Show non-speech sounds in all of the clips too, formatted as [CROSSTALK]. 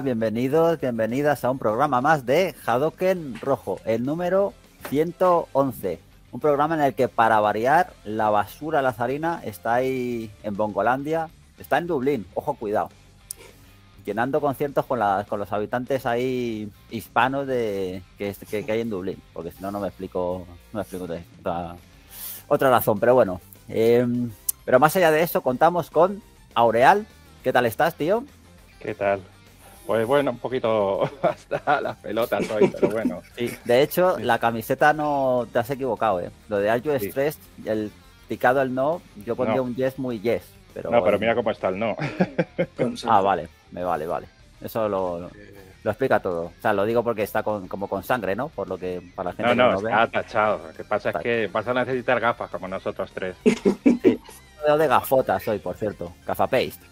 Bienvenidos, bienvenidas a un programa más de Hadoken Rojo, el número 111. Un programa en el que, para variar, la basura lazarina está ahí en Bongolandia, está en Dublín, ojo, cuidado. Llenando conciertos con, con los habitantes ahí hispanos de, que, hay en Dublín, porque si no, no me explico, no me explico otra, otra razón. Pero bueno, em, pero más allá de eso, contamos con Aureal. ¿Qué tal estás, tío? ¿Qué tal? Pues bueno, un poquito [LAUGHS] hasta las pelotas hoy, pero bueno. Sí, de hecho, la camiseta no te has equivocado, ¿eh? Lo de Are You Stressed, el picado el no, yo pondría un yes muy yes. Pero, no, pero mira cómo está el no. ah, vale, me vale, vale. Eso lo, lo, explica todo. O sea, lo digo porque está con, como con sangre, ¿no? Por lo que para la gente no, no, no, está tachado. Lo que pasa es que vas a necesitar gafas como nosotros tres. Sí. de gafotas hoy, por cierto. Gafapaste.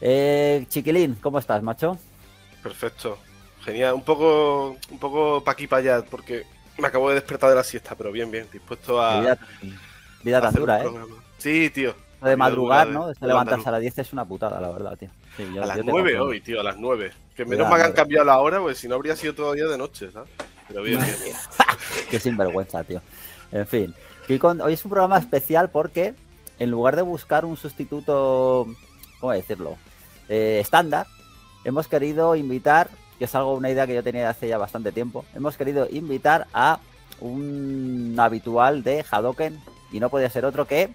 Eh, Chiquilín, ¿cómo estás, macho? Perfecto. Genial. Un poco, un poco pa' aquí para allá, porque me acabo de despertar de la siesta, pero bien, bien. Dispuesto a. Vida, vida tan dura, ¿eh? Sí, tío. de madrugar, ¿no? De levantarse a las 10 es una putada, la verdad, tío. a las 9 hoy, tío, a las 9. Que menos mal que han cambiado la hora, porque si no habría sido todavía de noche, ¿sabes? Pero bien, bien. [LAUGHS] Qué sinvergüenza, tío. En fin. Hoy es un programa especial porque en lugar de buscar un sustituto, ¿cómo decirlo? Eh, estándar, hemos querido invitar, que es algo, una idea que yo tenía hace ya bastante tiempo, hemos querido invitar a un habitual de Hadoken y no podía ser otro que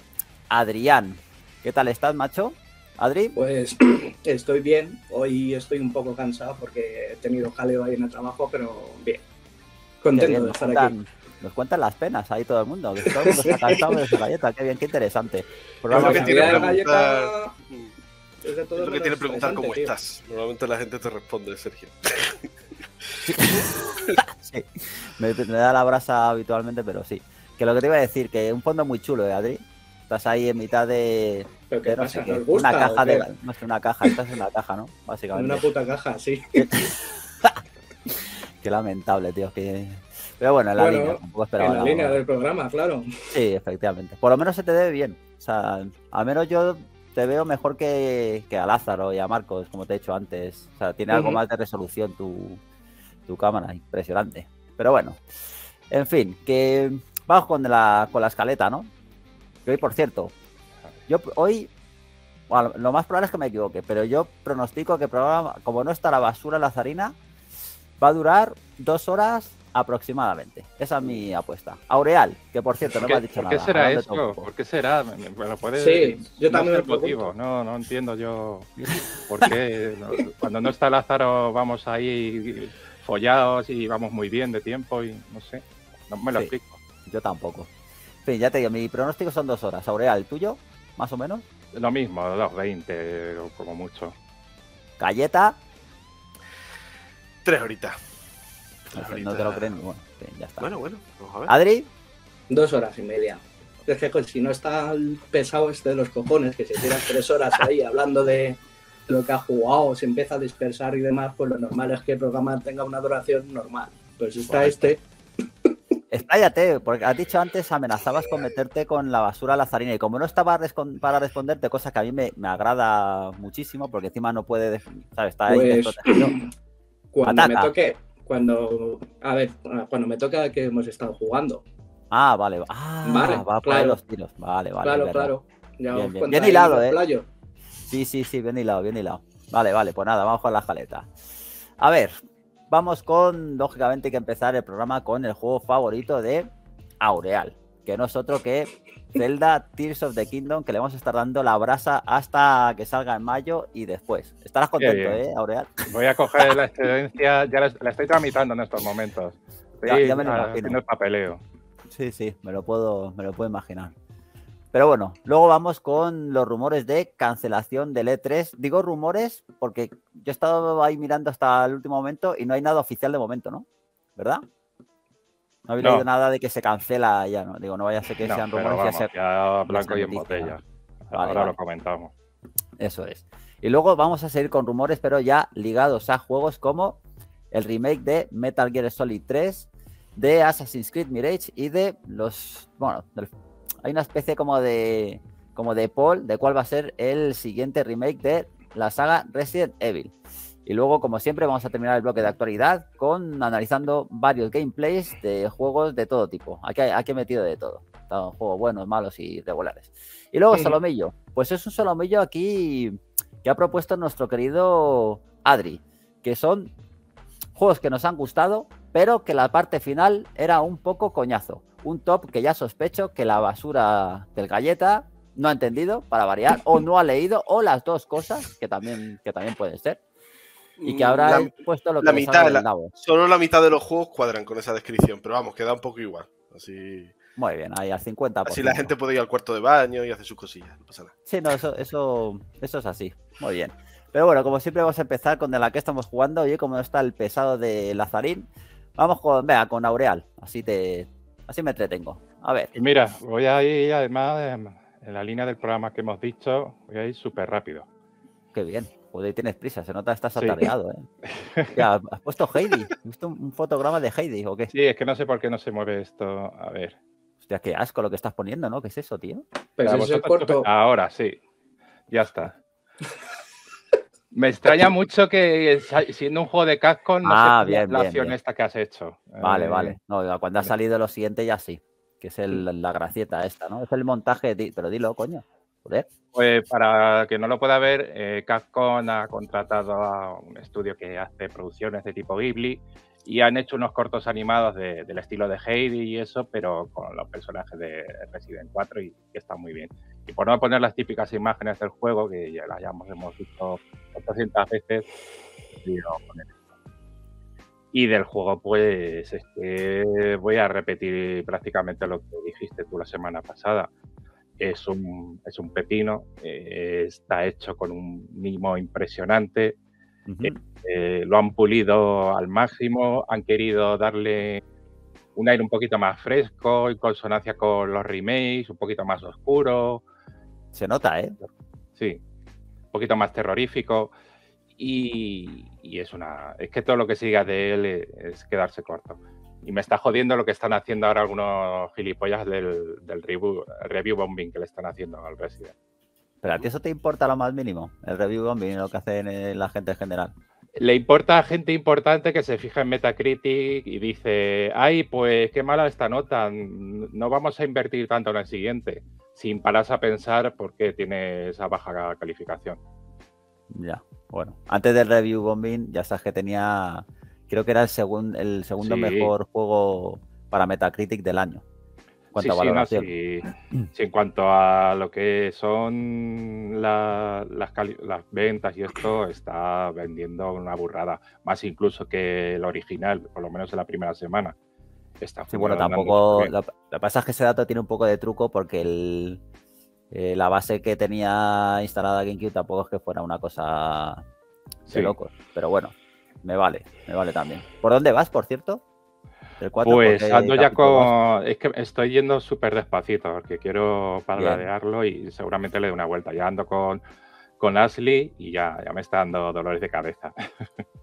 Adrián. ¿Qué tal estás, macho? Adri. Pues [CLEARS THROAT] estoy bien. Hoy estoy un poco cansado porque he tenido jaleo ahí en el trabajo, pero bien. Contento de estar aquí. Nos cuentan las penas ahí todo el mundo. Que [LAUGHS] todo el mundo está cansado de su galleta. Qué bien, qué interesante. Por lo que tiene galleta... Es, lo que tiene que preguntar cómo estás. Normalmente la gente te responde, Sergio. [LAUGHS] sí. Me, da la brasa habitualmente, pero sí. Que lo que te iba a decir, que un fondo muy chulo, ¿eh, Adri? Estás ahí en mitad de. no sé qué. una caja de. No sé, una caja. Estás en una caja, ¿no? Básicamente. Una puta caja, sí. [LAUGHS] qué lamentable, tío. Que... Pero bueno, en la línea. Tampoco esperaba en la línea del programa, claro. Sí, efectivamente. Por lo menos se te debe bien. O sea, al menos yo te veo mejor que, a Lázaro y a Marcos, como te he dicho antes. O sea, tiene algo más de resolución tu, cámara, impresionante. Pero bueno, en fin, que vamos con la, con la escaleta, ¿no? Que hoy, por cierto, yo hoy, bueno, lo más probable es que me equivoque, pero yo pronostico que programa, como no está la basura lazarina, va a durar dos horas aproximadamente. Esa es mi apuesta. Aureal, que por cierto no me ha dicho nada. ¿Por qué será eso? ¿Por qué será? sí, yo también no motivo. No, no entiendo yo por qué. Cuando no está Lázaro vamos ahí follados y vamos muy bien de tiempo y no sé. No me lo explico. Yo tampoco. En fin, ya te digo, mi pronóstico son dos horas. Aureal, ¿tuyo? ¿Más o menos? Lo mismo, dos veinte como mucho. Galleta. Tres horitas. No te lo creen. Bueno, ya está. Bueno, bueno, vamos a ver. Adri. Dos horas y media. Es que si no está pesado este de los cojones, que se tira tres horas ahí [LAUGHS] hablando de lo que ha jugado, se empieza a dispersar y demás, pues lo normal es que el programa tenga una duración normal. Pues está este. Expláyate, porque has dicho antes amenazabas con meterte con la basura lazarina y como no estaba para responderte, cosa que a mí me, agrada muchísimo, porque encima no puede, ¿sabes? Está ahí pues, [CLEARS THROAT] Cuando me toque, cuando, a ver, cuando me toca que hemos estado jugando. Ah, vale. Ah, vale, va claro. los tiros. Vale, vale. Claro, claro. bien, bien. bien hilado, eh. Sí, sí, sí, bien hilado, bien hilado. Vale, vale, pues nada, vamos con la jaleta. A ver, vamos con, lógicamente, hay que empezar el programa con el juego favorito de Aureal, que no es otro que Zelda Tears of the Kingdom, que le vamos a estar dando la brasa hasta que salga en mayo y después. Estarás contento, ¿eh, Aureal? Voy a coger la [LAUGHS] excedencia, ya la, estoy tramitando en estos momentos. ya, me lo imagino. el papeleo. Sí, sí, me lo, puedo, me lo puedo imaginar. Pero bueno, luego vamos con los rumores de cancelación del E3. Digo rumores porque yo he estado ahí mirando hasta el último momento y no hay nada oficial de momento, ¿no? ¿Verdad? No habéis leído nada de que se cancela ya, ¿no? Digo, no vaya a ser que sean rumores. ya blanco y en botella. Ahora lo comentamos. Eso es. Y luego vamos a seguir con rumores, pero ya ligados a juegos como el remake de Metal Gear Solid 3, de Assassin's Creed Mirage y de los. Bueno, hay una especie como de. como de poll de cuál va a ser el siguiente remake de la saga Resident Evil. Y luego, como siempre, vamos a terminar el bloque de actualidad con analizando varios gameplays de juegos de todo tipo. Aquí, aquí he metido de todo. juegos buenos, malos y regulares. Y luego Solomillo. Pues es un Solomillo aquí que ha propuesto nuestro querido Adri, que son juegos que nos han gustado, pero que la parte final era un poco coñazo. Un top que ya sospecho que la basura del galleta no ha entendido, para variar, o no ha leído, o las dos cosas, que también, que también puede ser. Y que habrá puesto lo que la mitad, Solo la mitad de los juegos cuadran con esa descripción, pero vamos, queda un poco igual. Así. Muy bien, ahí al 50%. Así la gente puede ir al cuarto de baño y hacer sus cosillas, no pasa nada. Sí, no, eso, eso, eso es así. Muy bien. Pero bueno, como siempre vamos a empezar con de la que estamos jugando. Oye, como está el pesado de Lazarín, vamos con, vea, con Aureal. Así te, así me entretengo. A ver. Y mira, voy a ir además en la línea del programa que hemos dicho, voy a ir súper rápido. Qué bien. Joder, tienes prisa, se nota que estás atareado, ¿eh? [LAUGHS] Ya, ¿has puesto Heidi? ¿Has visto un fotograma de Heidi o qué? Sí, es que no sé por qué no se mueve esto. A ver. Hostia, qué asco lo que estás poniendo, ¿no? ¿Qué es eso, tío? Pero eso corto. Ahora sí. Ya está. Me extraña [LAUGHS] mucho que siendo un juego de casco no ah, bien, la opción esta que has hecho. Vale, eh, vale. No, cuando ha salido lo siguiente ya sí. Que es la gracieta esta, ¿no? Es el montaje, pero dilo, coño. Joder. Pues para que no lo pueda ver, eh, Capcom ha contratado a un estudio que hace producciones de tipo Ghibli y han hecho unos cortos animados del estilo de Heidi y eso, pero con los personajes de Resident 4 y que muy bien. Y por no poner las típicas imágenes del juego, que ya las hemos visto 800 veces, y del juego, pues es que voy a repetir prácticamente lo que dijiste tú la semana pasada es un, es un pepino, eh, está hecho con un mimo impresionante, eh, eh, lo han pulido al máximo, han querido darle un aire un poquito más fresco, en consonancia con los remakes, un poquito más oscuro. Se nota, ¿eh? Sí, un poquito más terrorífico. Y, y es una. Es que todo lo que siga de él es quedarse corto. Y me está jodiendo lo que están haciendo ahora algunos gilipollas del, review, review bombing que le están haciendo al Resident. ¿Pero a ti eso te importa lo más mínimo? El review bombing, lo que hace la gente en general. Le importa a gente importante que se fija en Metacritic y dice, ay, pues qué mala esta nota, no vamos a invertir tanto en el siguiente, sin pararse a pensar por qué tiene esa baja calificación. Ya, bueno, antes del review bombing ya sabes que tenía creo que era el, el segundo mejor juego para Metacritic del año. Sí, sí, en cuanto a lo que son las, ventas y esto, está vendiendo una burrada, más incluso que el original, por lo menos en la primera semana. Está sí, bueno, tampoco. Lo, que pasa es que ese dato tiene un poco de truco porque el, eh, la base que tenía instalada GameCube tampoco es que fuera una cosa de locos. Pero bueno, me vale, me vale también. ¿Por dónde vas, por cierto? pues ando ya con. Es que estoy yendo súper despacito porque quiero paladearlo y seguramente le dé una vuelta. Ya ando con, con Ashley y ya, ya me está dando dolores de cabeza. [LAUGHS]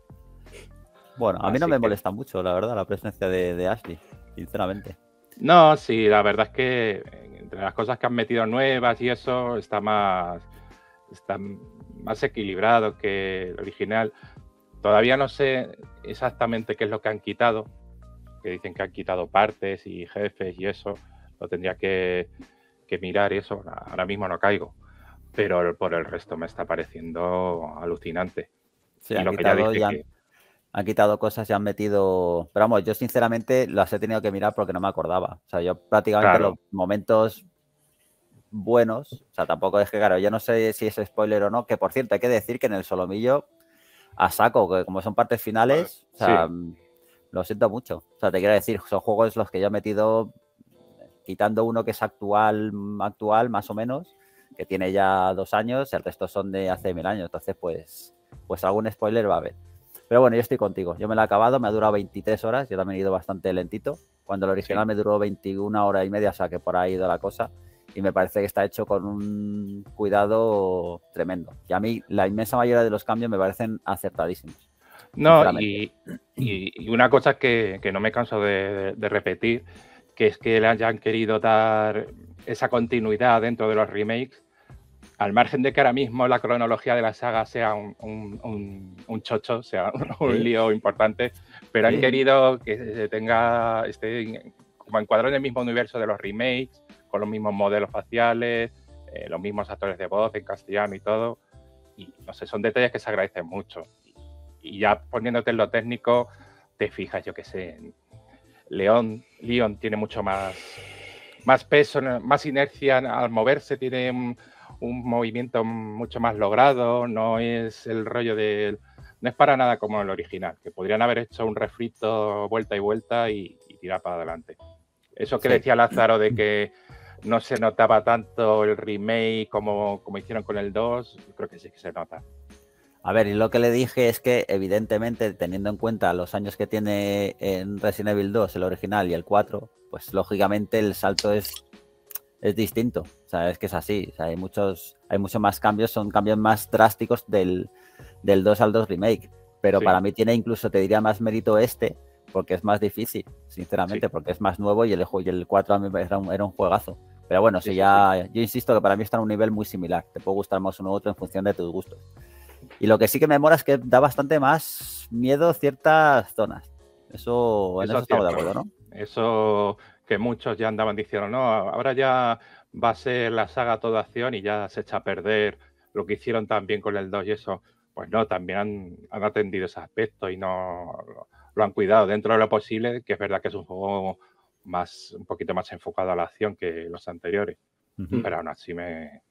Bueno, a mí no me molesta mucho, la verdad, la presencia de, Ashley, sinceramente. No, sí, la verdad es que entre las cosas que han metido nuevas y eso está más, está más equilibrado que el original. Todavía no sé exactamente qué es lo que han quitado, que dicen que han quitado partes y jefes y eso, lo tendría que, mirar y eso, ahora mismo no caigo, pero por el resto me está pareciendo alucinante. Sí, han, quitado, han, quitado cosas y han metido, pero vamos, yo sinceramente las he tenido que mirar porque no me acordaba, o sea, yo prácticamente los momentos buenos, o sea, tampoco es que, claro, yo no sé si es spoiler o no, que por cierto hay que decir que en el Solomillo a saco, que como son partes finales, o sea, mm, lo siento mucho. O sea, te quiero decir, son juegos los que yo he metido, quitando uno que es actual, mm, actual más o menos, que tiene ya dos años, el resto son de hace mil años. Entonces, pues, pues algún spoiler va a haber. Pero bueno, yo estoy contigo. Yo me lo he acabado, me ha durado 23 horas, yo también he ido bastante lentito. Cuando el original me duró 21 horas y media, o sea que por ahí ha ido la cosa y me parece que está hecho con un cuidado tremendo. Y a mí la inmensa mayoría de los cambios me parecen acertadísimos. No, y, una cosa que, no me canso de, repetir, que es que le hayan querido dar esa continuidad dentro de los remakes al margen de que ahora mismo la cronología de la saga sea un, chocho, sea [LAUGHS] un lío importante, pero han querido que tenga, esté como encuadrado en el mismo universo de los remakes, con los mismos modelos faciales, eh, los mismos actores de voz en castellano y todo. Y no sé, son detalles que se agradecen mucho. Y ya poniéndote en lo técnico, te fijas, yo qué sé, León, León tiene mucho más, más peso, más inercia al moverse, tiene un, movimiento mucho más logrado, no es el rollo del... No es para nada como el original, que podrían haber hecho un refrito vuelta y vuelta y, tirar para adelante. Eso que decía Lázaro de que no se notaba tanto el remake como, como hicieron con el 2, creo que sí que se nota. A ver, y lo que le dije es que, evidentemente, teniendo en cuenta los años que tiene en Resident Evil 2, el original y el 4, pues lógicamente el salto es, es distinto. O sea, es que es así. O sea, hay muchos, hay muchos más cambios, son cambios más drásticos del, 2 al 2 remake. Pero para mí tiene incluso, te diría, más mérito este, porque es más difícil, sinceramente, porque es más nuevo y el, y el 4 a mí era un, era un juegazo. Pero bueno, si ya, yo insisto que para mí está en un nivel muy similar. Te puede gustar más uno u otro en función de tus gustos. Y lo que sí que me mola es que da bastante más miedo ciertas zonas. Eso, en eso, estamos de acuerdo, ¿no? Eso que muchos ya andaban diciendo, no, ahora ya va a ser la saga toda acción y ya se echa a perder lo que hicieron también con el 2 y eso. Pues no, también han, han atendido ese aspecto y no lo han cuidado dentro de lo posible, que es verdad que es un juego más, un poquito más enfocado a la acción que los anteriores. Pero aún así me,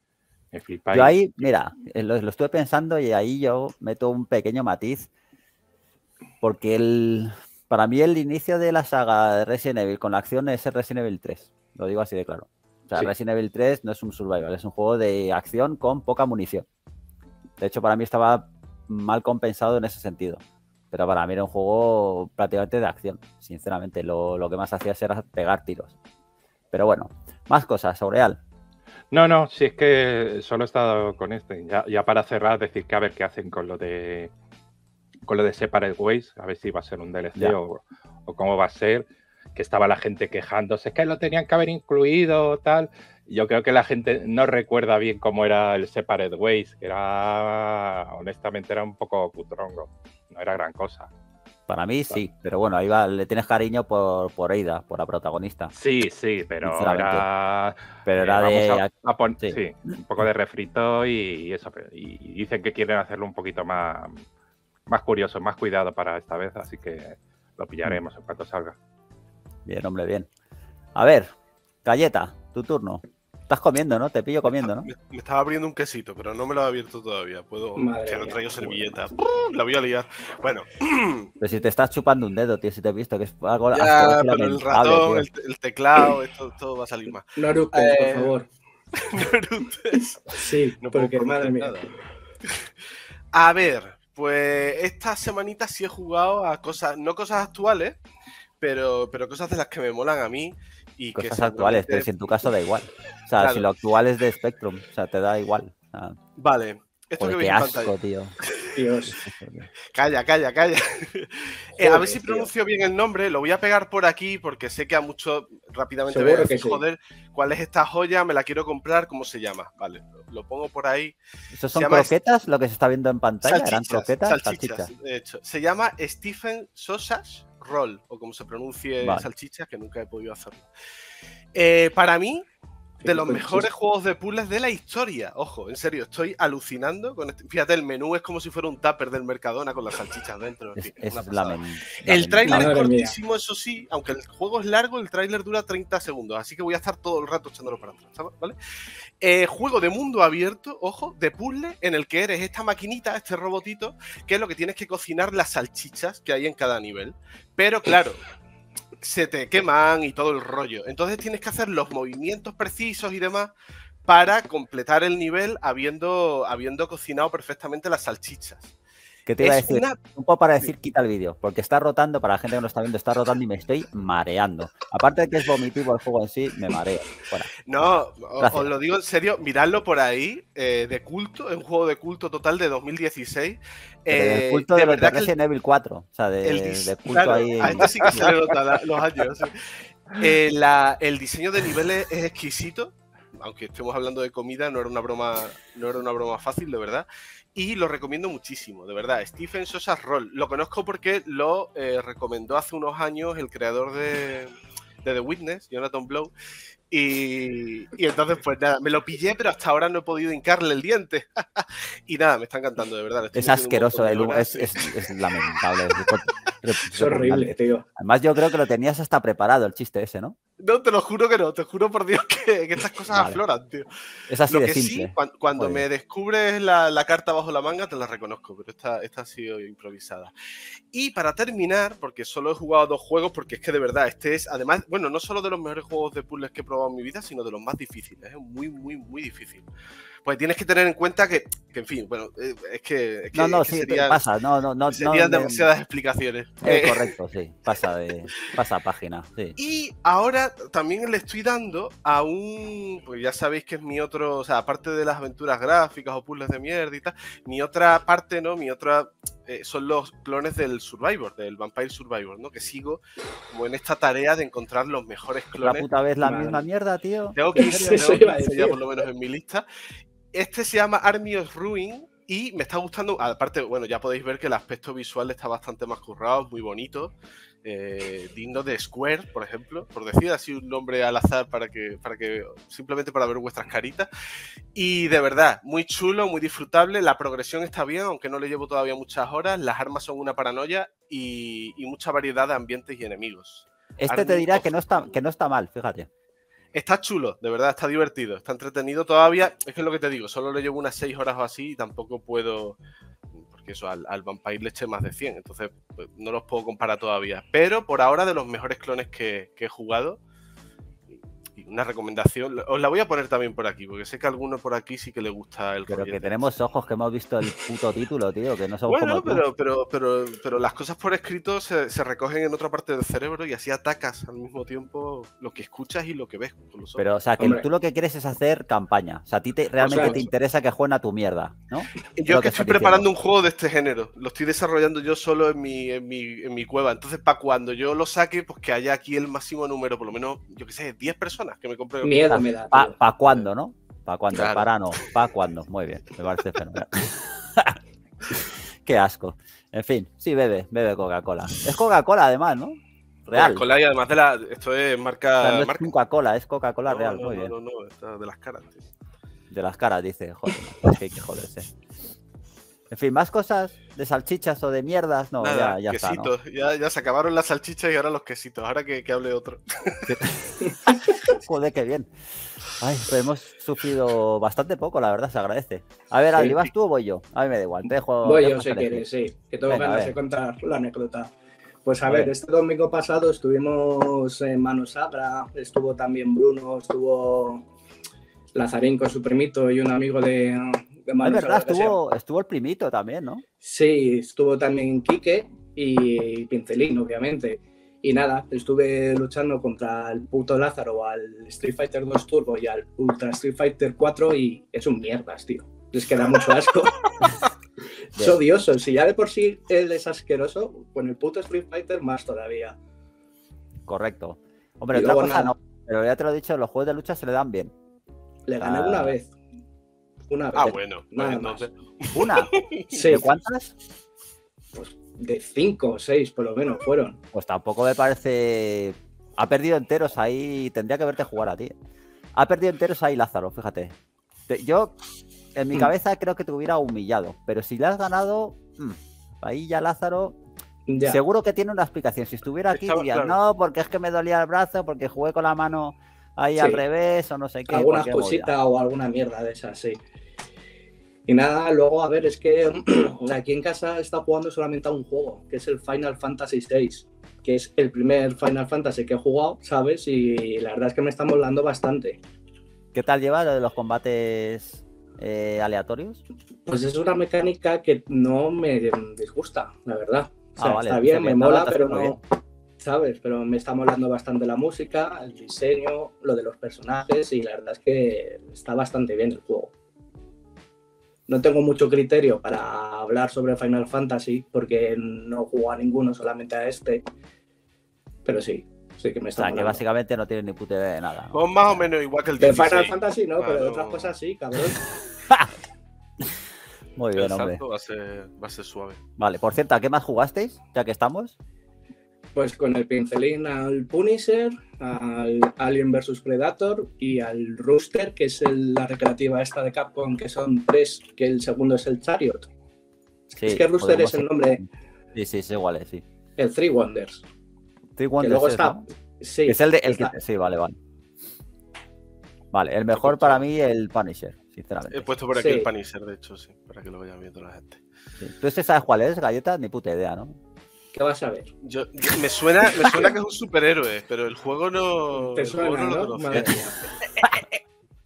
me flipa. Yo ahí, mira, eh, lo, estuve pensando y ahí yo meto un pequeño matiz. Porque el, para mí el inicio de la saga de Resident Evil con la acción es el Resident Evil 3. Lo digo así de claro. O sea, Resident Evil 3 no es un survival, es un juego de acción con poca munición. De hecho, para mí estaba mal compensado en ese sentido pero para mí era un juego prácticamente de acción, sinceramente. Lo, que más hacía era pegar tiros. Pero bueno, más cosas, Aureal. No, no, si es que solo he estado con este. Ya, para cerrar, decir que a ver qué hacen con lo de con lo de Separate Ways, a ver si va a ser un DLC o, cómo va a ser. Que estaba la gente quejándose, es que lo tenían que haber incluido, tal. Yo creo que la gente no recuerda bien cómo era el Separate Ways, que era, honestamente, era un poco putrongo no era gran cosa. Para mí sí, pero bueno, ahí va, le tienes cariño por, por Eida, por la protagonista. Sí, sí, pero era. Pero era de. sí. un poco de refrito y, eso. Y dicen que quieren hacerlo un poquito más, más curioso, más cuidado para esta vez, así que lo pillaremos en cuanto salga. Bien, hombre, bien. A ver, Galleta, tu turno. Estás comiendo, ¿no? Te pillo comiendo, ¿no? Me, estaba abriendo un quesito, pero no me lo he abierto todavía. Puedo. que no traigo servilleta. La voy a liar. Bueno. [CLEARS THROAT] Pero si te estás chupando un dedo, tío, si te he visto que es algo. Ya, pero el ratón, el, teclado, esto todo va a salir más. No eructes, por eh, favor. [LAUGHS] no eructes. Sí, no porque madre mía. A ver, pues esta semanita sí he jugado a cosas, no cosas actuales, pero, pero cosas de las que me molan a mí. Y Cosas actuales, pero si en tu caso da igual. O sea, si lo actual es de Spectrum, o sea, te da igual. vale. Esto que qué asco, tío. [LAUGHS] Dios. calla, calla, calla. [LAUGHS] Eh, a ver si pronuncio bien el nombre. Lo voy a pegar por aquí porque sé que a muchos rápidamente me a joder, ¿cuál es esta joya? Me la quiero comprar, ¿cómo se llama? Vale, lo, pongo por ahí. ¿Esos son croquetas? Lo que se está viendo en pantalla. ¿Eran croquetas? Salchichas, de hecho. Se llama Stephen Sosas Roll, o como se pronuncie salchicha, que nunca he podido hacerlo. Eh, para mí, de los mejores juegos de puzzles de la historia. Ojo, en serio, estoy alucinando con este. Fíjate, el menú es como si fuera un tupper del Mercadona con las salchichas dentro. el tráiler es cortísimo, eso sí, aunque el juego es largo, el tráiler dura 30 segundos, así que voy a estar todo el rato echándolo para atrás, ¿vale? Eh, juego de mundo abierto, ojo, de puzzle, en el que eres esta maquinita, este robotito, que es lo que tienes que cocinar las salchichas que hay en cada nivel. Pero claro, se te queman y todo el rollo. Entonces tienes que hacer los movimientos precisos y demás para completar el nivel habiendo, habiendo cocinado perfectamente las salchichas. ¿Qué te iba a decir? Un poco para decir quita el vídeo, porque está rotando, para la gente que no está viendo, está rotando y me estoy mareando. Aparte de que es vomitivo el juego en sí, me mareo. No, os lo digo en serio, miradlo por ahí, eh, de culto, es un juego de culto total de 2016. Eh, culto de, verdad Resident Evil 4. O sea, de, de culto ahí. A este sí que se le nota los años. Eh, el diseño de niveles es exquisito aunque estemos hablando de comida, no era una broma, no era una broma fácil, de verdad. Y lo recomiendo muchísimo, de verdad. Stephen Sosa's Roll. Lo conozco porque lo eh, recomendó hace unos años el creador de The Witness, Jonathan Blow. Y, entonces, pues nada, me lo pillé, pero hasta ahora no he podido hincarle el diente. [LAUGHS] y nada, me está encantando, de verdad. Es asqueroso, es, es, lamentable. es [LAUGHS] horrible, tío. Además, yo creo que lo tenías hasta preparado el chiste ese, ¿no? No, te lo juro que no, te juro por Dios que, estas cosas afloran, tío. Es así de simple. Sí, cuando, me descubres la, carta bajo la manga, te la reconozco, pero esta, esta ha sido improvisada. Y para terminar, porque solo he jugado dos juegos, porque es que de verdad, este es, además, bueno, no solo de los mejores juegos de puzzles que he probado en mi vida, sino de los más difíciles. Es muy, muy, muy difícil pues tienes que tener en cuenta que, en fin, bueno, eh, es que, no, no, sí, pasa, no, no, no, serían demasiadas explicaciones. Eh, correcto, sí, [LAUGHS] pasa de, pasa página, sí. Y ahora también le estoy dando a un, pues ya sabéis que es mi otro, o sea, aparte de las aventuras gráficas o puzzles de mierda y tal, mi otra parte, ¿no? Mi otra eh, son los clones del Survivor, del Vampire Survivor, ¿no? Que sigo como en esta tarea de encontrar los mejores clones. La puta vez la misma mierda, tío. Tengo [LAUGHS] 15, ya por lo menos en mi lista. Este se llama Army of Ruin y me está gustando. Aparte, bueno, ya podéis ver que el aspecto visual está bastante más currado, muy bonito. Eh, digno de Square, por ejemplo, por decir así un nombre al azar para que, para que simplemente para ver vuestras caritas. Y de verdad, muy chulo, muy disfrutable. La progresión está bien, aunque no le llevo todavía muchas horas. Las armas son una paranoia y, mucha variedad de ambientes y enemigos. Este te dirá que no, está, que no está mal, fíjate. Está chulo, de verdad, está divertido, está entretenido todavía. Es que es lo que te digo, solo le llevo unas 6 horas o así y tampoco puedo. Porque eso, al, al Vampire le eché más de 100, entonces pues, no los puedo comparar todavía. Pero por ahora, de los mejores clones que he jugado, una recomendación. Os la voy a poner también por aquí, porque sé que a alguno por aquí sí que le gusta el Pero que tenemos ojos que hemos visto el puto título, tío, que no somos bueno, pero, pero, pero, pero, las cosas por escrito se, recogen en otra parte del cerebro y así atacas al mismo tiempo lo que escuchas y lo que ves Pero, o sea, que tú lo que quieres es hacer campaña. O sea, a ti te, realmente te interesa que jueguen a tu mierda, ¿no? Yo que, estoy preparando un juego de este género. Lo estoy desarrollando yo solo en mi, en mi, en mi cueva. Entonces, para cuando yo lo saque, pues que haya aquí el máximo número, por lo menos, yo que sé, 10 personas que me compren. Miedo me da. ¿Para cuándo, no? ¿Para cuándo? Para no. ¿Para cuándo? Muy bien. Me parece fenomenal. [LAUGHS] Qué asco. En fin, sí, bebe, bebe Coca-Cola. Es Coca-Cola además, ¿no? Real. Coca-Cola y además de la. Esto es marca. no es Coca-Cola, es Coca-Cola real. Muy bien. No, no, no, de las caras. De las caras, dice. Joder, [LAUGHS] es que hay que joderse. En fin, más cosas de salchichas o de mierdas, no, ya, ya está. Ya, ya, se acabaron las salchichas y ahora los quesitos. Ahora que, que hable otro. [LAUGHS] Joder, qué bien. Ay, pues hemos sufrido bastante poco, la verdad, se agradece. A ver, ¿Ali, vas tú o voy yo? A mí me da igual, te dejo. Voy yo, si quieres, sí. Que tengo ganas de contar la anécdota. Pues a, ver, este domingo pasado estuvimos en Mano Sagra, estuvo también Bruno, estuvo Lazarín con su primito y un amigo de, es verdad, estuvo, estuvo el primito también, ¿no? Sí, estuvo también Quique y Pincelín, obviamente. Y nada, estuve luchando contra el puto Lázaro, al Street Fighter 2 Turbo y al Ultra Street Fighter 4 y es un mierdas, tío. Les queda mucho asco. [LAUGHS] es odioso. Si ya de por sí él es asqueroso, con el puto Street Fighter más todavía. Correcto. Hombre, otra cosa no. Pero ya te lo he dicho, los juegos de lucha se le dan bien. Le gané una vez. Una Ah, bueno. ¿Una? [LAUGHS] ¿De cuántas? Pues de cinco o seis, por lo menos, fueron. Pues tampoco me parece. Ha perdido enteros ahí. Tendría que verte jugar a ti. Ha perdido enteros ahí Lázaro, fíjate. Yo, en mi mm. cabeza, creo que te hubiera humillado. Pero si le has ganado, mm, ahí ya Lázaro. Seguro que tiene una explicación. Si estuviera aquí, diría, no, porque es que me dolía el brazo, porque jugué con la mano ahí al revés o no sé qué. Alguna cosita o alguna mierda de esas, sí. Y nada, luego, a ver, es que [CLEARS THROAT] aquí en casa está jugando solamente a un juego, que es el Final Fantasy VI, que es el primer Final Fantasy que he jugado, ¿sabes? Y la verdad es que me está molando bastante. ¿Qué tal lleva lo de los combates eh, aleatorios? Pues es una mecánica que no me disgusta, la verdad. Ah, está bien, me mola, pero no, ¿sabes? Pero me está molando bastante la música, el diseño, lo de los personajes y la verdad es que está bastante bien el juego. No tengo mucho criterio para hablar sobre Final Fantasy porque no juego a ninguno, solamente a este. Pero sí, Sí, que me O está sea, que básicamente no tiene ni puta idea de nada. ¿no? Pues más o menos igual que el De 16. Final Fantasy no, pero de otras cosas sí, cabrón. [LAUGHS] Muy bien, hombre. salto va a ser, va a ser suave. Vale, por cierto, ¿a qué más jugasteis? Ya que estamos. Pues con el pincelín al Punisher, al Alien vs Predator y al Rooster, que es el- la recreativa esta de Capcom, que son tres, que el segundo es el Chariot. Sí, es que Rooster es el nombre, Sí, sí, es igual, eh, sí. el Three Wonders. Three Que Wonders luego es, está. ¿no? Sí, Es el de. El que- Sí, vale, vale. Vale, el mejor para mí el Punisher, sinceramente. He puesto por aquí Sí. el Punisher, de hecho, sí, para que lo vayan viendo la gente. Sí. ¿Tú este sabes cuál es, Galleta? Ni puta idea, ¿no? ¿Qué vas a ver? Yo, yo- me, suena, me suena que es un superhéroe, pero el juego no. Te el juego suena, no lo. Madre mía. [LAUGHS]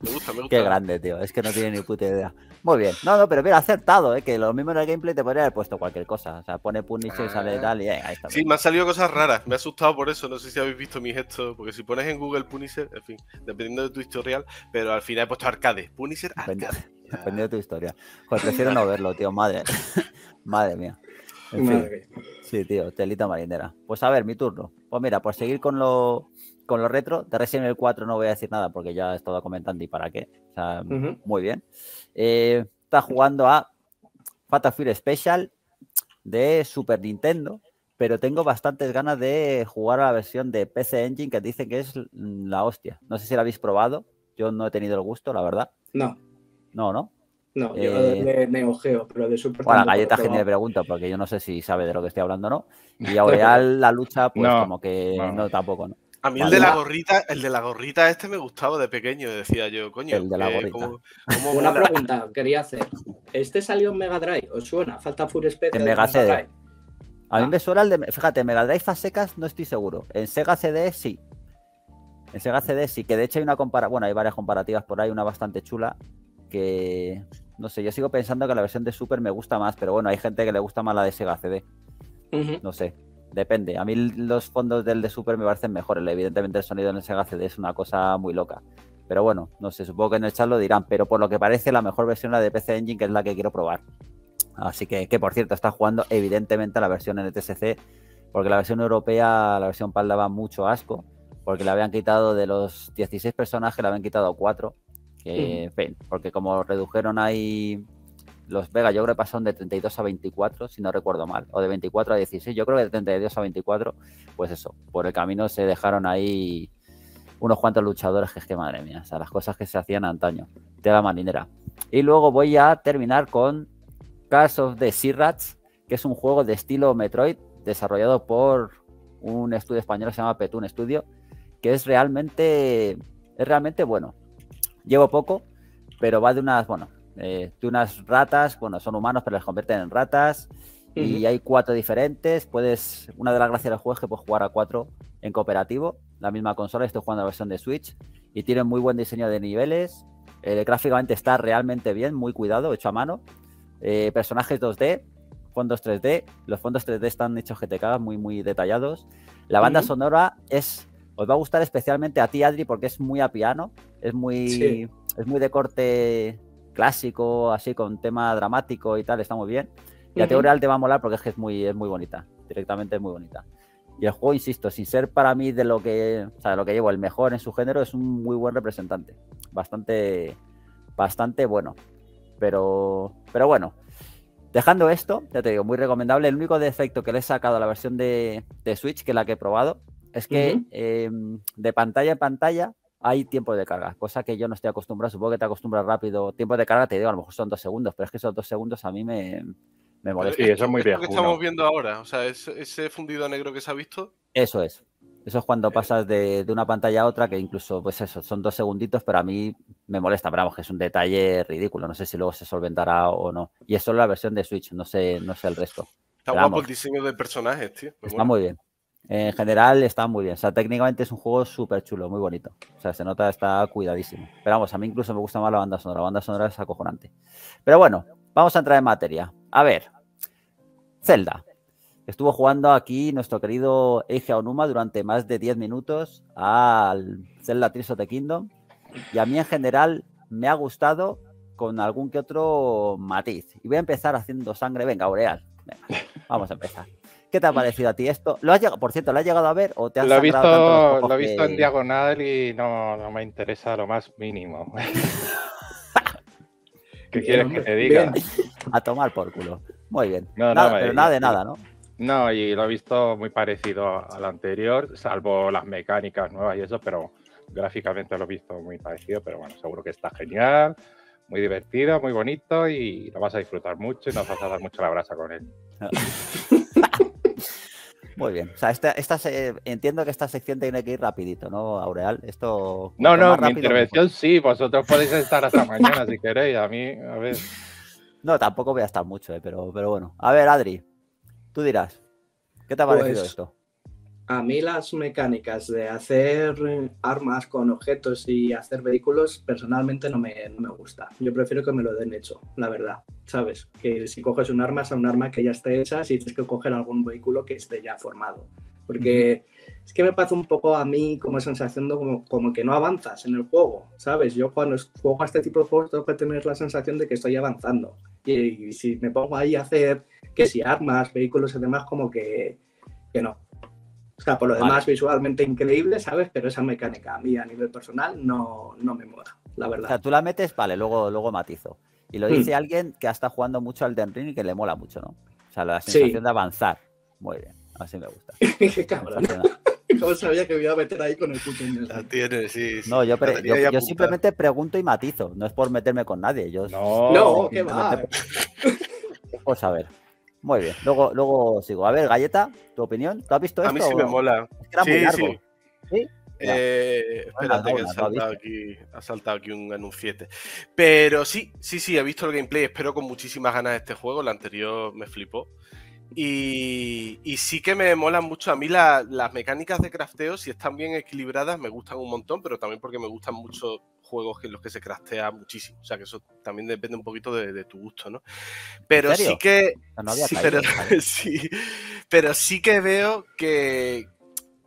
Me gusta, me gusta. Qué grande, tío. Es que no tiene ni puta idea. Muy bien. No, no, pero mira, acertado, ¿eh? Que lo mismo en el gameplay te podría haber puesto cualquier cosa. O sea, pone Punisher y sale Ah. tal y venga, ahí está. Sí, me han salido cosas raras. Me ha asustado por eso. No sé si habéis visto mi gesto. Porque si pones en Google Punisher, en fin, dependiendo de tu historial, pero al final he puesto arcade. Punisher Depende- arcade. Ya. [LAUGHS] Depende de tu historia. Pues prefiero no verlo, tío. Madre. [LAUGHS] Madre mía. En. Madre. Sí, tío, telita marinera. Pues a ver, mi turno. Pues mira, por seguir con lo, con lo retro, de Resident Evil 4 no voy a decir nada porque ya he estado comentando y para qué. O sea, muy bien. Eh, está jugando a Fatal Fury Special de Super Nintendo, pero tengo bastantes ganas de jugar a la versión de PC Engine que dicen que es la hostia. No sé si la habéis probado. Yo no he tenido el gusto, la verdad. No, No, ¿no? No, yo Eh, de Neo Geo, pero de Super Bueno, Galleta Genial vamos. pregunta, porque yo no sé si sabe de lo que estoy hablando o no. Y [LAUGHS] Aureal, la lucha, pues No, como que no. no, tampoco, ¿no? A mí el de la gorrita, el de la gorrita este me gustaba de pequeño, decía yo, coño. El de la eh, gorrita. ¿cómo- [LAUGHS] cómo Una pregunta quería hacer. ¿Este salió en Mega Drive? ¿Os suena? Falta Full Special. En Mega CD. Drive. A mí Ah. me suena el de. Fíjate, Mega Drive a secas no estoy seguro. En Sega CD sí. En Sega CD sí, que de hecho hay una compara bueno, hay varias comparativas por ahí, una bastante chula. Que no sé, yo sigo pensando que la versión de Super me gusta más, pero bueno, hay gente que le gusta más la de Sega CD. No sé, depende. A mí los fondos del de Super me parecen mejores. Evidentemente el sonido en el Sega CD es una cosa muy loca. Pero bueno, no sé, supongo que en el chat lo dirán. Pero por lo que parece, la mejor versión es la de PC Engine, que es la que quiero probar. Así que, que por cierto, está jugando evidentemente a la versión NTSC, porque la versión europea, la versión PAL daba mucho asco, porque le habían quitado de los 16 personajes, le habían quitado 4. Que, en fin, porque como redujeron ahí los Vega, yo creo que pasaron de 32 a 24, si no recuerdo mal, o de 24 a 16, yo creo que de 32 a 24, pues eso, por el camino se dejaron ahí unos cuantos luchadores que es que madre mía, o sea, las cosas que se hacían antaño, de la marinera. Y luego voy a terminar con Cars of the Sea Rats, que es un juego de estilo Metroid desarrollado por un estudio español que se llama Petun Studio, que es realmente, es realmente bueno. Llevo poco, pero va de unas, bueno, eh, de unas ratas, bueno, son humanos, pero les convierten en ratas. Y hay cuatro diferentes. Puedes, una de las gracias del juego es que puedes jugar a cuatro en cooperativo. La misma consola, estoy jugando la versión de Switch. Y tiene muy buen diseño de niveles. eh, gráficamente está realmente bien, muy cuidado, hecho a mano. Eh, personajes 2D, fondos 3D. Los fondos 3D están hechos que te cagas, muy, muy detallados. La banda sonora es. Os va a gustar especialmente a ti, Adri, porque es muy a piano. Es muy. Sí. Es muy de corte clásico, así con tema dramático y tal, está muy bien. Y a Ujú. Teo Real te va a molar porque es que es muy, es muy bonita. Directamente es muy bonita. Y el juego, insisto, sin ser para mí de lo que, o sea, de lo que llevo el mejor en su género, es un muy buen representante. Bastante, bastante bueno. Pero, pero bueno, dejando esto, ya te digo, muy recomendable. El único defecto que le he sacado a la versión de, de Switch, que es la que he probado, es que eh, de pantalla en pantalla hay tiempo de carga, cosa que yo no estoy acostumbrado. Supongo que te acostumbras rápido. Tiempo de carga, te digo, a lo mejor son dos segundos, pero es que esos dos segundos a mí me, me molesta. Sí, eso es muy esto que viejuno. estamos viendo ahora, o sea, ese, ese fundido negro que se ha visto, Eso es. Eso es cuando pasas de, de una pantalla a otra, que incluso, pues eso, son dos segunditos, pero a mí me molesta. Pero vamos, que es un detalle ridículo. No sé si luego se solventará o no. Y es solo la versión de Switch, no sé, no sé el resto. está Pero guapo vamos. el diseño de personajes, tío. Me Está mola. muy bien. En general está muy bien. O sea, técnicamente es un juego súper chulo, muy bonito. O sea, se nota, está cuidadísimo. Pero vamos, a mí incluso me gusta más la banda sonora. La banda sonora es acojonante. Pero bueno, vamos a entrar en materia. A ver, Zelda. Estuvo jugando aquí nuestro querido Eiji Onuma durante más de 10 minutos al Zelda Tears of the Kingdom. Y a mí en general me ha gustado con algún que otro matiz. Y voy a empezar haciendo sangre. Venga, Aureal. Venga, vamos a empezar. ¿Qué te ha parecido a ti esto? ¿Lo has llegado, por cierto, ¿lo has llegado a ver o te has Lo he visto, lo he visto en diagonal y no, no me interesa lo más mínimo. [LAUGHS] ¿Qué quieres que te diga? bien. [LAUGHS] A tomar por culo. Muy bien. No, no, Nada, pero nada de nada, ¿no? No, y lo he visto muy parecido al anterior, salvo las mecánicas nuevas y eso, pero gráficamente lo he visto muy parecido, pero bueno, seguro que está genial, muy divertido, muy bonito y lo vas a disfrutar mucho y nos vas a dar mucho la brasa con él. [LAUGHS] Muy bien. O sea, esta, esta se- entiendo que esta sección tiene que ir rapidito, ¿no, Aureal? Esto. No, no, mi intervención sí, vosotros podéis estar hasta mañana si queréis, a mí, a ver. No, tampoco voy a estar mucho, eh, pero, pero bueno. A ver, Adri, tú dirás. ¿Qué te ha parecido Pues, esto? A mí las mecánicas de hacer eh, armas con objetos y hacer vehículos personalmente no me, no me gusta. Yo prefiero que me lo den hecho, la verdad. ¿Sabes? Que si coges un arma, es un arma que ya esté hecha, si tienes que coger algún vehículo que esté ya formado. Porque es que me pasa un poco a mí como sensación de como, como que no avanzas en el juego, ¿sabes? Yo cuando juego a este tipo de juegos tengo que tener la sensación de que estoy avanzando. Y, y si me pongo ahí a hacer que si armas, vehículos y demás, como que, que no. O sea, por lo Vale. demás, visualmente increíble, ¿sabes? Pero esa mecánica a mí a nivel personal no, no me mola, la O verdad. sea, tú la metes, vale, luego, luego matizo. Y lo dice alguien que ha estado jugando mucho al Den Ring y que le mola mucho, ¿no? O sea, la Sí. sensación de avanzar. Muy bien, así me gusta. [LAUGHS] Qué cabrón. [LAUGHS] ¿Cómo sabía que me iba a meter ahí con el puto La tiene, sí. sí. No, yo, pre- yo- simplemente pregunto y matizo. No es por meterme con nadie. Yo No, No, qué va. [LAUGHS] por saber. Muy bien. Luego, luego sigo. A ver, Galleta, ¿tu opinión? ¿Tú has visto A esto? mí sí o me mola. Es que era muy Sí, largo. sí. ¿Sí? Eh, espérate, que ha ¿lo has saltado, aquí, ha saltado aquí un anunciete. Pero sí, sí, sí, he visto el gameplay. Espero con muchísimas ganas este juego. El anterior me flipó. Y, y sí que me molan mucho. A mí la- las mecánicas de crafteo, si están bien equilibradas, me gustan un montón, pero también porque me gustan mucho juegos en los que se craftea muchísimo. O sea que eso también depende un poquito de, de tu gusto, ¿no? Pero sí que, no había sí, pero, [LAUGHS] sí, pero sí que veo que,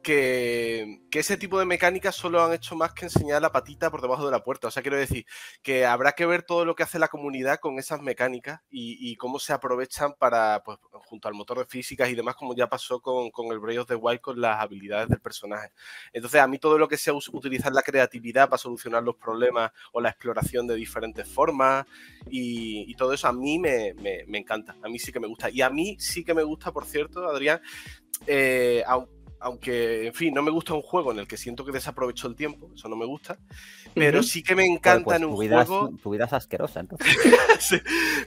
que, ese tipo de mecánicas solo han hecho más que enseñar la patita por debajo de la puerta. O sea, quiero decir que habrá que ver todo lo que hace la comunidad con esas mecánicas y, cómo se aprovechan para, pues, junto al motor de físicas y demás, como ya pasó con, con el Breath of the Wild, con las habilidades del personaje. Entonces, a mí todo lo que sea utilizar la creatividad para solucionar los problemas o la exploración de diferentes formas y, todo eso, a mí me, me- encanta. A mí sí que me gusta. Y a mí sí que me gusta, por cierto, Adrián, eh, au- aunque, en fin, no me gusta un juego en el que siento que desaprovecho el tiempo, eso no me gusta, pero sí que me Joder, encanta pues en tu un es- juego tu vida es asquerosa. [LAUGHS] Sí,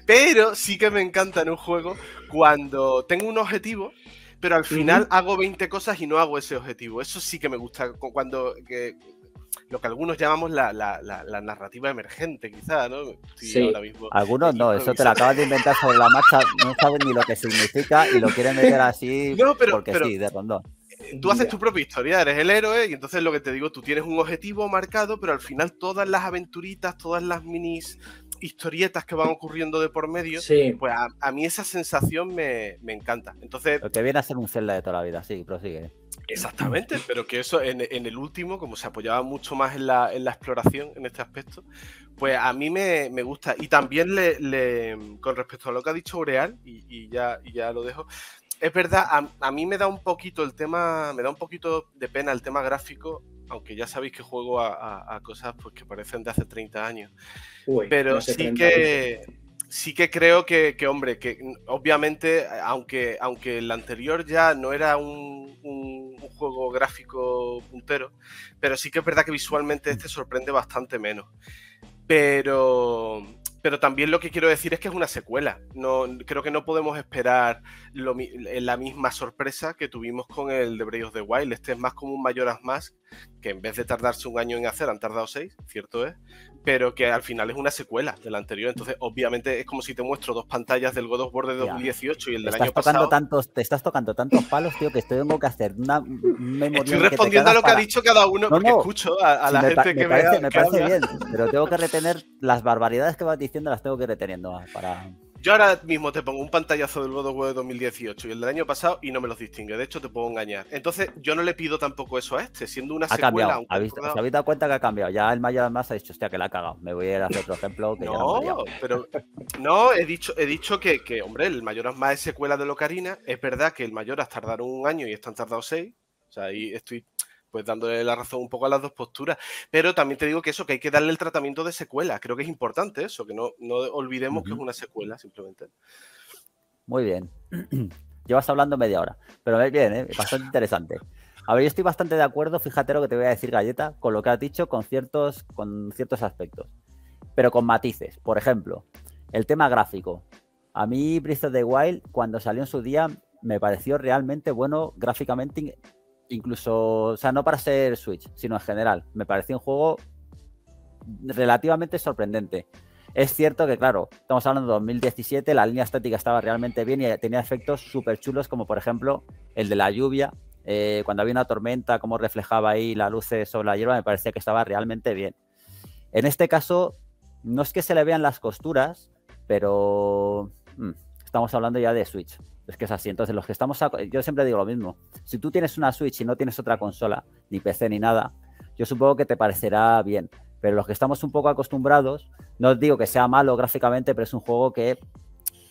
Pero sí que me encanta en un juego cuando tengo un objetivo, pero al final hago 20 cosas y no hago ese objetivo. Eso sí que me gusta. cu- Cuando que- lo que algunos llamamos la, la- la- la narrativa emergente, quizá, ¿no? Sí. ahora mismo Algunos no, eso te lo acabas de inventar sobre la marcha, no saben ni lo que significa y lo quieren meter así [LAUGHS] No, pero- porque pero- sí, de rondón. Tú haces tu propia historia, eres el héroe y entonces lo que te digo, tú tienes un objetivo marcado, pero al final todas las aventuritas, todas las minis historietas que van ocurriendo de por medio, Sí, pues a, a mí esa sensación me, me encanta. Entonces, Lo que viene a ser un Zelda de toda la vida, sí, prosigue. Exactamente, pero que eso en, en el último, como se apoyaba mucho más en la, en la exploración en este aspecto, pues a mí me, me gusta. Y también le, le- con respecto a lo que ha dicho Ureal, y, y ya, y ya lo dejo, es verdad, a, a mí me da un poquito el tema, me da un poquito de pena el tema gráfico, aunque ya sabéis que juego a, a- a cosas pues, que parecen de hace 30 años. uy, Pero no sé, sí 30 que sí que creo que, que, hombre, que obviamente, aunque, aunque el anterior ya no era un, un- un juego gráfico puntero, pero sí que es verdad que visualmente este sorprende bastante menos. Pero, pero también lo que quiero decir es que es una secuela. No, creo que no podemos esperar mi- la misma sorpresa que tuvimos con el de Breath of the Wild. Este es más como un Majora's Mask, que en vez de tardarse un año en hacer, han tardado seis, cierto es, pero que al final es una secuela del anterior. Entonces, obviamente, es como si te muestro dos pantallas del God of War de Ya. 2018 y el del estás año tocando pasado. tantos, te estás tocando tantos palos, tío, que estoy tengo que hacer una un memorial Estoy respondiendo a lo que ha dicho cada uno, No, porque no. escucho a, la me, gente me que parece, vea- me que parece habla. bien, pero tengo que retener las barbaridades que vas diciendo, las tengo que ir reteniendo para. Yo ahora mismo te pongo un pantallazo del God of War de 2018 y el del año pasado y no me los distingue. De hecho, te puedo engañar. Entonces, yo no le pido tampoco eso a este, siendo una ha secuela. Cambiado. ¿Habéis, ¿Os habéis dado cuenta que ha cambiado? Ya el Mayor más ha dicho, hostia, que la ha cagado. Me voy a ir a hacer otro ejemplo. Que no, ya pero no, he dicho, he dicho que, que, hombre, el Mayor más es secuela de Locarina. Es verdad que el Mayoras tardaron un año y están tardados seis. O sea, ahí estoy pues dándole la razón un poco a las dos posturas. Pero también te digo que eso, que hay que darle el tratamiento de secuela. Creo que es importante eso, que no, no olvidemos que es una secuela simplemente. Muy bien. [CLEARS THROAT] Llevas hablando media hora, pero bien, ¿eh? bastante interesante. A ver, yo estoy bastante de acuerdo, fíjate lo que te voy a decir, Galleta, con lo que has dicho, con ciertos, con ciertos aspectos, pero con matices. Por ejemplo, el tema gráfico. A mí, Breath of the Wild, cuando salió en su día, me pareció realmente bueno gráficamente incluso, o sea, no para ser Switch, sino en general. Me pareció un juego relativamente sorprendente. Es cierto que, claro, estamos hablando de 2017, la línea estática estaba realmente bien y tenía efectos súper chulos, como por ejemplo el de la lluvia. Eh, cuando había una tormenta, cómo reflejaba ahí la luz sobre la hierba, me parecía que estaba realmente bien. En este caso, no es que se le vean las costuras, pero hmm, estamos hablando ya de Switch. Es que es así. Entonces, los que estamos. Yo siempre digo lo mismo. Si tú tienes una Switch y no tienes otra consola, ni PC ni nada, yo supongo que te parecerá bien. Pero los que estamos un poco acostumbrados, no digo que sea malo gráficamente, pero es un juego que.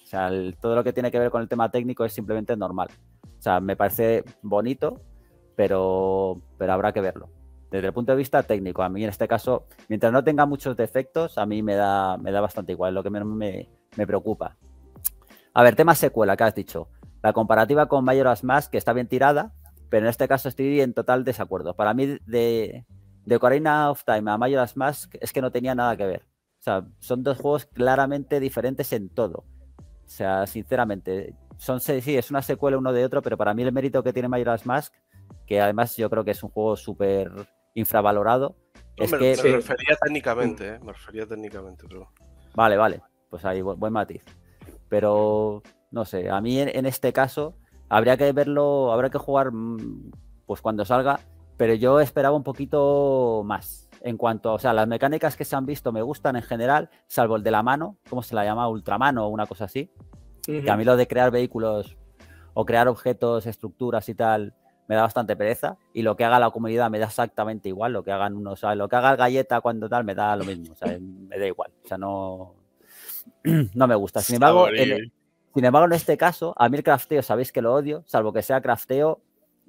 O sea, todo lo que tiene que ver con el tema técnico es simplemente normal. O sea, me parece bonito, pero, pero habrá que verlo. Desde el punto de vista técnico, a mí en este caso, mientras no tenga muchos defectos, a mí me da, me da bastante igual, lo que menos me, me preocupa. A ver, tema secuela, ¿qué has dicho? La comparativa con Majora's Mask, que está bien tirada, pero en este caso estoy en total desacuerdo. Para mí, de, de Ocarina of Time a Majora's Mask es que no tenía nada que ver. O sea, son dos juegos claramente diferentes en todo. O sea, sinceramente, son sí, es una secuela uno de otro, pero para mí el mérito que tiene Majora's Mask, que además yo creo que es un juego súper infravalorado, es me, que... Me refería técnicamente, ¿eh? Me refería técnicamente, pero... Vale, vale. Pues ahí, buen matiz pero no sé, a mí en, este caso habría que verlo, habría que jugar mm, pues cuando salga, pero yo esperaba un poquito más. En cuanto, o sea, las mecánicas que se han visto me gustan en general, salvo el de la mano, ¿cómo se la llama? Ultramano o una cosa así. Que a mí lo de crear vehículos o crear objetos, estructuras y tal, me da bastante pereza. Y lo que haga la comunidad me da exactamente igual. Lo que hagan unos, o sea, lo que haga el galleta cuando tal, me da lo mismo. O sea, [LAUGHS] me da igual. O sea, no, [CLEARS THROAT] no me gusta. Sin embargo, en, sin embargo, en este caso, a mí el crafteo, sabéis que lo odio, salvo que sea crafteo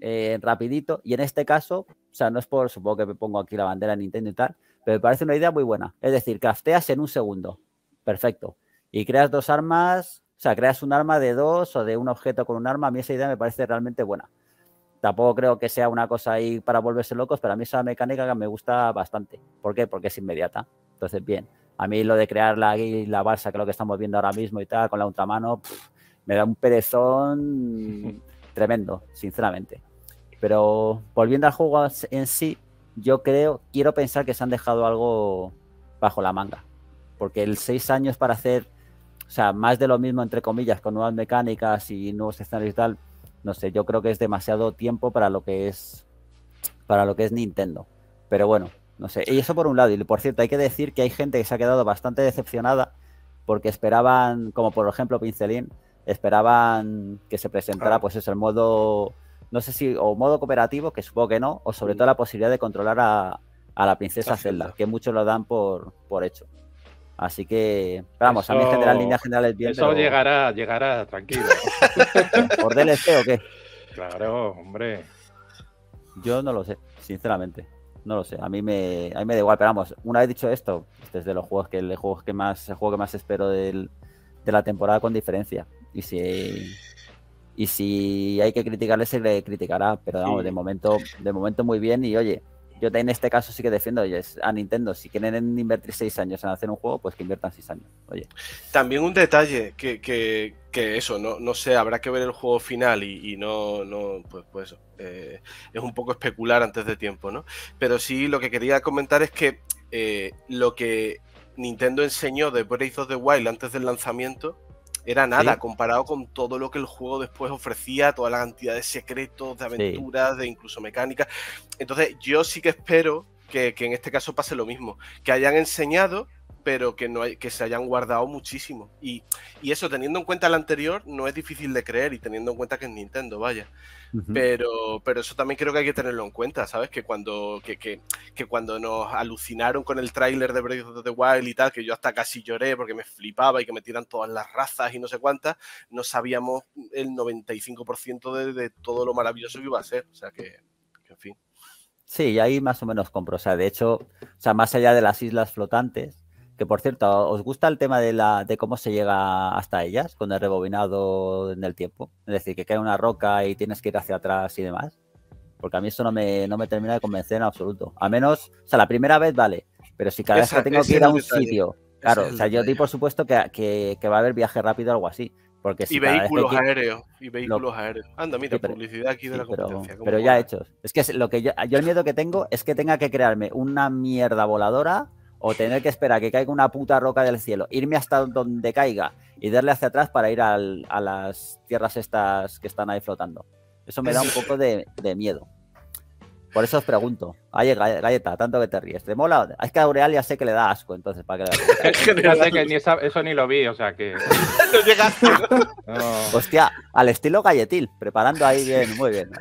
eh, rapidito. Y en este caso, o sea, no es por, supongo que me pongo aquí la bandera de Nintendo y tal, pero me parece una idea muy buena. Es decir, crafteas en un segundo. Perfecto. Y creas dos armas, o sea, creas un arma de dos o de un objeto con un arma. A mí esa idea me parece realmente buena. Tampoco creo que sea una cosa ahí para volverse locos, pero a mí esa mecánica me gusta bastante. ¿Por qué? Porque es inmediata. Entonces, bien. A mí lo de crear la, la balsa, que es lo que estamos viendo ahora mismo y tal, con la ultramano, me da un perezón [LAUGHS] tremendo, sinceramente. Pero volviendo al juego en sí, yo creo, quiero pensar que se han dejado algo bajo la manga. Porque el seis años para hacer, o sea, más de lo mismo, entre comillas, con nuevas mecánicas y nuevos escenarios y tal, no sé, yo creo que es demasiado tiempo para lo que es para lo que es Nintendo. Pero bueno, no sé, y eso por un lado. Y por cierto, hay que decir que hay gente que se ha quedado bastante decepcionada porque esperaban, como por ejemplo Pincelín, esperaban que se presentara, pues eso, el modo, no sé si, o modo cooperativo, que supongo que no, o sobre todo la posibilidad de controlar a, la princesa Zelda, que muchos lo dan por, por hecho. Así que, vamos, a mí en general, línea general es bien. Eso llegará, llegará, tranquilo. [LAUGHS] ¿Por DLC o qué? Claro, hombre. Yo no lo sé, sinceramente no lo sé, a mí me, a mí me da igual, pero vamos, una vez dicho esto, este es de los juegos que el juego que más, el juego que más espero de la temporada con diferencia. Y si y si hay que criticarle se le criticará, pero vamos, de momento, de momento muy bien y oye, yo en este caso sí que defiendo a Nintendo. Si quieren invertir seis años en hacer un juego, pues que inviertan seis años. Oye. También un detalle que, que, que eso, no, no, sé, habrá que ver el juego final y, no, no, pues, pues eh, es un poco especular antes de tiempo, ¿no? Pero sí lo que quería comentar es que eh, lo que Nintendo enseñó de Breath of the Wild antes del lanzamiento era nada comparado con todo lo que el juego después ofrecía, toda la cantidad de secretos, de aventuras, de incluso mecánicas. Entonces, yo sí que espero que, en este caso pase lo mismo, que hayan enseñado pero que, no hay, que se hayan guardado muchísimo. Y, eso, teniendo en cuenta el anterior, no es difícil de creer y teniendo en cuenta que es Nintendo, vaya. pero, pero eso también creo que hay que tenerlo en cuenta, ¿sabes? Que cuando, que, que, que cuando nos alucinaron con el tráiler de Breath of the Wild y tal, que yo hasta casi lloré porque me flipaba y que me tiran todas las razas y no sé cuántas, no sabíamos el 95% de, de todo lo maravilloso que iba a ser. O sea que en fin. Sí, ahí más o menos compro. O sea, de hecho, o sea, más allá de las islas flotantes, que por cierto, ¿os gusta el tema de, la, de cómo se llega hasta ellas con el rebobinado en el tiempo? Es decir, que cae una roca y tienes que ir hacia atrás y demás. Porque a mí eso no me, no me termina de convencer en absoluto. A menos, o sea, la primera vez vale, pero si cada vez que tengo que ir a un sitio, claro, o sea, yo di por supuesto que, que, que, va a haber viaje rápido o algo así y vehículos aéreos. Y vehículos aéreos. Anda, mira, publicidad aquí de la competencia. Pero, ya hechos. Es que lo que yo, yo, el miedo que tengo es que tenga que crearme una mierda voladora o tener que esperar que caiga una puta roca del cielo, irme hasta donde caiga y darle hacia atrás para ir a las tierras estas que están ahí flotando. Eso me da un poco de miedo. Por eso os pregunto. Oye, galleta, tanto que te ríes. ¿Te mola? Es que a Aureal ya sé que le da asco, entonces, ¿para qué le da asco? [LAUGHS] que ni eso ni lo vi, o sea que. [LAUGHS] no llegaste. [LAUGHS] Hostia, al estilo galletil, preparando ahí bien, muy bien.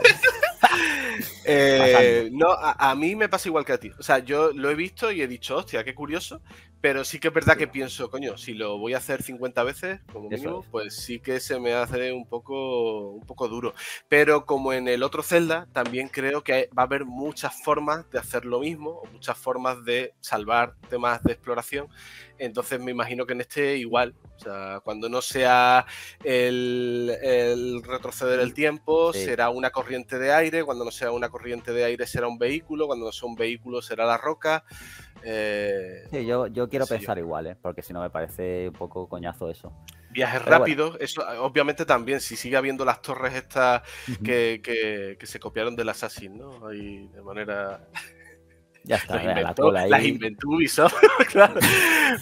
Eh, no, a, a, mí me pasa igual que a ti. O sea, yo lo he visto y he dicho, hostia, qué curioso. Pero sí que es verdad que pienso, coño, si lo voy a hacer 50 veces, como mínimo, pues sí que se me hace un poco, un poco duro. Pero como en el otro Zelda, también creo que va a haber muchas formas de hacer lo mismo, o muchas formas de salvar temas de exploración. Entonces me imagino que en este igual. O sea, cuando no sea el, retroceder el tiempo, será una corriente de aire. Cuando no sea una corriente de aire, será un vehículo. Cuando no sea un vehículo, será la roca. Eh, sí, yo, yo quiero pensar igual, ¿eh? porque si no me parece un poco coñazo eso. Viajes rápidos, eso obviamente también, si sigue habiendo las torres estas que, que, se copiaron del Assassin, ¿no? De manera... [LAUGHS] Ya está, [LAUGHS] la cola ahí. Las inventó Ubisoft, [LAUGHS] claro.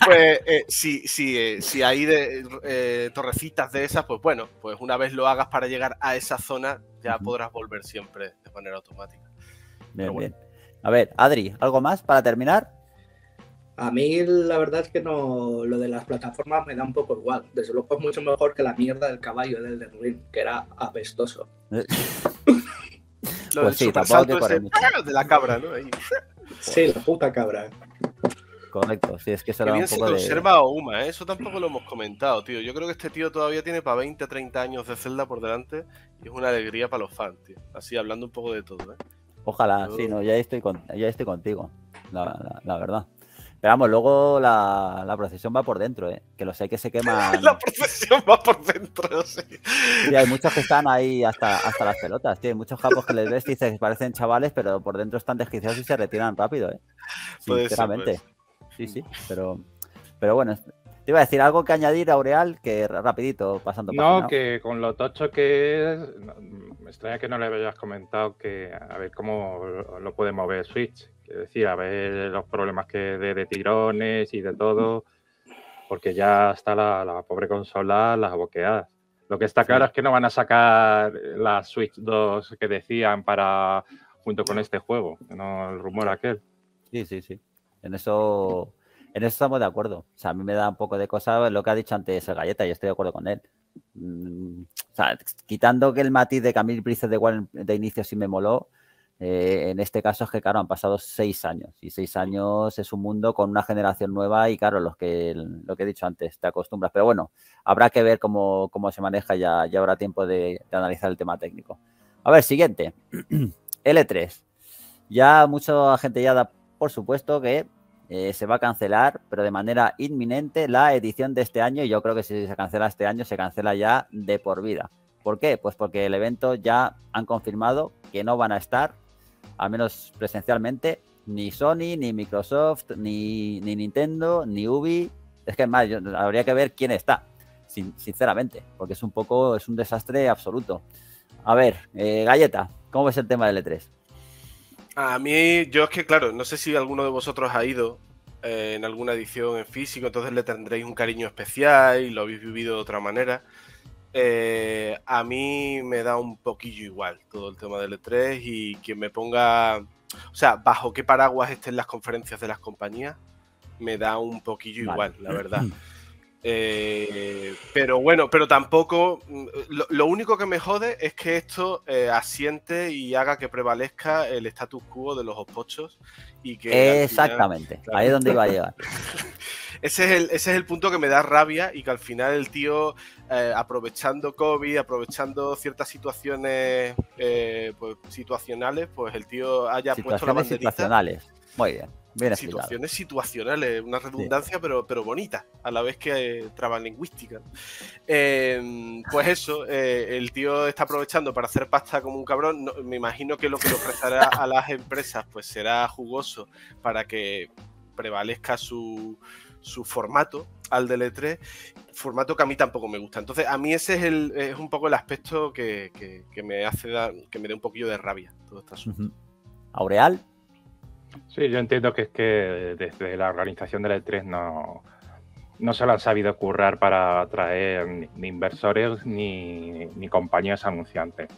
Pues eh, si, si, eh, si, hay de, torrecitas de esas, pues bueno, pues una vez lo hagas para llegar a esa zona, ya podrás volver siempre de manera automática. Bien, bien. A ver, Adri, ¿algo más para terminar? A mí la verdad es que no, lo de las plataformas me da un poco igual. Desde luego es mucho mejor que la mierda del caballo del Ring, que era apestoso. [LAUGHS] lo pues sí, tampoco ese, de la cabra, ¿no? Sí, la puta cabra. Correcto, sí, es que se un poco conserva Uma, ¿eh? eso tampoco lo hemos comentado, tío. Yo creo que este tío todavía tiene para 20, 30 años de Zelda por delante y es una alegría para los fans, tío. Así, hablando un poco de todo, ¿eh? Ojalá, sí, no, ya estoy, ya estoy contigo, la verdad. Pero vamos, luego la, procesión va por dentro, ¿eh? Que lo sé que se quema. [LAUGHS] la procesión va por dentro, sí. sí. hay muchos que están ahí hasta, hasta las pelotas, tío. Hay muchos japos que les ves y dices que parecen chavales, pero por dentro están desquiciados y se retiran rápido, ¿eh? Sinceramente. Sí, sí, pero, pero bueno, te iba a decir algo que añadir, Aureal, que rapidito, pasando No, que con lo tocho que es, me extraña que no le hayas comentado que a ver cómo lo puede mover Switch decir, a ver los problemas que de, tirones y de todo, porque ya está la, pobre consola, las boqueadas. Lo que está claro es que no van a sacar la Switch 2 que decían para junto con este juego, no el rumor aquel. Sí, sí, sí. En eso, en eso estamos de acuerdo. O sea, a mí me da un poco de cosa lo que ha dicho antes el Galleta, y estoy de acuerdo con él. Mm, o sea, quitando que el matiz de Camille Price de de inicio sí me moló, eh, en este caso es que, claro, han pasado seis años y seis años es un mundo con una generación nueva y, claro, los que, lo que he dicho antes, te acostumbras. Pero bueno, habrá que ver cómo, se maneja, ya, ya habrá tiempo de, analizar el tema técnico. A ver, siguiente. [CLEARS THROAT] L3. Ya mucha gente ya da por supuesto que eh, se va a cancelar, pero de manera inminente, la edición de este año. Y yo creo que si se cancela este año, se cancela ya de por vida. ¿Por qué? Pues porque el evento ya han confirmado que no van a estar al menos presencialmente, ni Sony, ni Microsoft, ni, Nintendo, ni Ubi. Es que más, habría que ver quién está, sinceramente, porque es un poco, es un desastre absoluto. A ver, eh, Galleta, ¿cómo ves el tema del E3? A mí, yo es que, claro, no sé si alguno de vosotros ha ido eh, en alguna edición en físico, entonces le tendréis un cariño especial y lo habéis vivido de otra manera. Eh, a mí me da un poquillo igual todo el tema del E3 y quien me ponga, o sea, bajo qué paraguas estén las conferencias de las compañías, me da un poquillo igual, la verdad. [LAUGHS] Eh, pero bueno, pero tampoco. Mm, lo, único que me jode es que esto eh, asiente y haga que prevalezca el status quo de los opochos y que. Exactamente, ahí es donde iba a llegar. [LAUGHS] ese, es el, ese es el punto que me da rabia y que al final el tío, eh, aprovechando COVID, aprovechando ciertas situaciones pues, situacionales, pues el tío haya puesto la banderita. situacionales, muy bien situaciones situacionales, una redundancia, pero, pero bonita, a la vez que eh, traba lingüística. Em, pues eso, eh, el tío está aprovechando para hacer pasta como un cabrón. me imagino que lo que le ofrecerá a las empresas pues será jugoso para que prevalezca su, su formato al del E3, formato que a mí tampoco me gusta. Entonces, a mí ese es, el, es un poco el aspecto que, me hace dar, que me dé un poquillo de rabia todo este asunto. Aureal, Sí, yo entiendo que es que desde la organización del E3 no, no se lo han sabido currar para atraer ni, inversores ni, compañías anunciantes.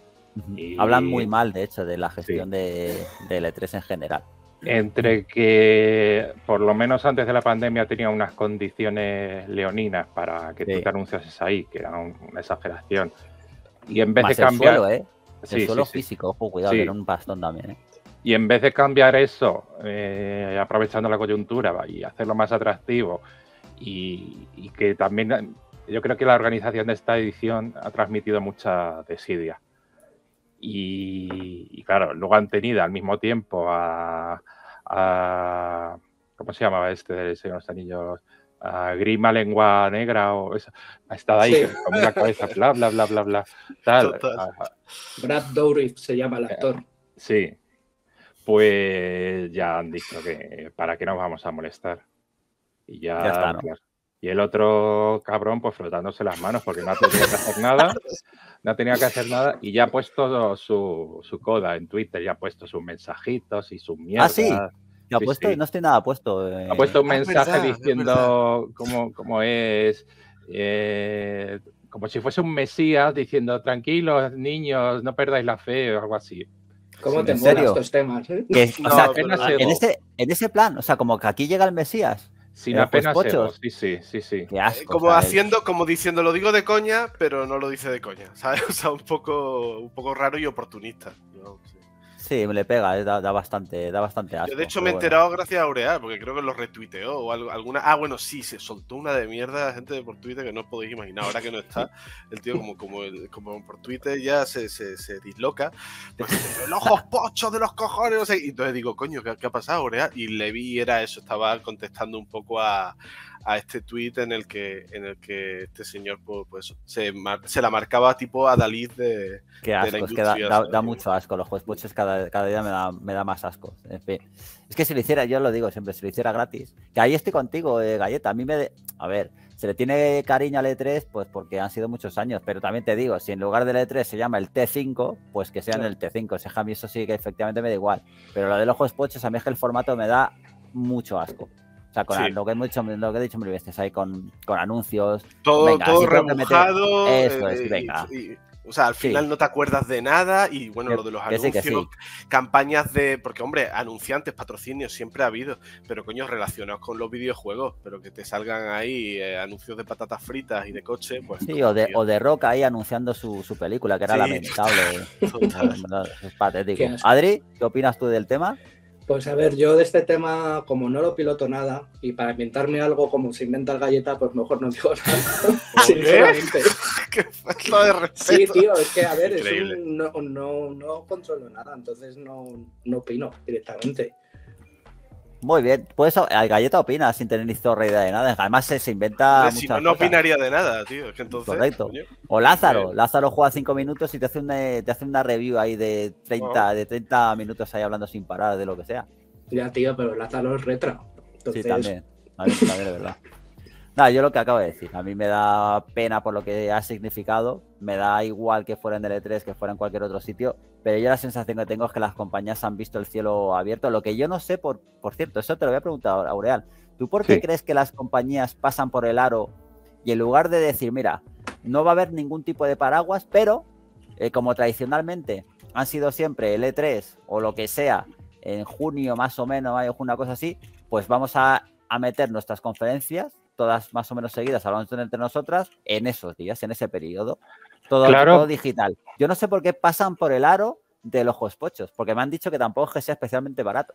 Hablan muy mal, de hecho, de la gestión de, del E3 en general. Entre que, por lo menos antes de la pandemia, tenía unas condiciones leoninas para que tú te anunciases ahí, que era una exageración. Y en vez de cambiar. El suelo, ¿eh? El suelo físico, ojo, cuidado, era un bastón también, ¿eh? Y en vez de cambiar eso, eh, aprovechando la coyuntura y hacerlo más atractivo, y, que también yo creo que la organización de esta edición ha transmitido mucha desidia. Y, claro, luego han tenido al mismo tiempo a, ¿cómo se llamaba este del Señor de los Anillos? A Grima Lengua Negra o eso. Ha estado ahí con la cabeza, bla, bla, bla, bla, bla. Tal. Brad Dourif se llama el actor. Sí, pues ya han dicho que para qué nos vamos a molestar. Y ya, está, Y el otro cabrón, pues frotándose las manos porque no ha tenido que hacer nada, no ha tenido que hacer nada y ya ha puesto su, su coda en Twitter, ya ha puesto sus mensajitos y sus mierdas. Ah, sí. ha puesto, no estoy nada puesto. Eh. Ha puesto un ah, mensaje diciendo cómo, es, eh, como si fuese un mesías diciendo tranquilos niños, no perdáis la fe o algo así. ¿Cómo te estos temas? Eh? en, ese, en ese plan, o sea, como que aquí llega el Mesías. Sin apenas sí, sí, sí, sí. como haciendo, como diciendo, lo digo de coña, pero no lo dice de coña, [LAUGHS] ¿sabes? O sea, un poco, un poco raro y oportunista. Sí, me le pega, eh, da, bastante, da bastante asco. Yo de hecho me he enterado gracias a Aureal, porque creo que lo retuiteó o alguna. Ah, bueno, sí, se soltó una de mierda gente por Twitter que no os podéis imaginar. Ahora que no está, el tío como, como, como por Twitter ya se, se, disloca. Pues, el ojos pochos de los cojones, no sé. Y entonces digo, coño, ¿qué, qué ha pasado, Aureal? Y le vi, era eso, estaba contestando un poco a, a este tweet en el que en el que este señor pues, pues se, se, la marcaba tipo a Dalí de, Qué asco, es que da, mucho asco los juegos poches cada, cada día me da, me da más asco en fin. es que si lo hiciera yo lo digo siempre si lo hiciera gratis que ahí estoy contigo eh, galleta a mí me a ver se le tiene cariño al E3 pues porque han sido muchos años pero también te digo si en lugar del E3 se llama el T5 pues que sea en el T5 ese a mí eso sí que efectivamente me da igual pero lo de los juegos poches a mí es que el formato me da mucho asco o sea, con lo, que hemos dicho, lo que he dicho mil veces, ahí con, con anuncios. Todo, todo remojado. Eso es, eh, venga. o sea, al final no te acuerdas de nada y bueno, lo de los anuncios, campañas de. Porque, hombre, anunciantes, patrocinios siempre ha habido, pero coño, relacionados con los videojuegos, pero que te salgan ahí eh, anuncios de patatas fritas y de coche, pues. Sí, o de, o de Rock ahí anunciando su, su película, que era lamentable. [LAUGHS] [LAUGHS] es patético. Adri, ¿qué opinas tú del tema? Pues a ver, yo de este tema, como no lo piloto nada, y para inventarme algo como se inventa el galleta, pues mejor no digo [LAUGHS] nada. Sinceramente. [LAUGHS] ¿Qué falta de respeto. Sí, tío, es que a ver, no, no, no, controlo nada, entonces no, no opino directamente. Muy bien, pues el galleta opina sin tener ni zorra idea de nada. Además se, inventa. Si no, no opinaría de nada, tío. Es que entonces, Correcto. O Lázaro. Lázaro juega cinco minutos y te hace una, te hace una review ahí de 30, de 30 minutos ahí hablando sin parar de lo que sea. Ya, tío, pero Lázaro es retro. Sí, también. También, también, de verdad. [LAUGHS] Nada, yo lo que acabo de decir, a mí me da pena por lo que ha significado, me da igual que fuera en DL3, que fuera en cualquier otro sitio, pero yo la sensación que tengo es que las compañías han visto el cielo abierto, lo que yo no sé, por, por cierto, eso te lo voy a preguntar, Aureal, ¿tú por qué crees que las compañías pasan por el aro y en lugar de decir, mira, no va a haber ningún tipo de paraguas, pero eh, como tradicionalmente han sido siempre el E3 o lo que sea, en junio más o menos, hay una cosa así, pues vamos a a meter nuestras conferencias, todas más o menos seguidas, hablando entre nosotras, en esos días, en ese periodo. Todo, todo digital. Yo no sé por qué pasan por el aro de los juegos pochos, porque me han dicho que tampoco es que sea especialmente barato.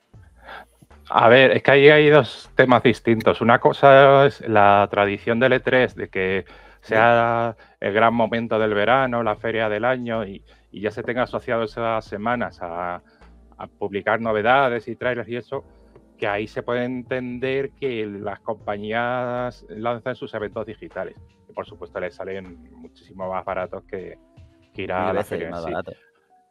A ver, es que ahí hay dos temas distintos. Una cosa es la tradición del E3, de que sea el gran momento del verano, la feria del año, y, ya se tenga asociado esas semanas a, publicar novedades y trailers y eso, que ahí se puede entender que las compañías lanzan sus eventos digitales. Y por supuesto les salen muchísimo más baratos que, ir a la feria.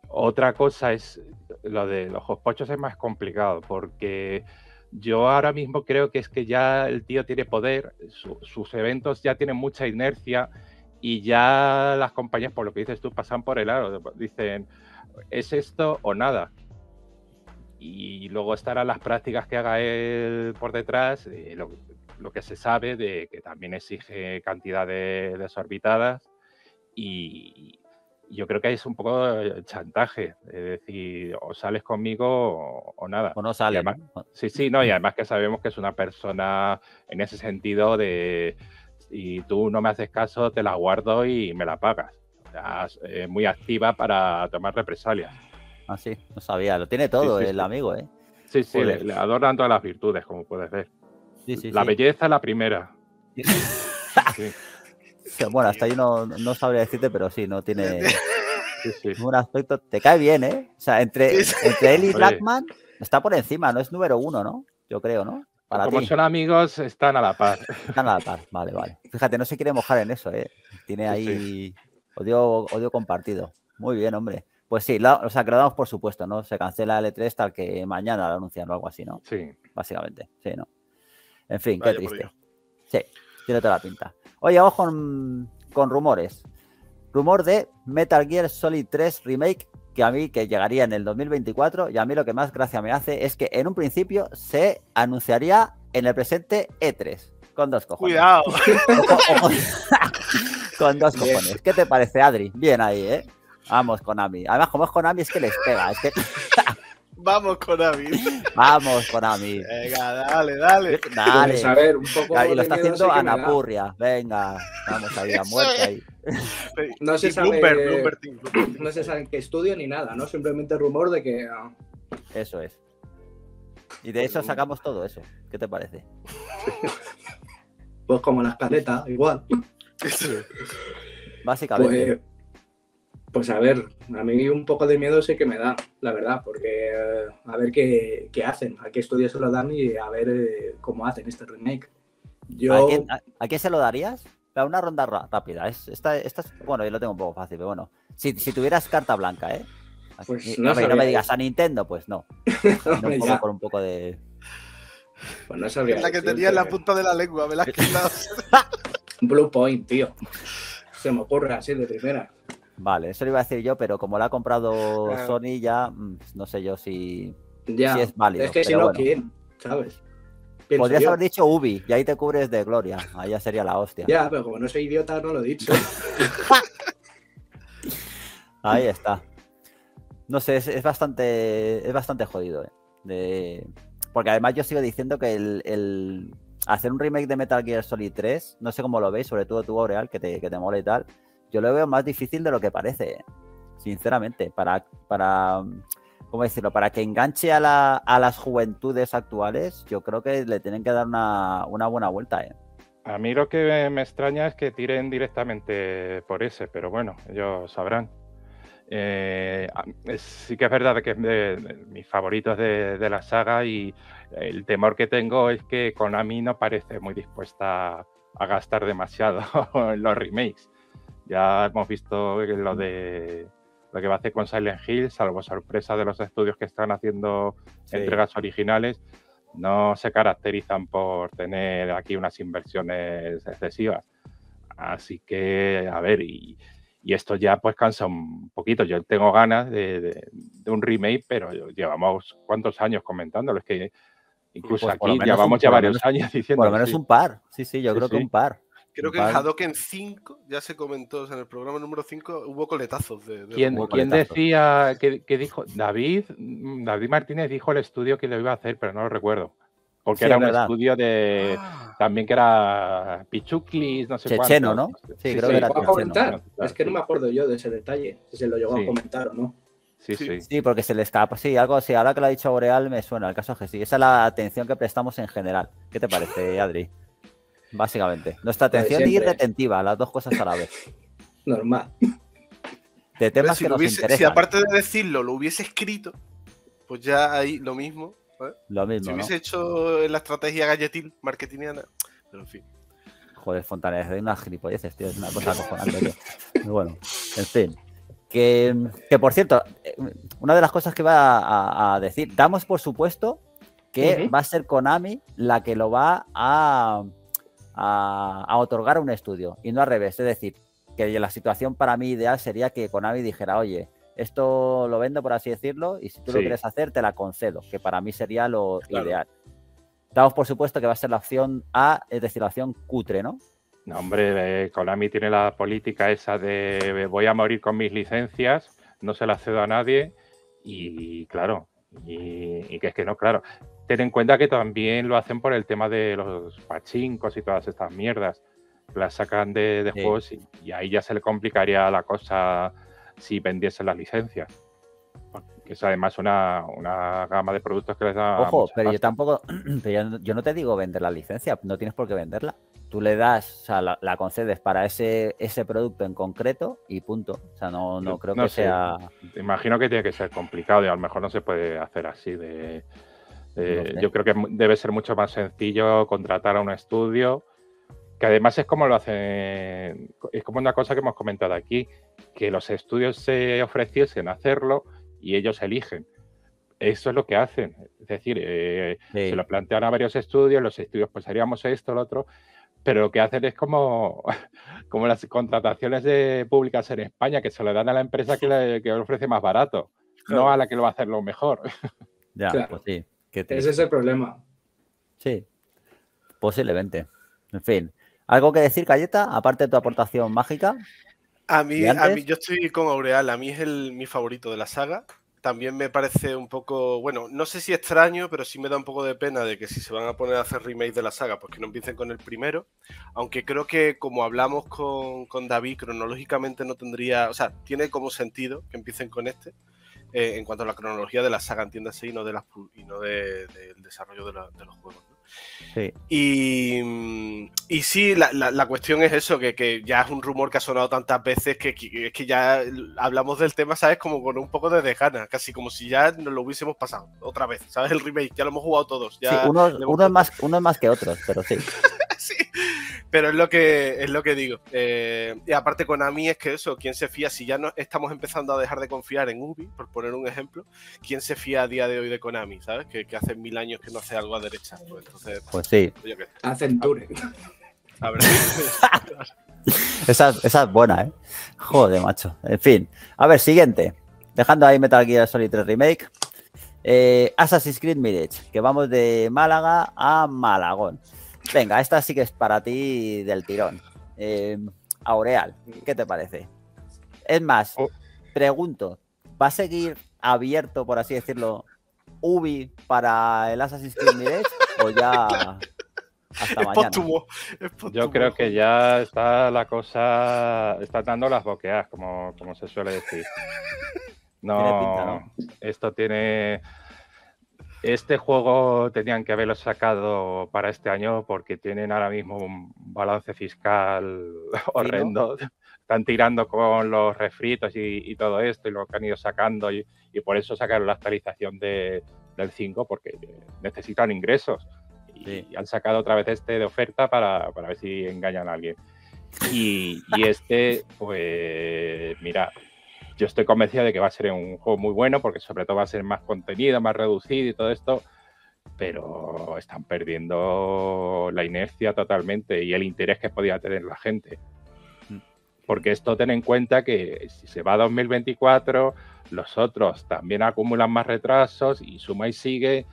Otra cosa es lo de los hospochos es más complicado porque yo ahora mismo creo que es que ya el tío tiene poder, sus eventos ya tienen mucha inercia y ya las compañías, por lo que dices tú, pasan por el aro. Dicen, ¿es esto o nada? Y luego estarán las prácticas que haga él por detrás, eh, lo, que se sabe de que también exige cantidades desorbitadas y, yo creo que es un poco de chantaje, es decir, o sales conmigo o, nada. O no sales. Sí, sí, no, y además que sabemos que es una persona en ese sentido de, si tú no me haces caso, te la guardo y me la pagas. O sea, es muy activa para tomar represalias. Ah, sí, no sabía, lo tiene todo el amigo, ¿eh? Sí, sí, le, adoran todas las virtudes, como puedes ver. Sí, sí, la belleza, la primera. sí [LAUGHS] bueno, hasta ahí no, no sabría decirte, pero sí, no tiene un aspecto. Te cae bien, ¿eh? O sea, entre, entre él y Blackman está por encima, no es número uno, ¿no? Yo creo, ¿no? Para Como son amigos, están a la par. Están a la par, vale, vale. Fíjate, no se quiere mojar en eso, ¿eh? Tiene ahí odio, odio compartido. Muy bien, hombre. Pues sí, o sea, que lo damos por supuesto, ¿no? Se cancela el E3 tal que mañana lo anuncian o algo así, ¿no? Sí. Básicamente, sí, ¿no? En fin, qué triste. Sí, tiene toda la pinta. Oye, vamos con, rumores. Rumor de Metal Gear Solid 3 Remake, que a mí que llegaría en el 2024, y a mí lo que más gracia me hace es que en un principio se anunciaría en el presente E3, con dos cojones. Cuidado. [LAUGHS] con dos cojones. ¿Qué te parece, Adri? Bien ahí, ¿eh? Vamos, con Ami. Además, como es Konami, es que les pega. Es que... [LAUGHS] Vamos, Konami. Vamos, Konami. Venga, dale, dale. Dale. A ver, un poco y lo está haciendo Anapurria. Venga, vamos ahí, a [LAUGHS] muerte ahí. [LAUGHS] No se, sabe, no se sabe en qué estudio ni nada, ¿no? Simplemente rumor de que. Ah. Eso es. Y de eso sacamos todo eso. ¿Qué te parece? Pues como la escaleta, igual. Básicamente. Pues, pues a ver, a mí un poco de miedo sé que me da, la verdad, porque eh, a ver qué, hacen, a qué estudios se lo dan y a ver eh, cómo hacen este remake. Yo... ¿A, quién, se lo darías? Una ronda rápida. Es, esta, esta bueno, yo lo tengo un poco fácil, pero bueno. Si, tuvieras carta blanca, ¿eh? Pues no, me digas a Nintendo, pues no. [LAUGHS] un poco, con un poco de. Pues no sabría. la que tenía en la punta de la lengua, me la has quitado. [LAUGHS] Blue Point, tío. Se me ocurre así de primera. Vale, eso lo iba a decir yo, pero como lo ha comprado Sony ya, mm, no sé yo si, es válido. Es que si no, ¿quién? ¿Sabes? Podrías haber dicho Ubi y ahí te cubres de gloria. Ahí ya sería la hostia. Ya, pero como no soy idiota, no lo he dicho. [LAUGHS] ahí está. No sé, es, bastante es bastante jodido. ¿eh? Porque además yo sigo diciendo que el, hacer un remake de Metal Gear Solid 3, no sé cómo lo veis, sobre todo tú, Aureal, que te, que te mola y tal yo lo veo más difícil de lo que parece, sinceramente, para, para ¿cómo decirlo? Para que enganche a, la, a las juventudes actuales, yo creo que le tienen que dar una, buena vuelta. ¿eh? A mí lo que me extraña es que tiren directamente por ese, pero bueno, ellos sabrán. Eh, sí que es verdad que es de, mis favoritos de, de, la saga y el temor que tengo es que Konami no parece muy dispuesta a gastar demasiado [LAUGHS] en los remakes. Ya hemos visto lo de lo que va a hacer con Silent Hill, salvo sorpresa de los estudios que están haciendo entregas originales, no se caracterizan por tener aquí unas inversiones excesivas. Así que, a ver, y, esto ya pues cansa un poquito. Yo tengo ganas de, un remake, pero llevamos cuántos años comentándolo. Es que incluso pues aquí llevamos ya varios años [LAUGHS] diciendo. Por lo menos un par, sí, sí, yo creo que un par. Creo que en Hadoken 5, ya se comentó, en el programa número 5 hubo coletazos. De, ¿Quién, decía que, dijo? David, mm, David Martínez dijo el estudio que lo iba a hacer, pero no lo recuerdo. Porque era un estudio de. Ah. También que era Pichuclis, no sé Checheno, ¿no? Sí, creo que era comentar. Es que no me acuerdo yo de ese detalle, si se lo llegó a comentar o no. Sí, sí, sí. porque se le escapa. Sí, algo así. Ahora que lo ha dicho Boreal, me suena. El caso es que sí. Esa es la atención que prestamos en general. ¿Qué te parece, Adri? Básicamente. Nuestra atención y retentiva, las dos cosas a la vez. [LAUGHS] Normal. De temas que nos interesan. Si aparte de decirlo, lo hubiese escrito, pues ya ahí lo mismo. ¿eh? Lo mismo. Si hubiese hecho la estrategia galletín marketingiana, pero en fin. Joder, Fontanes, de unas gilipolleces, tío. Es una cosa [LAUGHS] acojonante. bueno, en fin. Que, por cierto, eh, una de las cosas que va a, decir, damos por supuesto que va a ser Konami la que lo va a, a, otorgar un estudio y no al revés. Es decir, que la situación para mí ideal sería que Konami dijera, oye, esto lo vendo por así decirlo y si tú lo quieres hacer te la concedo, que para mí sería lo ideal. Damos por supuesto que va a ser la opción A, es decir, la opción cutre, ¿no? No, hombre, eh, Konami tiene la política esa de voy a morir con mis licencias, no se la cedo a nadie y claro, y, que es que no, claro. Ten en cuenta que también lo hacen por el tema de los pachincos y todas estas mierdas. Las sacan de, juegos y, ahí ya se le complicaría la cosa si vendiesen las licencias. Que es además una, una gama de productos que les da. Ojo, pero yo tampoco. [CLEARS THROAT] yo no te digo vender la licencia, no tienes por qué venderla tú le das, o sea, la, concedes para ese, ese producto en concreto y punto. O sea, no, no creo que sea. Imagino que tiene que ser complicado y a lo mejor no se puede hacer así de. Yo creo que debe ser mucho más sencillo contratar a un estudio, que además es como lo hacen, es como una cosa que hemos comentado aquí, que los estudios se ofreciesen a hacerlo y ellos eligen. Eso es lo que hacen. Es decir, eh, se lo plantean a varios estudios, los estudios pues haríamos esto, lo otro, pero lo que hacen es como, [LAUGHS] como las contrataciones de públicas en España, que se le dan a la empresa que le, ofrece más barato, no a la que lo va a hacer lo mejor. [LAUGHS] Ya, pues sí. Ese es el problema. Sí, posiblemente. En fin, ¿algo que decir, Cayeta, aparte de tu aportación mágica? A mí, a mí yo estoy con Aureal, a mí es el, mi favorito de la saga también me parece un poco, bueno, no sé si extraño, pero sí me da un poco de pena de que si se van a poner a hacer remake de la saga, pues que no empiecen con el primero. Aunque creo que como hablamos con, con David, cronológicamente no tendría, o sea, tiene como sentido que empiecen con este. Eh, en cuanto a la cronología de la saga, entiéndase, y no, de las, y no del desarrollo de, de los juegos. Y, y sí, la, cuestión es eso, que, ya es un rumor que ha sonado tantas veces que, es que ya hablamos del tema, ¿sabes? Como con un poco de dejana, casi como si ya nos lo hubiésemos pasado otra vez, ¿sabes? El remake, ya lo hemos jugado todos. Ya sí, uno, es más, uno es más que otros, pero sí. [LAUGHS] pero es lo que, es lo que digo. Eh, y aparte mí es que eso, ¿quién se fía? Si ya no estamos empezando a dejar de confiar en Ubi, por poner un ejemplo, ¿quién se fía a día de hoy de Konami? ¿Sabes? Que, hace mil años que no hace algo a derecha. Pues, entonces, pues sí. Acenture. A ver. [LAUGHS] esa, esa es buena, ¿eh? Joder, macho. En fin. A ver, siguiente. Dejando ahí Metal Gear Solid 3 Remake. Eh, Assassin's Creed Mirage, que vamos de Málaga a Malagón. Venga, esta sí que es para ti del tirón. Eh, Aureal, ¿qué te parece? Es más, oh. pregunto, ¿va a seguir abierto, por así decirlo, Ubi para el Assassin's Creed Mirage o ya hasta mañana? Yo creo que ya está la cosa, está dando las boqueas, como, como se suele decir. no, esto tiene este juego tenían que haberlo sacado para este año porque tienen ahora mismo un balance fiscal [LAUGHS] horrendo. Están tirando con los refritos y, todo esto y lo que han ido sacando y, por eso sacaron la actualización del 5 porque necesitan ingresos. Y, han sacado otra vez este de oferta para, ver si engañan a alguien. Y, y este, pues mira, yo estoy convencido de que va a ser un juego muy bueno porque sobre todo va a ser más contenido, más reducido y todo esto, pero están perdiendo la inercia totalmente y el interés que podía tener la gente. Porque esto ten en cuenta que si se va a 2024, los otros también acumulan más retrasos y suma y sigue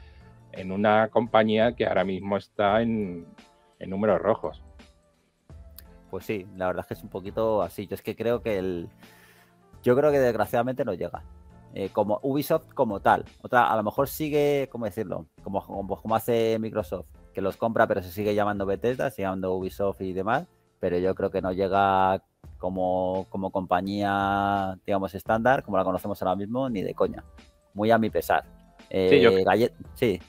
en una compañía que ahora mismo está en, en números rojos. Pues sí, la verdad es que es un poquito así. Yo es que creo que el, yo creo que desgraciadamente no llega. eh, como Ubisoft como tal. Otra, a lo mejor sigue, ¿cómo decirlo? Como, como, hace Microsoft, que los compra pero se sigue llamando Bethesda, sigue llamando Ubisoft y demás, pero yo creo que no llega como, como compañía, digamos, estándar, como la conocemos ahora mismo, ni de coña. Muy a mi pesar. sí, yo... Eh, sí,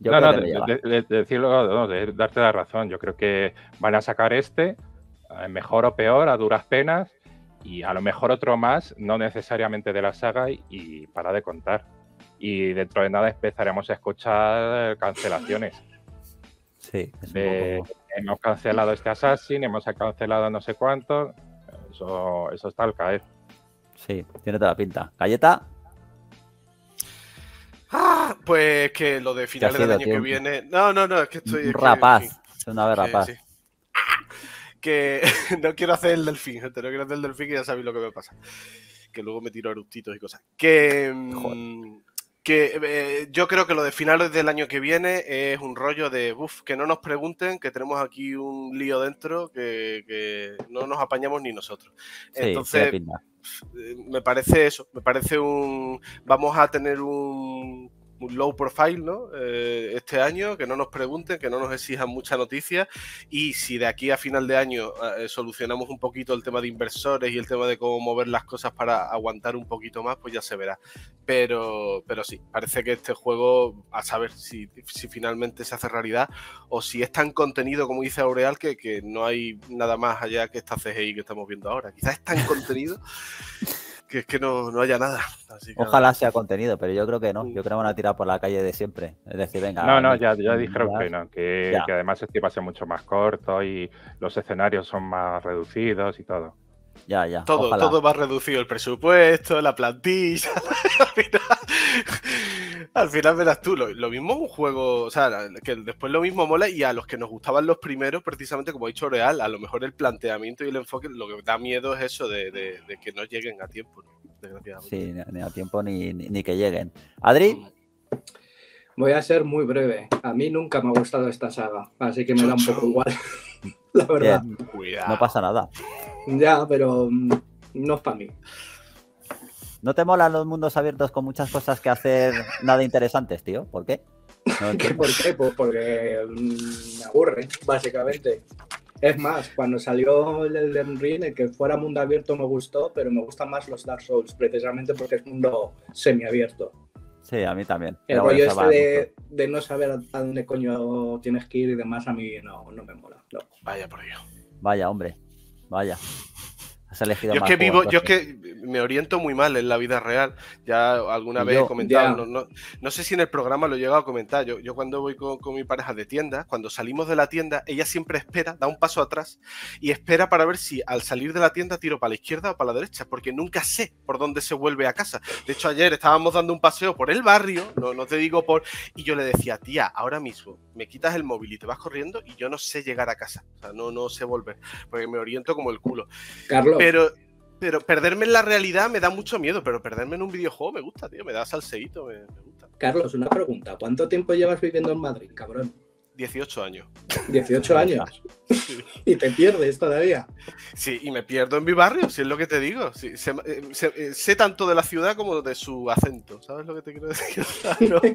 no, no, de, decirlo, de darte la razón. Yo creo que van a sacar este, eh, mejor o peor, a duras penas, y a lo mejor otro más, no necesariamente de la saga, y, para de contar. Y dentro de nada empezaremos a escuchar cancelaciones. Sí, hemos cancelado este Assassin, hemos cancelado no sé cuánto. Eso, eso está al caer. Sí, tiene toda la pinta. ¿Galleta? Ah, pues que lo de finales del año que viene. No, no, no, es que estoy. Rapaz. Es una vez rapaz. Que [LAUGHS] no quiero hacer el delfín, gente. No quiero hacer el delfín, que ya sabéis lo que me pasa. Que luego me tiro eructitos y cosas. Que. Mm, que eh, yo creo que lo de finales del año que viene es un rollo de, uff, que no nos pregunten, que tenemos aquí un lío dentro, que, no nos apañamos ni nosotros. Entonces, eh, me parece eso, me parece un, vamos a tener un low profile ¿no? Eh, este año, que no nos pregunten, que no nos exijan mucha noticia y si de aquí a final de año eh, solucionamos un poquito el tema de inversores y el tema de cómo mover las cosas para aguantar un poquito más, pues ya se verá. Pero, pero sí, parece que este juego, a saber si, si finalmente se hace realidad o si es tan contenido como dice Aureal que, que no hay nada más allá que esta CGI que estamos viendo ahora. Quizás es tan [LAUGHS] contenido que es que no, no haya nada. Ojalá sea contenido, pero yo creo que no. Yo creo que van a tirar por la calle de siempre. Es decir, venga. No, no, ya, ya dijeron que no, que, además este va a ser mucho más corto y los escenarios son más reducidos y todo. Ya, ya. Todo, todo va reducido, el presupuesto, la plantilla. [LAUGHS] Al final verás tú, lo, mismo un juego, o sea, que después lo mismo mola y a los que nos gustaban los primeros, precisamente como ha dicho Real, a lo mejor el planteamiento y el enfoque, lo que da miedo es eso de, que no lleguen a tiempo, Sí, ni a tiempo ni, que lleguen. Adri. Mm. Voy a ser muy breve. A mí nunca me ha gustado esta saga, así que me da un poco igual, [LAUGHS] la verdad. No pasa nada. Ya, pero mm, no es para mí. ¿No te molan los mundos abiertos con muchas cosas que hacer nada interesantes, tío? ¿Por qué? ¿Por qué? Pues porque mm, me aburre, básicamente. Es más, cuando salió el Elden Ring, el que fuera mundo abierto me gustó, pero me gustan más los Dark Souls, precisamente porque es mundo semiabierto. Sí, a mí también. El rollo este de, no saber a dónde coño tienes que ir y demás, a mí no, no me mola. Vaya por ello. Vaya, hombre. Vaya yo es que vivo, yo es que me oriento muy mal en la vida real. Ya alguna vez he comentado, no, sé si en el programa lo he llegado a comentar. Yo, yo cuando voy con, mi pareja de tienda, cuando salimos de la tienda, ella siempre espera, da un paso atrás y espera para ver si al salir de la tienda tiro para la izquierda o para la derecha, porque nunca sé por dónde se vuelve a casa. De hecho, ayer estábamos dando un paseo por el barrio, no, no te digo por. Y yo le decía, tía, ahora mismo me quitas el móvil y te vas corriendo y yo no sé llegar a casa. O sea, no, no sé volver, porque me oriento como el culo. Carlos. Pero, pero perderme en la realidad me da mucho miedo, pero perderme en un videojuego me gusta, tío, me da salseíto, me, gusta. Carlos, una pregunta. ¿Cuánto tiempo llevas viviendo en Madrid, cabrón? 18 años. 18 años. [LAUGHS] y te pierdes todavía. Sí, y me pierdo en mi barrio, si es lo que te digo. Eh, eh, sé, tanto de la ciudad como de su acento, ¿sabes lo que te quiero decir? [LAUGHS] [LAUGHS]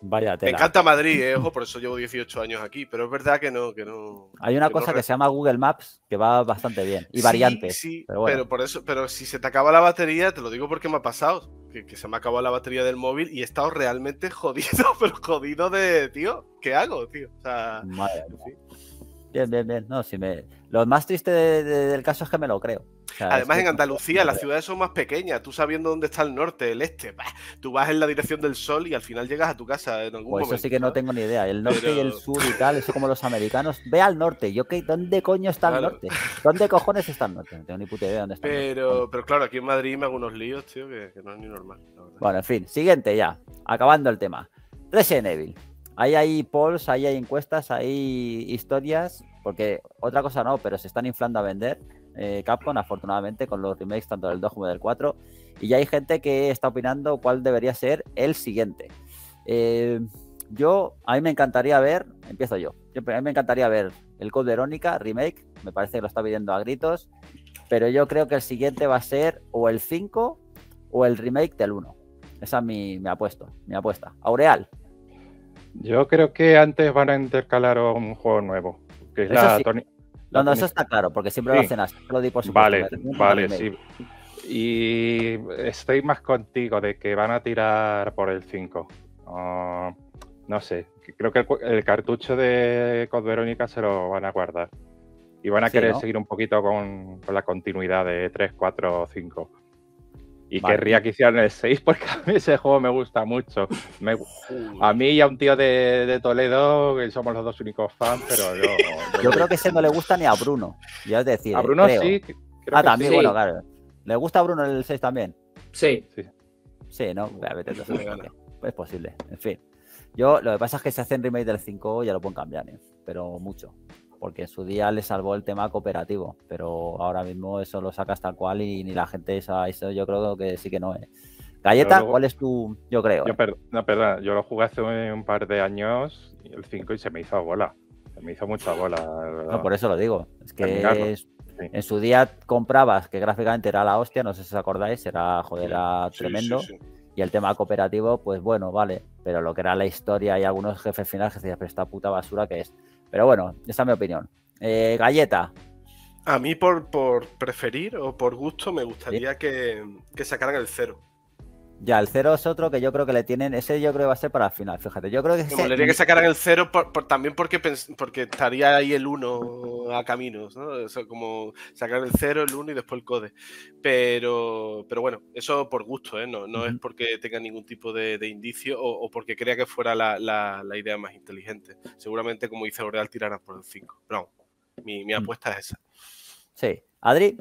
Vaya Me encanta Madrid, eh, ojo, por eso llevo 18 años aquí, pero es verdad que no. Que no Hay una cosa que se llama Google Maps que va bastante bien y variantes. Sí, pero, por eso, pero si se te acaba la batería, te lo digo porque me ha pasado, que, se me ha acabado la batería del móvil y he estado realmente [LAUGHS] jodido, pero jodido de, tío, ¿qué hago, tío? O sea, Bien, bien, bien. No, si me... Lo más triste del caso es que me lo creo. Además, en Andalucía las ciudades son más pequeñas. Tú sabiendo dónde está el norte, el este, tú vas en la dirección del sol y al final llegas a tu casa en algún pues Eso sí que no tengo ni idea. El norte y el sur y tal, eso como los americanos. Ve al norte. Yo, ¿qué? ¿dónde coño está el norte? ¿Dónde cojones está el norte? No tengo ni puta idea dónde está. Pero, pero claro, aquí en Madrid me hago unos líos, tío, que, no es ni normal. Bueno, en fin, siguiente ya. Acabando el tema. Resident Evil. Ahí hay polls, ahí hay encuestas, hay historias, porque otra cosa no, pero se están inflando a vender eh, Capcom, afortunadamente, con los remakes tanto del 2 como del 4. Y ya hay gente que está opinando cuál debería ser el siguiente. Eh, yo, a mí me encantaría ver, empiezo yo, a mí me encantaría ver el Code Verónica remake, me parece que lo está pidiendo a gritos, pero yo creo que el siguiente va a ser o el 5 o el remake del 1. Esa es mi, mi, apuesto, mi apuesta. Aureal. Yo creo que antes van a intercalar un juego nuevo. Que es la No, no, eso está claro, porque siempre lo hacen así. Lo di por supuesto. Vale, vale, sí. Y estoy más contigo de que van a tirar por el 5. no sé, creo que el, cartucho de Code Verónica se lo van a guardar. Y van a querer seguir un poquito con, la continuidad de 3, 4, 5. Y querría que hicieran el 6 [LAUGHS] porque a mí ese juego me gusta mucho. a mí y a un tío de, Toledo, que somos los dos únicos fans, pero yo... Yo creo que ese no le gusta ni a Bruno. Ya es decir, a Bruno sí. ah, también, bueno, claro. ¿Le gusta a Bruno el 6 también? Sí. Sí, ¿no? es posible. En fin. Yo, lo que pasa es que si hacen remake del 5 ya lo pueden cambiar, ¿eh? pero mucho. Porque en su día le salvó el tema cooperativo, pero ahora mismo eso lo sacas tal cual y ni la gente esa, eso yo creo que sí que no es. Galleta, ¿cuál es tu...? Yo creo. Yo, ¿eh? no, perdón, yo lo jugué hace un par de años, el 5, y se me hizo bola. Se me hizo mucha bola. No, por eso lo digo. Es que es, en su día comprabas, que gráficamente era la hostia, no sé si os acordáis, era, joder, era tremendo. y el tema cooperativo, pues bueno, vale. Pero lo que era la historia y algunos jefes finales que decías, pero esta puta basura que es. Pero bueno, esa es mi opinión. Eh, galleta. A mí, por, por preferir o por gusto, me gustaría que, que sacaran el cero. Ya, el cero es otro que yo creo que le tienen. Ese yo creo que va a ser para el final, fíjate. Yo creo que. Me que sacaran el cero también porque, porque estaría ahí el uno a caminos, ¿no? como sacar el cero, el uno y después el code. Pero, pero bueno, eso por gusto, ¿eh? No, no es porque tenga ningún tipo de, indicio o, porque crea que fuera la, la, idea más inteligente. Seguramente, como dice Oreal, tirarán por el 5. Pero mi, mi mm. apuesta es esa. Sí. Adri.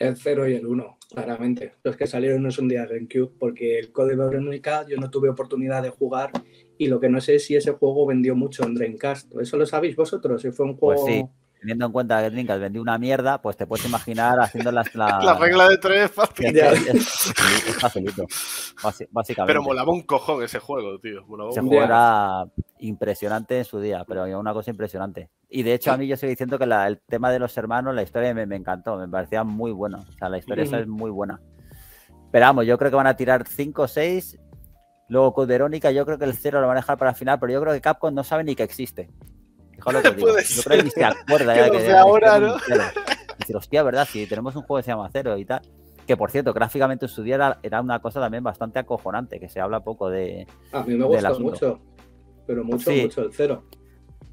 El 0 y el 1, claramente. Los que salieron no son de GameCube, porque el código Verónica yo no tuve oportunidad de jugar y lo que no sé es si ese juego vendió mucho en Dreamcast. ¿Eso lo sabéis vosotros? Si fue un pues juego... Pues sí teniendo en cuenta que Dreamcast vendió una mierda, pues te puedes imaginar haciendo las, la... [LAUGHS] la regla de tres [LAUGHS] es fácil. Es, facilito, básicamente. Pero molaba un cojón ese juego, tío. ese juego era impresionante en su día, pero una cosa impresionante. Y de hecho, a mí yo estoy diciendo que el tema de los hermanos, la historia me, encantó, me parecía muy buena. O sea, la historia esa es muy buena. Pero vamos, yo creo que van a tirar 5 o 6. Luego con Verónica, yo creo que el 0 lo van a dejar para el final, pero yo creo que Capcom no sabe ni que existe. Que digo. Yo creo que ni se acuerda ya que. ahora, ¿no? Dice, hostia, ¿verdad? Si tenemos un juego que se llama Cero y tal. Que por cierto, gráficamente en su día era, una cosa también bastante acojonante, que se habla poco de. A mí me gusta mucho. Pero mucho, mucho el cero.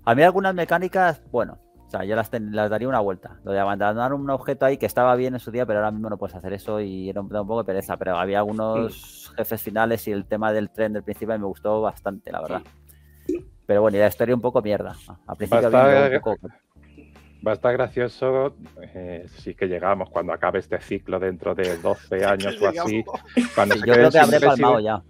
A mí algunas mecánicas, bueno, o sea, yo las, daría una vuelta. Lo de abandonar un objeto ahí que estaba bien en su día, pero ahora mismo no puedes hacer eso y era un, poco de pereza. Pero había algunos jefes finales y el tema del tren del principio me gustó bastante, la verdad. Pero bueno, y la historia un poco mierda. Al principio va, a poco... va a estar gracioso eh, si es que llegamos cuando acabe este ciclo dentro de 12 [LAUGHS] años o así. Cuando yo creo que habré palmado ya.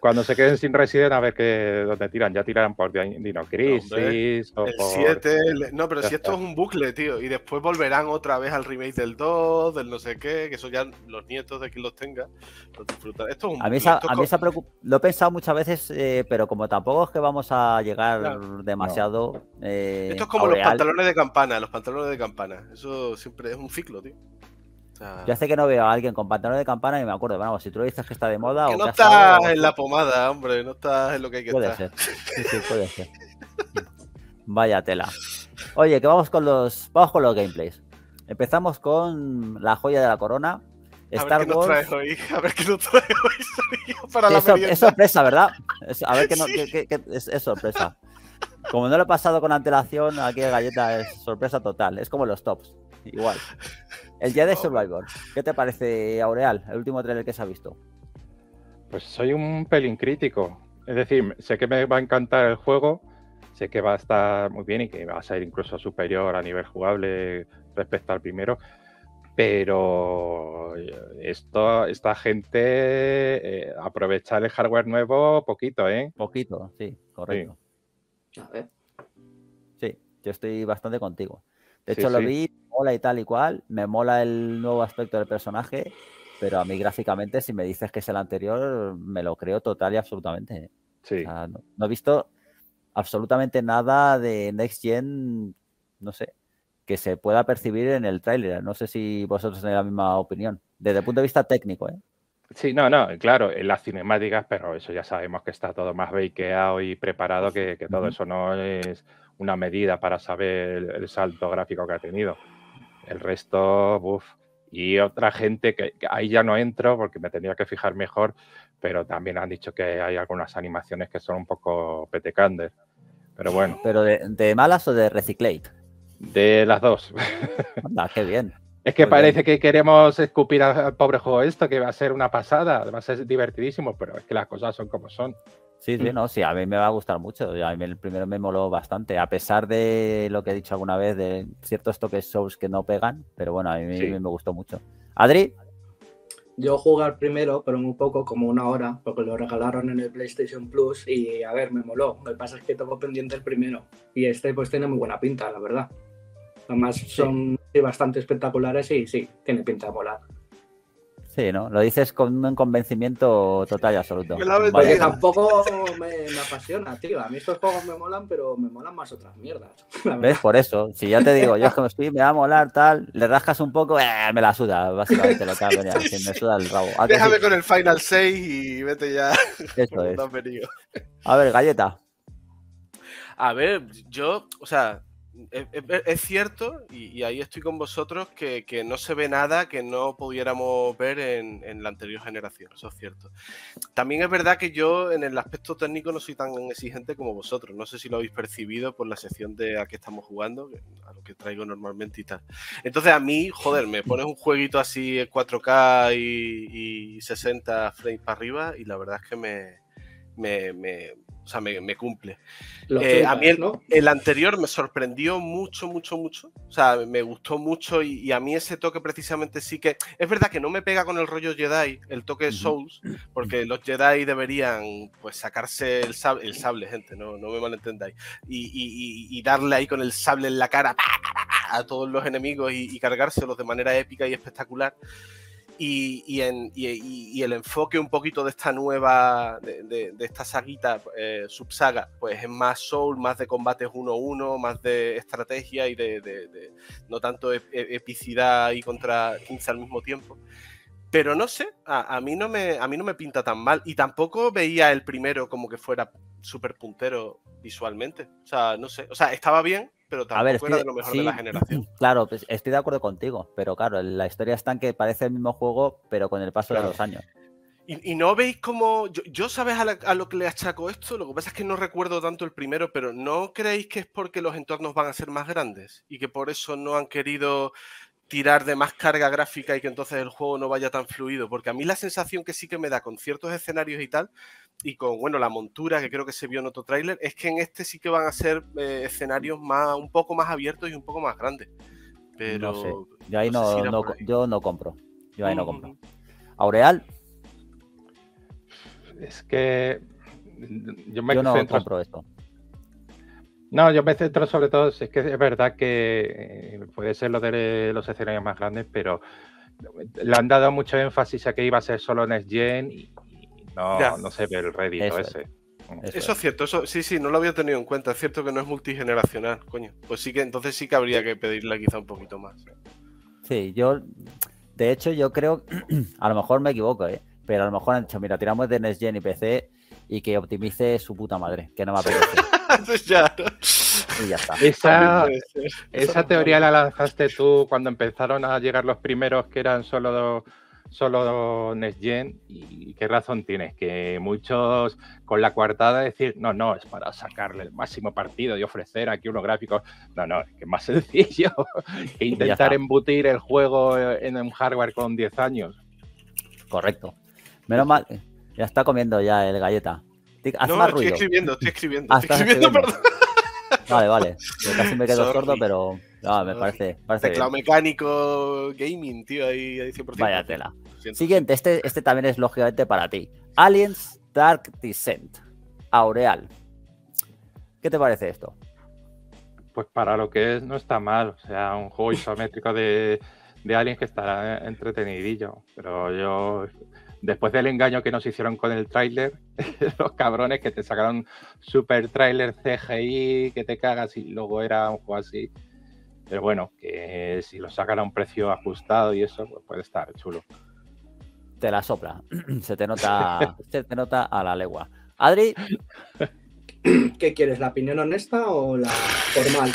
Cuando se queden sin Resident, a ver qué, dónde tiran. Ya tirarán por Dino Crisis. o el 7. No, pero si esto es un bucle, tío. Y después volverán otra vez al remake del 2, del no sé qué, que eso ya los nietos de quien los tenga los disfrutan. Esto es un A mí, esa, a mí esa lo he pensado muchas veces, eh, pero como tampoco es que vamos a llegar demasiado. Eh, esto es como los pantalones de campana, los pantalones de campana. Eso siempre es un ciclo, tío. Yo sé que no veo a alguien con pantalones de campana y me acuerdo, vamos, si tú lo dices que está de moda que no estás en la pomada, hombre, no estás en lo que hay que puede estar. Ser. Sí, sí, puede ser. Vaya tela. Oye, que vamos con los vamos con los gameplays. Empezamos con la joya de la corona. Star a ver qué Wars. Nos trae hoy. A ver qué nos trae hoy [LAUGHS] para la es, sorpresa, ¿verdad? a ver qué, no, es, es, sorpresa. Como no lo he pasado con antelación, aquí el galleta es sorpresa total. Es como los tops. Igual. El día de Survivor, ¿qué te parece, Aureal, el último trailer que se ha visto? Pues soy un pelín crítico. Es decir, sé que me va a encantar el juego, sé que va a estar muy bien y que va a ser incluso superior a nivel jugable respecto al primero, pero esto, esta gente eh, aprovechar el hardware nuevo poquito, ¿eh? Poquito, sí, correcto. Sí, yo estoy bastante contigo. De hecho, lo vi, mola y tal y cual. Me mola el nuevo aspecto del personaje, pero a mí gráficamente, si me dices que es el anterior, me lo creo total y absolutamente. Sí. no, he visto absolutamente nada de Next Gen, no sé, que se pueda percibir en el tráiler. No sé si vosotros tenéis la misma opinión. Desde el punto de vista técnico, ¿eh? Sí, no, no, claro, en las cinemáticas, pero eso ya sabemos que está todo más bakeado y preparado, que, todo eso no es una medida para saber el, salto gráfico que ha tenido. El resto, uff. Y otra gente que, ahí ya no entro porque me tendría que fijar mejor, pero también han dicho que hay algunas animaciones que son un poco petecander. Pero bueno. ¿Pero de, malas o de Reciclate? De las dos. Anda, qué bien. Es que parece que queremos escupir al pobre juego esto, que va a ser una pasada, va a ser divertidísimo, pero es que las cosas son como son. Sí, sí, no, sí, a mí me va a gustar mucho. A mí el primero me moló bastante, a pesar de lo que he dicho alguna vez, de ciertos toques Souls que no pegan, pero bueno, a mí me gustó mucho. Adri. Yo jugué al primero, pero muy poco, como una hora, porque lo regalaron en el PlayStation Plus y a ver, me moló. Lo que pasa es que tengo pendiente el primero y este pues tiene muy buena pinta, la verdad. Además son bastante espectaculares y sí, tiene pinta de molar. Sí, ¿no? Lo dices con un convencimiento total y absoluto. Porque tampoco me, apasiona, tío. A mí estos juegos me molan, pero me molan más otras mierdas. [LAUGHS] ¿Ves? Por eso. Si ya te digo, yo es como estoy, me va a molar, tal, le rascas un poco, eh, me la suda, básicamente lo que ha venido. Me suda el rabo. Déjame con el Final 6 y vete ya. Eso [LAUGHS] es. A ver, galleta. A ver, yo, o sea, es, cierto, y, ahí estoy con vosotros, que, no se ve nada que no pudiéramos ver en, la anterior generación, eso es cierto. También es verdad que yo en el aspecto técnico no soy tan exigente como vosotros, no sé si lo habéis percibido por la sección de a qué estamos jugando, a lo que traigo normalmente y tal. Entonces a mí, joder, me pones un jueguito así en 4K y, 60 frames para arriba y la verdad es que me, me o sea, me, cumple. Eh, a mí el, anterior me sorprendió mucho, mucho, mucho. O sea, me gustó mucho y, a mí ese toque precisamente sí que... Es verdad que no me pega con el rollo Jedi, el toque Souls, porque los Jedi deberían pues sacarse el sable, el sable gente, no, no me malentendáis, y, y, darle ahí con el sable en la cara a todos los enemigos y cargárselos de manera épica y espectacular. Y, el enfoque un poquito de esta nueva, de, esta saguita, eh, subsaga, pues es más soul, más de combates 1-1, más de estrategia y de, no tanto epicidad y contra 15 al mismo tiempo. Pero no sé, a, mí no me, a mí no me pinta tan mal. Y tampoco veía el primero como que fuera súper puntero visualmente. O sea, no sé. O sea, estaba bien, pero tampoco era de lo mejor de la [CLEARS THROAT] generación. Claro, pues estoy de acuerdo contigo, pero claro, la historia está en que parece el mismo juego, pero con el paso de los años. Y, no veis como. Yo, sabes a, lo que le achaco esto, lo que pasa es que no recuerdo tanto el primero, pero ¿no creéis que es porque los entornos van a ser más grandes y que por eso no han querido tirar de más carga gráfica y que entonces el juego no vaya tan fluido? Porque a mí la sensación que sí que me da con ciertos escenarios y tal y con bueno la montura que creo que se vio en otro tráiler es que en este sí que van a ser eh, escenarios más un poco más abiertos y un poco más grandes. Pero no sé. yo ahí no, yo no compro. Yo ahí no compro. Aureal es que yo, me no compro esto no, yo me centro sobre todo, es que es verdad que eh, puede ser lo de los escenarios más grandes, pero le han dado mucho énfasis a que iba a ser solo Next Gen y, no, no se ve el rédito ese. Eso, es cierto, eso sí, sí, no lo había tenido en cuenta. Es cierto que no es multigeneracional, coño. Pues sí que entonces sí que habría que pedirle quizá un poquito más. Sí, yo, de hecho, yo creo, [CLEARS THROAT] a lo mejor me equivoco, ¿eh? pero a lo mejor han dicho, mira, tiramos de Next Gen y PC y que optimice su puta madre, que no me apetece. [LAUGHS] ya. Y ya está. Esa, esa teoría la lanzaste tú cuando empezaron a llegar los primeros que eran solo solo Next Gen y qué razón tienes, que muchos con la coartada decir, no, no, es para sacarle el máximo partido y ofrecer aquí unos gráficos. No, no, es que es más [LAUGHS] sencillo que intentar embutir el juego en un hardware con 10 años. Correcto. Menos mal, ya está comiendo ya el galleta. Haz no, más estoy escribiendo, estoy escribiendo. estoy escribiendo, perdón. Vale, vale. Yo casi me quedo sordo, pero no, me parece. parece Teclado mecánico gaming, tío, ahí, ahí 100%. Vaya tela. Siguiente, este, este también es lógicamente para ti. Aliens Dark Descent. Aureal. ¿Qué te parece esto? Pues para lo que es, no está mal. O sea, un juego [LAUGHS] isométrico de, de Aliens que estará entretenidillo. Pero yo después del engaño que nos hicieron con el tráiler, [LAUGHS] los cabrones que te sacaron super tráiler CGI, que te cagas y luego era un juego así. Pero bueno, que si lo sacan a un precio ajustado y eso, pues puede estar chulo. te la sopla. [CLEARS THROAT] se te nota, [LAUGHS] se te nota a la legua. Adri. [CLEARS THROAT] ¿Qué quieres, la opinión honesta o la formal?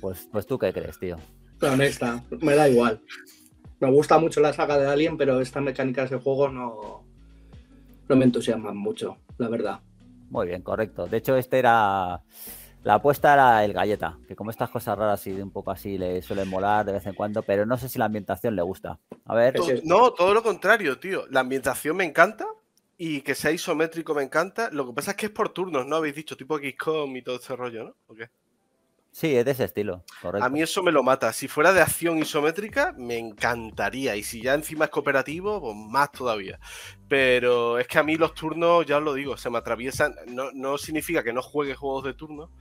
Pues, pues tú qué crees, tío. La honesta, me da igual. Me gusta mucho la saga de Alien, pero estas mecánicas de juego no, no me entusiasman mucho, la verdad. Muy bien, correcto. De hecho, este era. La apuesta era el galleta, que como estas cosas raras y de un poco así le suelen molar de vez en cuando, pero no sé si la ambientación le gusta. A ver. No, todo lo contrario, tío. La ambientación me encanta y que sea isométrico me encanta. Lo que pasa es que es por turnos, ¿no? Habéis dicho, tipo XCOM y todo ese rollo, ¿no? ¿O qué? Sí, es de ese estilo, correcto. A mí eso me lo mata. Si fuera de acción isométrica, me encantaría. Y si ya encima es cooperativo, pues más todavía. Pero es que a mí los turnos, ya os lo digo, se me atraviesan. No, significa que no juegue juegos de turno,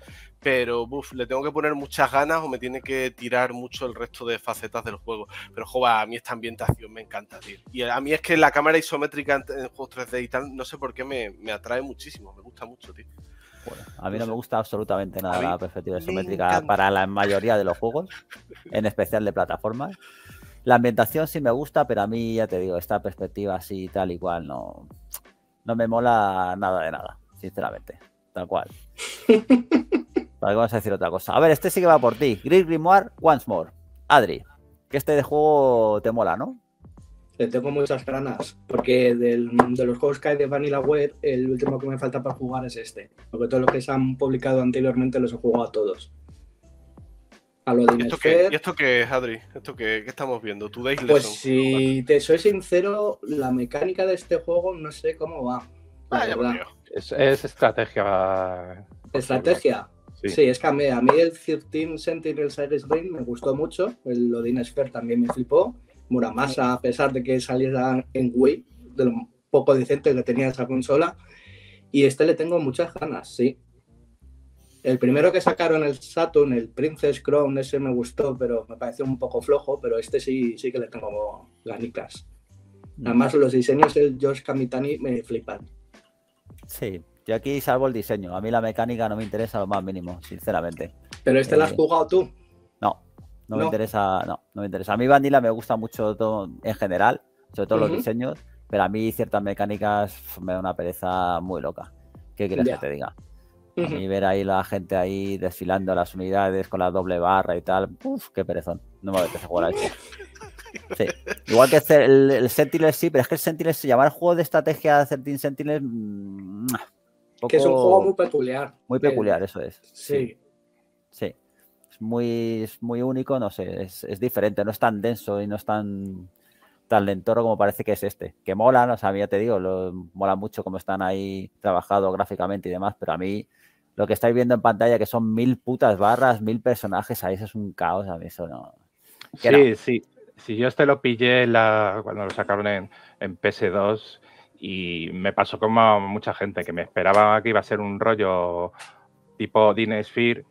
pero le tengo que poner muchas ganas o me tiene que tirar mucho el resto de facetas del juego. Pero, joder, a mí esta ambientación me encanta, tío. Y a mí es que la cámara isométrica en, juegos 3D y tal, no sé por qué me, me atrae muchísimo. Me gusta mucho, tío a mí no me gusta absolutamente nada la perspectiva isométrica para la mayoría de los juegos, en especial de plataformas. La ambientación sí me gusta, pero a mí, ya te digo, esta perspectiva así tal y cual no, no me mola nada de nada, sinceramente. Tal cual. [LAUGHS] Vamos a decir otra cosa. A ver, este sí que va por ti. Gris Grimoire Once More. Adri, que este de juego te mola, ¿no? Tengo muchas ganas, porque de los juegos que hay de Vanillaware, el último que me falta para jugar es este. Porque todos los que se han publicado anteriormente los he jugado a todos. A lo de ¿Y, esto qué, ¿Y esto qué es, Adri? ¿Esto qué, estamos viendo? Pues si te soy sincero, la mecánica de este juego no sé cómo va. es, estrategia. ¿Estrategia? Sí. es que a mí, el 13 Sentinel Cyrus Ring me gustó mucho. El Odin Sphere también me flipó. Muramasa, a pesar de que saliera en Wii, de lo poco decente que tenía esa consola. Y este le tengo muchas ganas, sí. El primero que sacaron, el Saturn, el Princess Crown, ese me gustó, pero me pareció un poco flojo, pero este sí, sí que le tengo ganicas. Mm. Además, los diseños del George Kamitani me flipan. Sí, yo aquí salvo el diseño. A mí la mecánica no me interesa lo más mínimo, sinceramente. ¿Pero este lo has eh, jugado tú? No, no, me interesa, no, no me interesa. A mí Vanilla me gusta mucho todo en general, sobre todo los diseños, pero a mí ciertas mecánicas me da una pereza muy loca. ¿Qué quieres que te diga? A mí ver ahí la gente ahí desfilando las unidades con la doble barra y tal, uff, qué perezón. No me apetece jugar a eso. Sí. Igual que el, el, Sentinel sí, pero es que el Sentinel, se llama el juego de estrategia 13 Sentinel. Mmm, Que es un juego muy peculiar. Muy peculiar, eso es. Sí. Sí muy, muy único, no sé, es, diferente, no es tan denso y no es tan, tan lentoro como parece que es este. Que mola, o sea, ya te digo, mola mucho como están ahí trabajados gráficamente y demás, pero a mí lo que estáis viendo en pantalla, que son mil putas barras, mil personajes, ahí eso es un caos, a mí eso no. Sí, sí. Si yo este lo pillé cuando lo sacaron en, en PS2 y me pasó como mucha gente que me esperaba que iba a ser un rollo tipo Sphere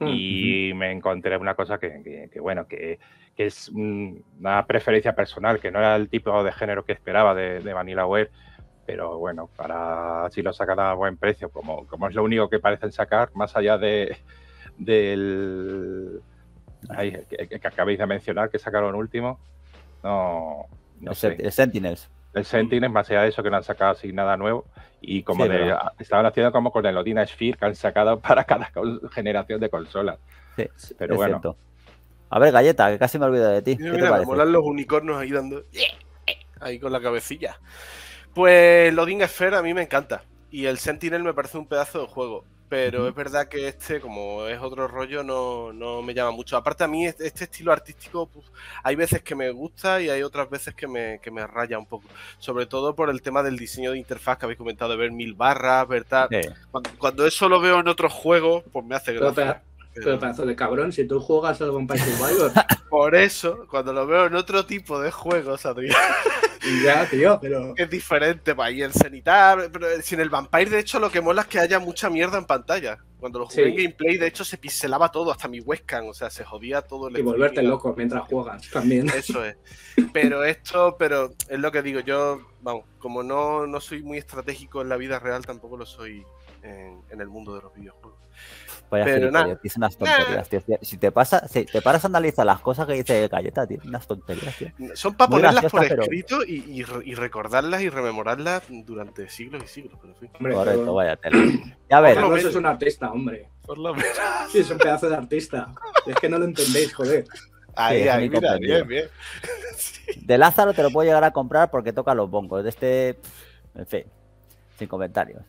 y me encontré una cosa que, bueno, que, es una preferencia personal, que no era el tipo de género que esperaba de, de Vanillaware, pero bueno, para si lo sacan a buen precio, como, como es lo único que parecen sacar, más allá de del que, acabéis de mencionar, que sacaron último, no, no el, Sentinels. El Sentinels, más allá de eso, que no han sacado así nada nuevo. Y como estaban haciendo como con el Odina Sphere que han sacado [LAUGHS] para cada generación de consolas. Sí, pero bueno. A ver, galleta, que casi me olvido de ti. ¿Qué mira, me molan los unicornios ahí dando. Ahí con la cabecilla. Pues el Odin Sphere a mí me encanta. Y el Sentinel me parece un pedazo de juego. Pero es verdad que este, como es otro rollo, no, no, me llama mucho. Aparte, a mí este, este estilo artístico, pues, hay veces que me gusta y hay otras veces que me, que me, raya un poco. Sobre todo por el tema del diseño de interfaz que habéis comentado, de ver mil barras, ¿verdad? Cuando, eso lo veo en otros juegos, pues me hace gracia. Pero, pedazo de cabrón, si tú juegas algo en País [LAUGHS] Por eso, cuando lo veo en otro tipo de juegos, Adrián. [LAUGHS] Ya, tío, [LAUGHS] pero. Es diferente, pues ahí el Cenitar. Pero sin el Vampire, de hecho, lo que mola es que haya mucha mierda en pantalla. Cuando lo jugué en gameplay, de hecho, se pixelaba todo, hasta mi webcam. O sea, se jodía todo el. Y volverte loco mientras juegas también. [LAUGHS] Eso es. Pero esto, pero es lo que digo, yo, vamos, como no, no soy muy estratégico en la vida real, tampoco lo soy en, en el mundo de los videojuegos. Vaya Pero nada. unas tonterías, tío. Si te, pasa, si te paras a analizar las cosas que dice Galleta, tío, unas tonterías, tío. Son para Muy ponerlas por pero- escrito y, y re- y recordarlas y rememorarlas durante siglos y siglos. Pero en fin, Hombre, Correcto, pero- vaya tela. Y a ver, Por lo Carlos menos. es un artista, hombre. por lo menos. Sí, es un pedazo de artista. Es que no lo entendéis, joder. Ahí, ahí, mira, bien, bien. [LAUGHS] de Lázaro te lo puedo llegar a comprar porque toca los bongos. De este, en fin, sin comentarios.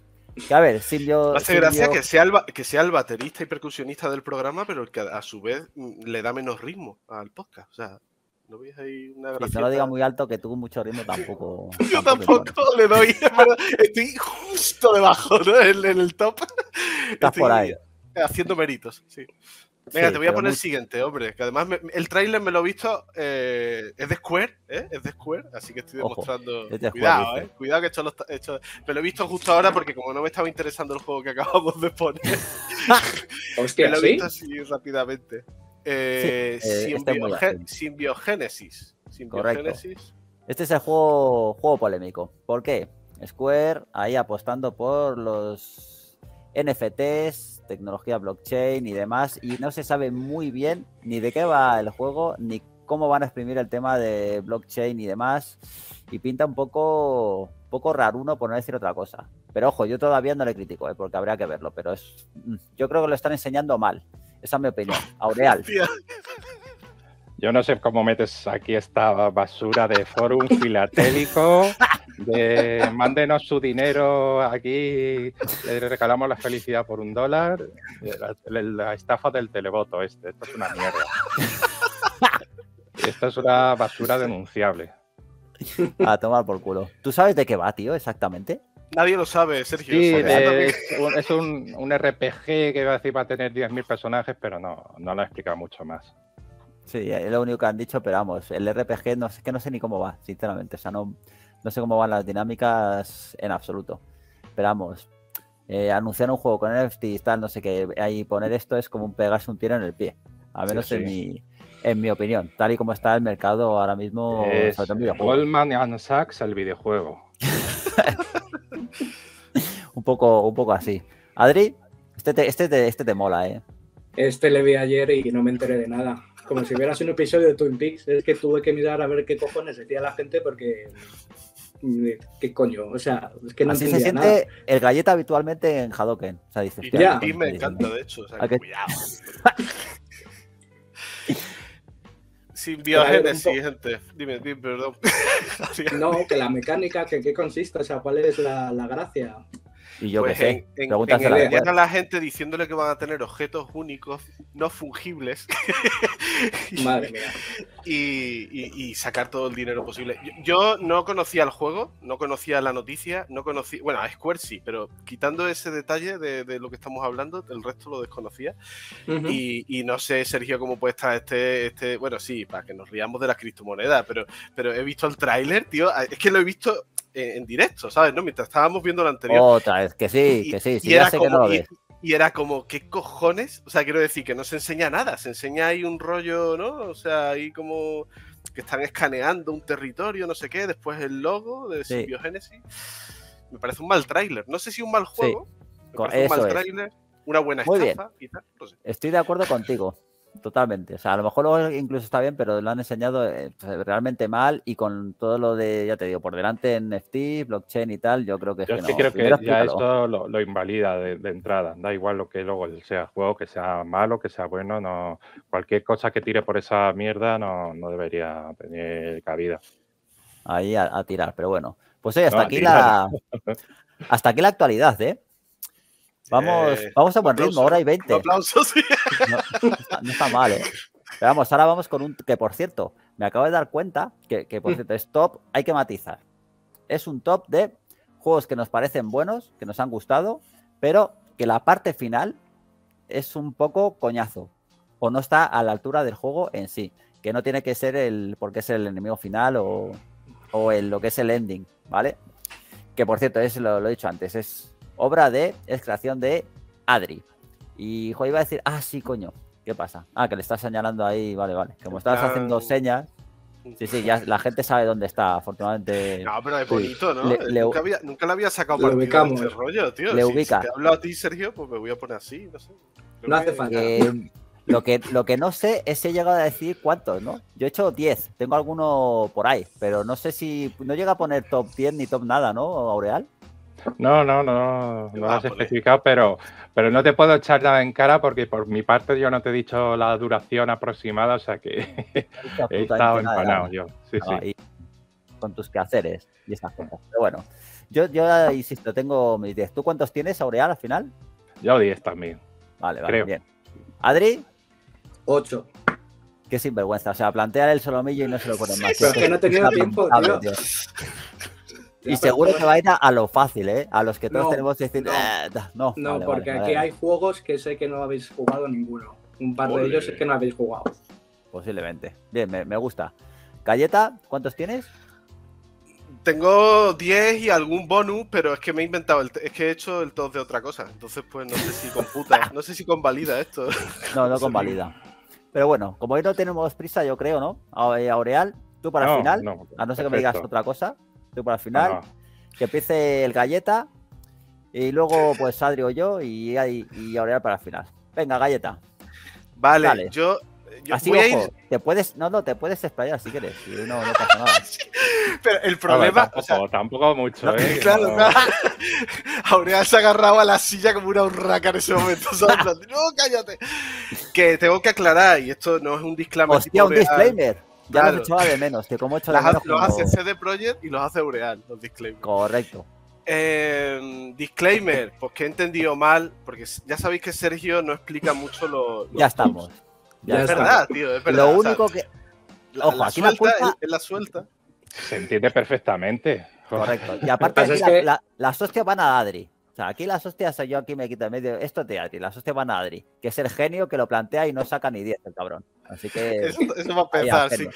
Que a ver, Silvio. Me hace gracia Silvio- que sea, el, que sea el baterista y percusionista del programa, pero el que a su vez mm, le da menos ritmo al podcast. O sea, ¿no veis ahí una gracia? no lo diga muy alto que tuvo mucho ritmo tampoco. [LAUGHS] Yo tampoco tampoco le doy, estoy justo debajo, ¿no? En, en el top. Estás por ahí. Haciendo méritos, sí. Venga, Sí, te voy a poner el siguiente, hombre. Que además me- el tráiler me lo he visto. eh, es de Square, ¿eh? Es de Square, así que estoy Ojo, demostrando. es de Square, Cuidado, dice. ¿eh? Cuidado que esto lo está- esto- Me lo he visto justo ahora porque, como no me estaba interesando el juego que acabamos de poner, [LAUGHS] [LAUGHS] me Hostia, lo he ¿sí? visto así rápidamente. Eh, Sí, eh, este. Correcto. Simbiogénesis. Este es el juego, juego polémico. ¿Por qué? Square ahí apostando por los NFTs, tecnología blockchain y demás, y no se sabe muy bien ni de qué va el juego, ni cómo van a exprimir el tema de blockchain y demás, y pinta un poco, poco raruno por no decir otra cosa. Pero ojo, yo todavía no le critico, ¿eh? porque habría que verlo, pero es, mm, yo creo que lo están enseñando mal. Esa es mi opinión. Aureal. [LAUGHS] Yo no sé cómo metes aquí esta basura de forum filatélico, de mándenos su dinero aquí, le regalamos la felicidad por un dólar, la, estafa del televoto este, esto es una mierda. Esto es una basura denunciable. A tomar por culo. ¿Tú sabes de qué va, tío, exactamente? Nadie lo sabe, Sergio. Sí, de- es un- un RPG que va a decir va a tener 10.000 personajes, pero no, no lo explica mucho más. Sí, es lo único que han dicho, pero vamos, el RPG no sé, que no sé ni cómo va, sinceramente. O sea, no, no sé cómo van las dinámicas en absoluto. Pero vamos, eh, anunciar un juego con NFT y tal, no sé qué, ahí poner esto es como un pegarse un tiro en el pie. A menos sí. En, mi, en mi opinión, tal y como está el mercado ahora mismo, Es. Goldman and Sachs, el videojuego. [LAUGHS] Un poco, un poco así. Adri, este te, este te, este te mola, ¿eh? Este le vi ayer y no me enteré de nada. Como si hubieras un episodio de Twin Peaks. Es que tuve que mirar a ver qué cojones decía la gente porque. ¿Qué coño? O sea, es que no Así se siente nada. el galleta habitualmente en Hadoken. O sea, dices, Y, "Hostia, Ya. ¿qué y me está diciendo?". encanta, de hecho. O sea, ¿A que- cuidado. [LAUGHS] Simbiogénesis, Trae un gente. Dime, dime, perdón. [LAUGHS] No, que la mecánica, que qué consiste, o sea, cuál es la, la gracia. Y yo Pues qué sé, en, en, en a la gente diciéndole que van a tener objetos únicos, no fungibles, [LAUGHS] Madre mía. y, y- y sacar todo el dinero posible. Yo, yo no conocía el juego, no conocía la noticia, no conocía, bueno, a Square sí, pero quitando ese detalle de, de lo que estamos hablando, el resto lo desconocía. Y no sé, Sergio, cómo puede estar este, este, bueno, sí, para que nos riamos de las criptomonedas, pero, pero he visto el tráiler, tío, es que lo he visto en, directo, ¿sabes? ¿No? Mientras estábamos viendo lo anterior. Otra vez, que sí, que sí, sí, y ya que no como- lo y- ves. Y era como, ¿qué cojones? O sea, quiero decir que no se enseña nada, se enseña ahí un rollo, ¿no? O sea, ahí como que están escaneando un territorio, no sé qué, después el logo de Sí. Simbiogénesis. Me parece un mal tráiler. No sé si un mal juego, me Co- parece un mal eso tráiler, una buena estafa tal, no sé. Estoy de acuerdo contigo, totalmente. O sea, a lo mejor luego incluso está bien, pero lo han enseñado eh, pues, realmente mal y con todo lo de, ya te digo, por delante en NFT, blockchain y tal, yo creo que es que no. creo que ya esto lo, lo invalida de, de entrada. Da igual lo que luego sea juego, que sea malo, que sea bueno, no cualquier cosa que tire por esa mierda no, no debería tener cabida. Ahí a, a tirar, pero bueno. Pues oye, hasta No, aquí la. Hasta aquí la actualidad, ¿eh? [LAUGHS] Vamos, Eh, vamos a buen aplauso, ritmo, hora y 20. Un aplauso, sí. No, no está, no está mal, ¿eh? Pero vamos, ahora vamos con un. Que por cierto, me acabo de dar cuenta que, que por cierto, es top, hay que matizar. Es un top de juegos que nos parecen buenos, que nos han gustado, pero que la parte final es un poco coñazo. O no está a la altura del juego en sí. Que no tiene que ser el. porque es el enemigo final o, o el, lo que es el ending, ¿vale? Que por cierto, es lo, lo he dicho antes, es obra de. es creación de Adri. Y jo, iba a decir, ah, sí, coño. ¿Qué pasa? Ah, que le estás señalando ahí, vale, vale. Como estabas plan- haciendo señas, Sí, sí, ya la gente sabe dónde está, afortunadamente. No, pero es bonito, ¿no? nunca, había, nunca, le había sacado partido este rollo, tío. Le ubica. Si te hablo a ti, Sergio, pues me voy a poner así, no sé. no hace falta. lo, que, lo que no sé es si he llegado a decir cuántos, ¿no? Yo he hecho 10, tengo alguno por ahí, pero no sé si. No llega a poner top 10 ni top nada, ¿no, Aureal? No, no, no, no lo has especificado, pero, pero no te puedo echar nada en cara porque por mi parte yo no te he dicho la duración aproximada, o sea que he [LAUGHS] estado empanado yo. Sí, sí. con tus quehaceres y esas cosas. Pero bueno, yo, yo insisto, tengo mis 10. ¿Tú cuántos tienes, Aureal, al final? Yo 10 también. Vale, vale, bien. ¿Adri? 8. Qué sinvergüenza. O sea, plantear el solomillo y no se lo ponen más. Pero es que no he tenido tiempo, tío. [LAUGHS] Y seguro que va a ir a, lo fácil, ¿eh? A los que todos tenemos que decir, no. No, no porque aquí hay juegos que sé que no habéis jugado ninguno. Un par de ellos es que no habéis jugado. Posiblemente. Bien, me, gusta. Galleta, ¿cuántos tienes? Tengo 10 y algún bonus, pero es que me he inventado, el es que he hecho el top de otra cosa. Entonces, pues no sé si computa, [LAUGHS] no sé si convalida esto. No, no convalida. Pero bueno, como hoy no tenemos prisa, yo creo, ¿no? Aureal, tú para el final, a no ser que me digas otra cosa para el final. Que empiece el galleta. Y luego, pues Adri o yo y, y, y Aureal para el final. Venga, galleta. Vale, yo. Así, ojo, te puedes, no, no, te puedes explayar si quieres. no, no pasa nada. [LAUGHS] Pero el problema. tampoco, tampoco, mucho, ¿eh? [LAUGHS] Claro, claro. [LAUGHS] Aureal se agarraba a la silla como una urraca en ese momento. no, cállate. Que tengo que aclarar, y esto no es un disclaimer. Hostia, un disclaimer. Ya los echaba de menos, que como hecho de menos. Los hace CD Projekt y los hace Ureal, los disclaimers. Correcto. Eh, disclaimer, pues que he entendido mal, porque ya sabéis que Sergio no explica mucho lo. ya estamos. Ya es verdad, tío, es verdad. Lo único que. Ojo, aquí la culpa... es la suelta. Se entiende perfectamente. Correcto. Y aparte, aquí las hostias van a Adri. O sea, aquí las hostias, yo aquí me quito de medio. Esto te Adri, las hostias van a Adri, que es el genio que lo plantea y no saca ni 10 el cabrón. Así que. [LAUGHS] Eso, va a pensar, sí.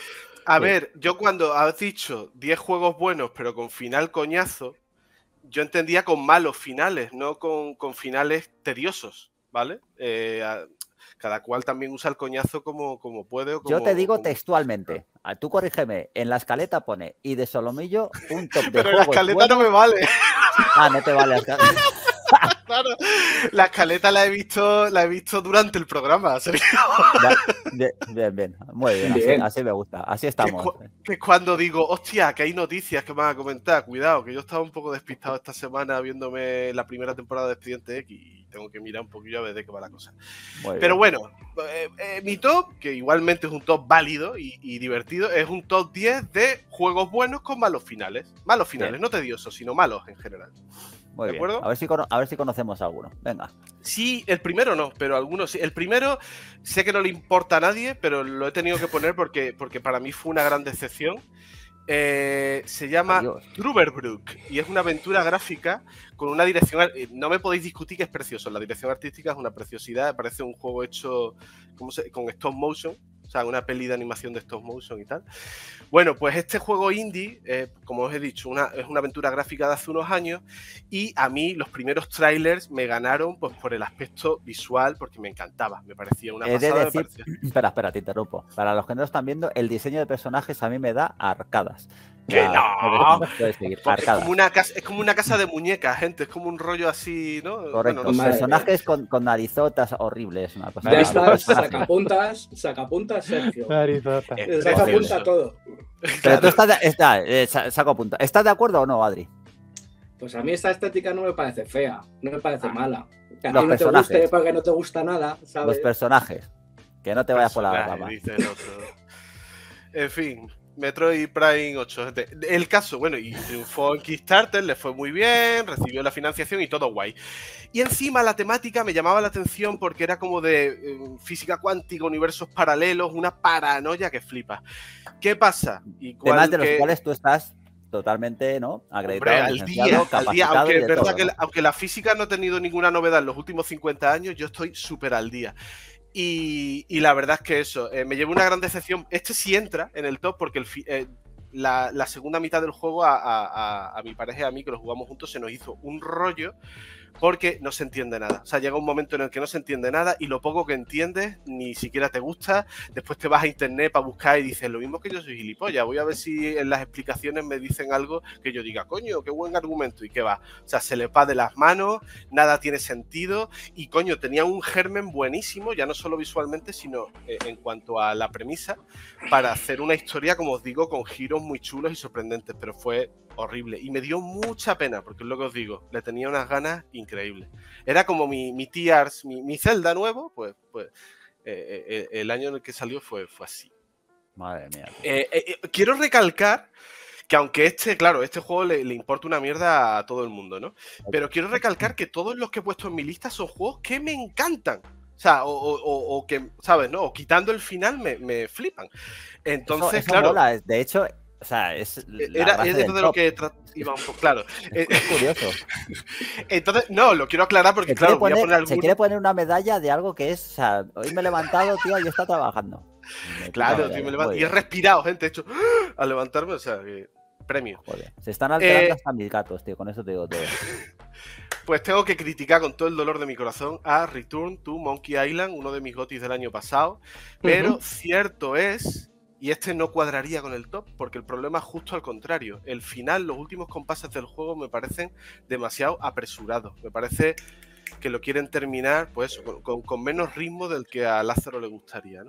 A ver, yo cuando has dicho 10 juegos buenos, pero con final coñazo, yo entendía con malos finales, no con, finales tediosos, ¿vale? Eh, cada cual también usa el coñazo como, como puede. yo te digo textualmente, tú corrígeme, en la escaleta pone y de Solomillo un top de Pero la escaleta no me vale. Ah, no te vale. [LAUGHS] claro, la escaleta la he visto, la he visto durante el programa. Bien, bien, muy bien, Así, me gusta, así estamos. Que, es cuando digo, hostia, que hay noticias que me van a comentar, cuidado, que yo estaba un poco despistado esta semana viéndome la primera temporada de Expediente X y tengo que mirar un poquillo a ver de qué va la cosa. Pero bueno, eh, eh, mi top, que igualmente es un top válido y, divertido, es un top 10 de juegos buenos con malos finales. Malos finales, no tediosos, sino malos en general. Muy ¿De acuerdo? A ver, si, a ver si conocemos alguno. Venga. Sí, el primero no, pero algunos sí. El primero sé que no le importa a nadie, pero lo he tenido que poner porque, porque para mí fue una gran decepción. Eh, se llama Truberbrook y es una aventura gráfica con una dirección. Eh, no me podéis discutir que es precioso. La dirección artística es una preciosidad. Parece un juego hecho con stop motion o sea, una peli de animación de stop motion y tal. Bueno, pues este juego indie, eh, como os he dicho, una, es una aventura gráfica de hace unos años y a mí los primeros trailers me ganaron pues por el aspecto visual porque me encantaba, me parecía una pasada. [CLEARS THROAT] Espera, espera, te interrumpo. Para los que no lo están viendo, el diseño de personajes a mí me da arcadas. Que no. Es como, una casa, es como una casa de muñecas, gente. Es como un rollo así, ¿no? Correcto. Bueno, personajes con, con, narizotas horribles. Una cosa sacapuntas, sacapuntas, Sergio. Narizotas. Sacapunta todo. Pero tú estás de, está, eh, saco punta. ¿Estás de acuerdo o no, Adri? Pues a mí esta estética no me parece fea, no me parece mala. Que a ti no te guste porque no te gusta nada, ¿sabes? Los personajes. Que no te vayas por la rama. En fin, Metroid Prime 8. El caso, bueno, y triunfó en Kickstarter, le fue muy bien, recibió la financiación y todo guay. Y encima la temática me llamaba la atención porque era como de eh, física cuántica, universos paralelos, una paranoia que flipa. ¿Qué pasa? Y Temas de los cuales tú estás totalmente ¿no? acreditado, al día, al día. Aunque, verdad que, aunque la física no ha tenido ninguna novedad en los últimos 50 años, yo estoy súper al día. Y, la verdad es que eso, eh, me lleva una gran decepción. Este sí entra en el top porque eh, la, segunda mitad del juego a, mi pareja y a mí, que lo jugamos juntos, se nos hizo un rollo porque no se entiende nada. O sea, llega un momento en el que no se entiende nada y lo poco que entiendes ni siquiera te gusta. Después te vas a internet para buscar y dices lo mismo que yo soy gilipollas. Voy a ver si en las explicaciones me dicen algo que yo diga, coño, qué buen argumento y qué va. O sea, se le va de las manos, nada tiene sentido y coño, tenía un germen buenísimo, ya no solo visualmente, sino eh, en cuanto a la premisa, para hacer una historia, como os digo, con giros muy chulos y sorprendentes, pero fue horrible. Y me dio mucha pena, porque es lo que os digo, le tenía unas ganas increíbles. Era como mi, mi Tears, mi, mi Zelda nuevo, pues, pues eh, eh, el año en el que salió fue, fue así. Madre mía. Eh, quiero recalcar que aunque este, claro, este juego le, importa una mierda a todo el mundo, ¿no? Pero quiero recalcar que todos los que he puesto en mi lista son juegos que me encantan. O sea, o, que, ¿sabes? ¿No? O quitando el final me, me flipan. Entonces, claro. De hecho, o sea, es. E-, era, es de lo que iba un poco, claro. [LAUGHS] Es curioso. [LAUGHS] Entonces, no, lo quiero aclarar porque, claro, voy a poner Se quiere poner una medalla de algo que es. O sea, hoy me he levantado, tío, y está trabajando. claro, tío, me levanto. Y he respirado, gente, he hecho. A levantarme, o sea, que. Premio. Joder, se están alterando eh, hasta mis gatos, tío, con eso te digo todo. [LAUGHS] Pues tengo que criticar con todo el dolor de mi corazón a Return to Monkey Island, uno de mis gotis del año pasado. Pero cierto es y este no cuadraría con el top, porque el problema es justo al contrario. El final, los últimos compases del juego me parecen demasiado apresurados. Me parece que lo quieren terminar pues, con, menos ritmo del que a Lázaro le gustaría.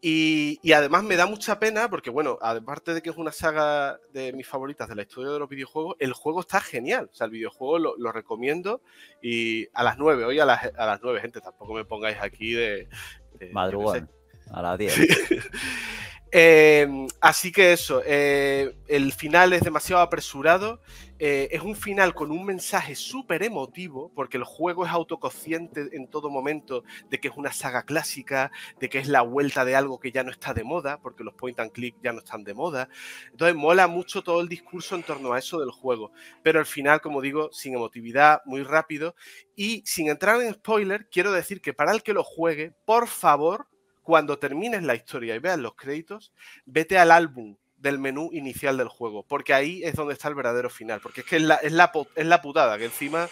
Y, además me da mucha pena porque, bueno, aparte de que es una saga de mis favoritas de la historia de los videojuegos, el juego está genial. O sea, el videojuego lo, recomiendo y a las 9, hoy a las, a las 9, gente, tampoco me pongáis aquí de... de Madrugón, a las 10. [LAUGHS] Em, así que eso, eh, el final es demasiado apresurado, eh, es un final con un mensaje súper emotivo, porque el juego es autoconsciente en todo momento de que es una saga clásica, de que es la vuelta de algo que ya no está de moda, porque los point and click ya no están de moda. Entonces mola mucho todo el discurso en torno a eso del juego, pero al final, como digo, sin emotividad, muy rápido, y sin entrar en spoiler, quiero decir que para el que lo juegue, por favor, cuando termines la historia y veas los créditos, vete al álbum del menú inicial del juego, porque ahí es donde está el verdadero final, porque es que es la, es la, putada, que encima,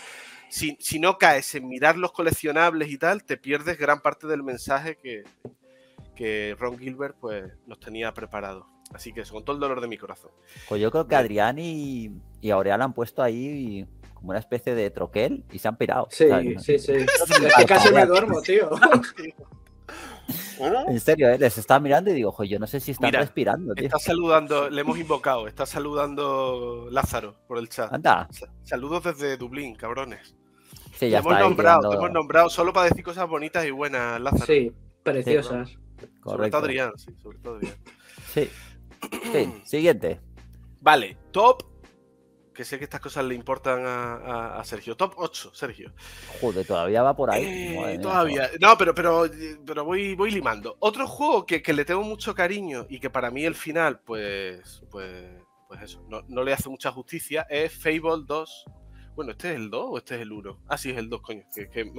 si, si, no caes en mirar los coleccionables y tal, te pierdes gran parte del mensaje que, que Ron Gilbert pues, nos tenía preparado. Así que eso, con todo el dolor de mi corazón. Pues yo creo que Adrián y, y Aureal han puesto ahí como una especie de troquel y se han pirado. Sí, sí, sí. [LAUGHS] casi me duermo, tío. [LAUGHS] En serio, ¿eh? les estaba mirando y digo, ojo, yo no sé si están respirando. Está saludando, le hemos invocado, está saludando Lázaro por el chat. Anda. Saludos desde Dublín, cabrones. Sí, ya te hemos nombrado, te hemos nombrado solo para decir cosas bonitas y buenas, Lázaro. Sí, preciosas. Sobre todo Adrián, sí, sobre todo Adrián. Sí. [CLEARS THROAT] sí. Siguiente. Vale, top que sé que estas cosas le importan a, Sergio. Top 8, Sergio. Joder, todavía va por ahí. Eh, todavía. No, pero, pero, pero voy, voy limando. Otro juego que, le tengo mucho cariño y que para mí el final, pues, pues, pues eso, no, le hace mucha justicia, es Fable 2. Bueno, ¿este es el 2 o este es el 1? Ah, sí, es el 2, coño. Que,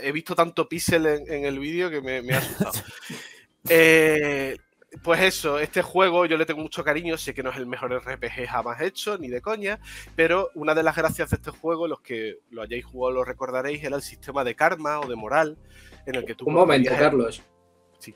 he visto tanto píxel en, el vídeo que me, me ha asustado. [LAUGHS] eh, pues eso, este juego yo le tengo mucho cariño, sé que no es el mejor RPG jamás hecho, ni de coña, pero una de las gracias de este juego, los que lo hayáis jugado lo recordaréis, era el sistema de karma o de moral en el que tú... Un momento, Carlos. Sí.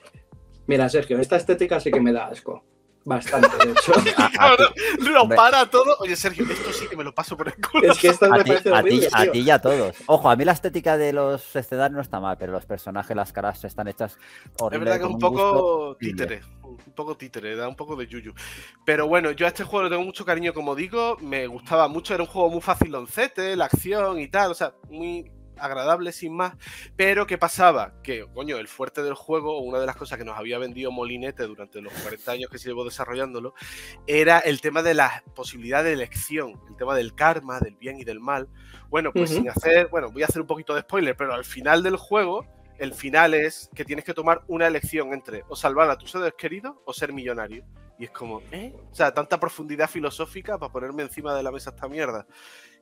Mira, Sergio, esta estética sí que me da asco. Bastante, de hecho. [LAUGHS] lo para todo. Oye, Sergio, esto sí que me lo paso por el culo. Es que esto me parece horrible, a, ti, y a todos. Ojo, a mí la estética de los escenarios no está mal, pero los personajes, las caras están hechas horrible. Es verdad que es un, poco títere. Un poco títere, da un poco de yuyu. Pero bueno, yo a este juego le tengo mucho cariño, como digo. Me gustaba mucho, era un juego muy fácil oncete, la acción y tal. O sea, muy agradable sin más. Pero ¿qué pasaba? Que, coño, el fuerte del juego, una de las cosas que nos había vendido Molinete durante los 40 años que se llevó desarrollándolo, era el tema de la posibilidad de elección, el tema del karma, del bien y del mal. Bueno, pues sin hacer, bueno, voy a hacer un poquito de spoiler, pero al final del juego, el final es que tienes que tomar una elección entre o salvar a tus seres queridos o ser millonario. Y es como, ¿eh? O sea, tanta profundidad filosófica para ponerme encima de la mesa esta mierda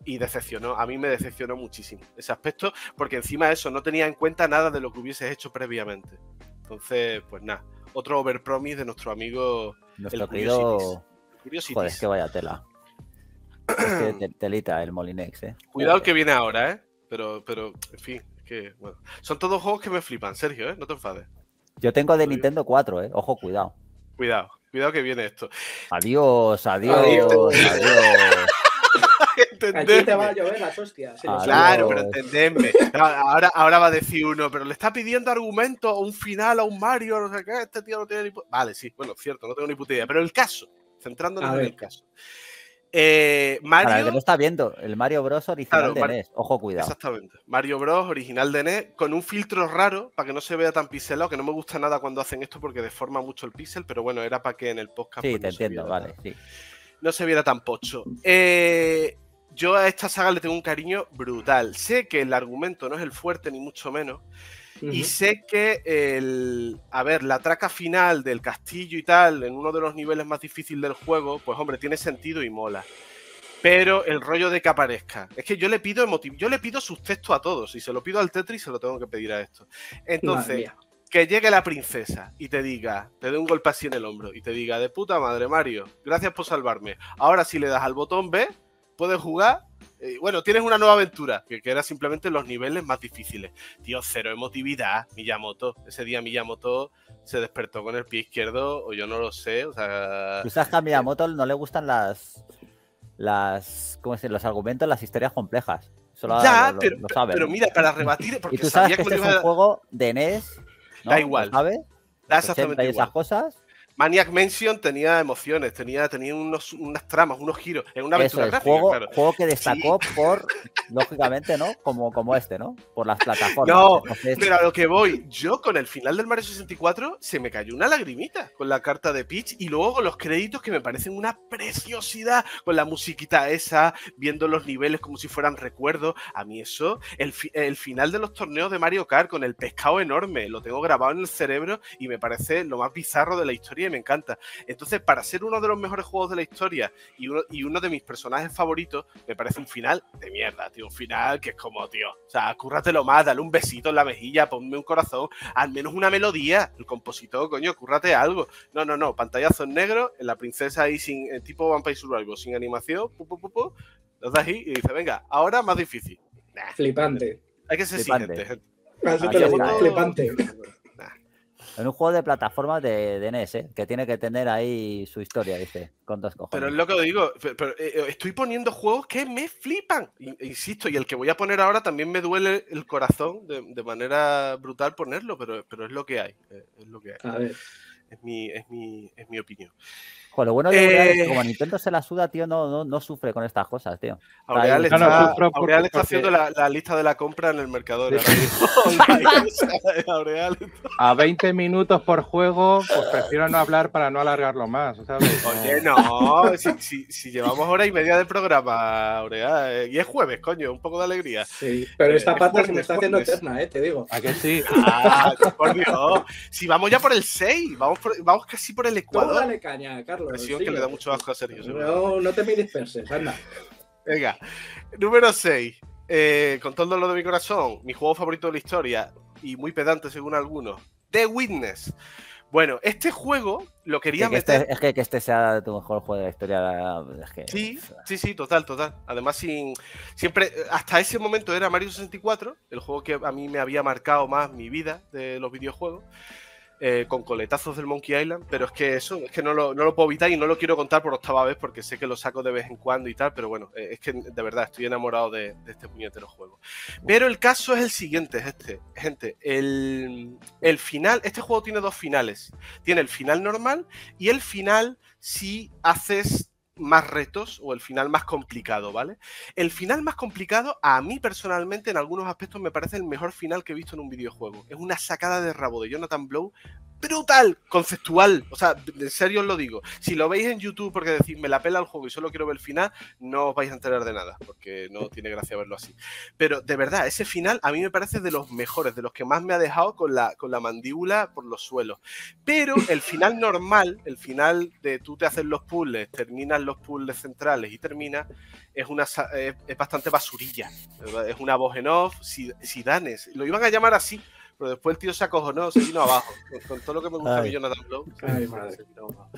y decepcionó, a mí me decepcionó muchísimo ese aspecto, porque encima de eso no tenía en cuenta nada de lo que hubieses hecho previamente. Entonces, pues nada, otro overpromise de nuestro amigo nuestro el querido Joder, es que vaya tela. es que [CLEARS THROAT] telita el Molinex, eh. Cuidado que viene ahora, eh. pero, pero, en fin, que, bueno. Son todos juegos que me flipan, Sergio, ¿eh? No te enfades. Yo tengo de Nintendo 4, ¿eh? Ojo, cuidado. Cuidado, cuidado que viene esto. Adiós, adiós, adiós. Aquí te va a llover las hostias. claro, pero entendedme. Ahora, ahora va a decir uno, pero le está pidiendo argumento o un final a un Mario, no sé qué, este tío no tiene ni Vale, sí, bueno, cierto, no tengo ni puta idea. Pero el caso, centrándonos en el caso. Eh, Mario. Para el que no está viendo, el Mario Bros. original de NES. Ojo, cuidado. Exactamente. Mario Bros. original de NES, con un filtro raro para que no se vea tan pixelado, que no me gusta nada cuando hacen esto porque deforma mucho el pixel, pero bueno, era para que en el podcast. Sí, pues, te entiendo, vale, sí. No se viera tan pocho. Eh, yo a esta saga le tengo un cariño brutal. Sé que el argumento no es el fuerte, ni mucho menos. Y sé que el. A ver, la traca final del castillo y tal, en uno de los niveles más difíciles del juego, pues hombre, tiene sentido y mola. Pero el rollo de que aparezca. Es que yo le pido emotivo, yo le pido textos a todos. Y se lo pido al Tetris, se lo tengo que pedir a esto. Entonces, que llegue la princesa y te diga, te dé un golpe así en el hombro y te diga, de puta madre, Mario, gracias por salvarme. Ahora si le das al botón B, puedes jugar. Eh, bueno, tienes una nueva aventura, que, que, era simplemente los niveles más difíciles. Tío, cero emotividad, Miyamoto. Ese día Miyamoto se despertó con el pie izquierdo, o yo no lo sé. O sea. sabes que a Miyamoto no le gustan las. las. ¿Cómo decir? Los argumentos, las historias complejas. Solo ya, pero, pero mira, para rebatir. [LAUGHS] Porque y tú sabes que, este es un juego de NES. Da igual. ¿Sabes? Da exactamente igual. esas cosas. Maniac Mansion tenía emociones, tenía, tenía unos, unas tramas, unos giros. Es una aventura Eso, gráfica, juego, claro. juego que destacó por, lógicamente, ¿no? Como, como este, ¿no? Por las plataformas. No, Entonces... pero a lo que voy, yo con el final del Mario 64 se me cayó una lagrimita con la carta de Peach y luego con los créditos que me parecen una preciosidad, con la musiquita esa, viendo los niveles como si fueran recuerdos. A mí eso, el, el final de los torneos de Mario Kart con el pescado enorme, lo tengo grabado en el cerebro y me parece lo más bizarro de la historia me encanta. Entonces, para ser uno de los mejores juegos de la historia y uno, y uno de mis personajes favoritos, me parece un final de mierda, tío. Un final que es como, tío, o sea, cúrratelo más, dale un besito en la mejilla, ponme un corazón, al menos una melodía. El compositor, coño, cúrrate algo. No, no, no, pantallazo en negro, en la princesa ahí sin, eh, tipo Vampire Survival, sin animación, pu, pu, pu, pu, lo das ahí y dice, venga, ahora más difícil. Nah. Flipante. Hay que ser Flipante. gente. Flipante. [LAUGHS] En un juego de plataformas de, de NES, ¿eh? que tiene que tener ahí su historia, dice, con dos cojones. Pero es lo que digo, pero, pero, eh, estoy poniendo juegos que me flipan, insisto, y el que voy a poner ahora también me duele el corazón de, de manera brutal ponerlo, pero, pero es lo que hay, es lo que hay. A ver. Es mi, es mi, es mi opinión. Joder, lo bueno de Aureal es que como Nintendo se la suda, tío, no, no, no sufre con estas cosas, tío. Aureal está, No, no, sufro Aureal está porque- haciendo la, la lista de la compra en el Mercadona. [LAUGHS] [LAUGHS] Aureal. A 20 minutos por juego, pues prefiero no hablar para no alargarlo más, ¿sabes? Oye, no, si, si- si llevamos hora y media de programa, Aureal, eh, y es jueves, coño, un poco de alegría. Sí, pero esta Eh, pata se me está haciendo eterna, eh, te digo. ¿A que sí? Ah, por Dios. Si vamos ya por el 6, vamos, por- vamos casi por el Tú Ecuador. dale caña, Carlos. Presión que le da mucho asco a Sergio. No, no te me disperses, anda. Venga, número 6. con todo el dolor de mi corazón, mi juego favorito de la historia y muy pedante según algunos, The Witness. Bueno, este juego lo quería Que- que meter. este- es que, que este sea tu mejor juego de la historia. Es que, Sí, sí, sí, total, total. Además, sin siempre, hasta ese momento era Mario 64, el juego que a mí me había marcado más mi vida de los videojuegos, eh, con coletazos del Monkey Island, pero es que eso, es que no lo, no lo puedo evitar y no lo quiero contar por octava vez porque sé que lo saco de vez en cuando y tal, pero bueno, eh, es que de verdad estoy enamorado de, de este puñetero juego. Pero el caso es el siguiente, es este, gente, el, el final, este juego tiene dos finales, tiene el final normal y el final si haces más retos o el final más complicado, ¿vale? El final más complicado, a mí personalmente, en algunos aspectos, me parece el mejor final que he visto en un videojuego. Es una sacada de rabo de Jonathan Blow brutal, conceptual. O sea, en serio os lo digo. Si lo veis en YouTube porque decís me la pela el juego y solo quiero ver el final, no os vais a enterar de nada, porque no tiene gracia verlo así. Pero de verdad, ese final a mí me parece de los mejores, de los que más me ha dejado con la, con la mandíbula por los suelos. Pero el final normal, el final de tú te haces los puzzles, terminas los puzzles centrales y terminas, es, una, es, bastante basurilla. Es una voz en off, si, si danes. Lo iban a llamar así, pero después el tío se acojonó, se vino abajo. Con, con todo lo que me gusta Ay. Jonathan Blow. se- Ay, se- madre. se vino abajo.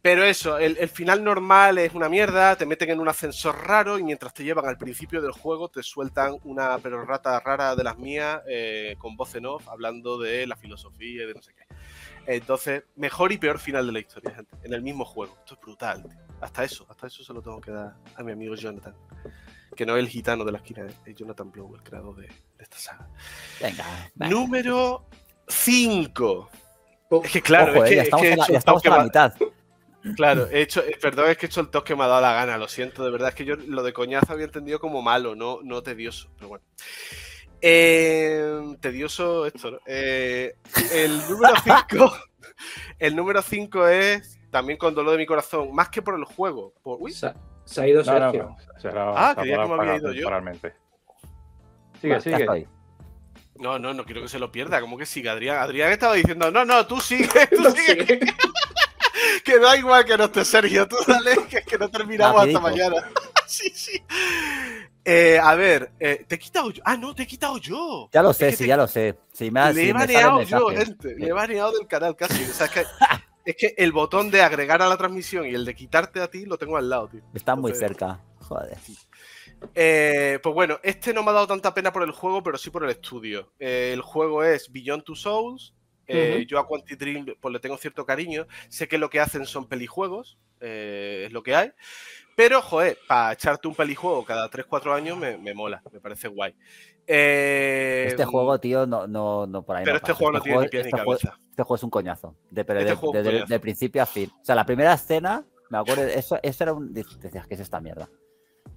Pero eso, el, final normal es una mierda, te meten en un ascensor raro y mientras te llevan al principio del juego te sueltan una perorrata rara de las mías eh, con voz en off hablando de la filosofía y de no sé qué. Entonces, mejor y peor final de la historia, gente, en el mismo juego. Esto es brutal, Hasta eso, hasta eso se lo tengo que dar a mi amigo Jonathan. Que no es el gitano de la esquina, ¿eh? es Jonathan Blow, el creador de, esta saga. Venga. Número 5. Es que claro, es que, ya estamos, a la mitad. Claro, he hecho, eh, perdón, es que he hecho el toque que me ha dado la gana, lo siento, de verdad es que yo lo de coñazo había entendido como malo, no, no tedioso, pero bueno. Eh, tedioso esto, ¿no? Eh, el número [LAUGHS] 5 el número 5 es también con dolor de mi corazón, más que por el juego. Uy. Se, ha ido Sergio. ah, quería que me había ido yo. Sigue, sigue. No, no, no quiero que se lo pierda. ¿Cómo que sigue, Adrián? Adrián estaba diciendo, no, no, tú sigue, [LAUGHS] tú sigue. [LAUGHS] que da igual que no esté Sergio, tú dale, que, que no terminamos hasta mañana. [LAUGHS] sí, sí. Eh, a ver, eh, te he quitado yo. Ah, no, te he quitado yo. Ya lo sé, sí, ya lo sé. le he baneado yo, gente. Le he baneado del canal casi. O sea, es que, es que el botón de agregar a la transmisión y el de quitarte a ti lo tengo al lado, tío. Está muy cerca. Joder. Eh, pues bueno, este no me ha dado tanta pena por el juego, pero sí por el estudio. el juego es Beyond Two Souls. Yo a Quantic Dream pues le tengo cierto cariño. Sé que lo que hacen son pelijuegos, es lo que hay. Pero, joder, para echarte un pelijuego cada 3-4 años me, mola, me parece guay. Eh, este juego, tío, no, no, no por ahí. Pero este juego no este tiene ni pie ni este cabeza. este juego es un coñazo, de, de, de, principio a fin. O sea, la primera escena, me acuerdo, eso, eso era un. Decías, ¿qué es esta mierda?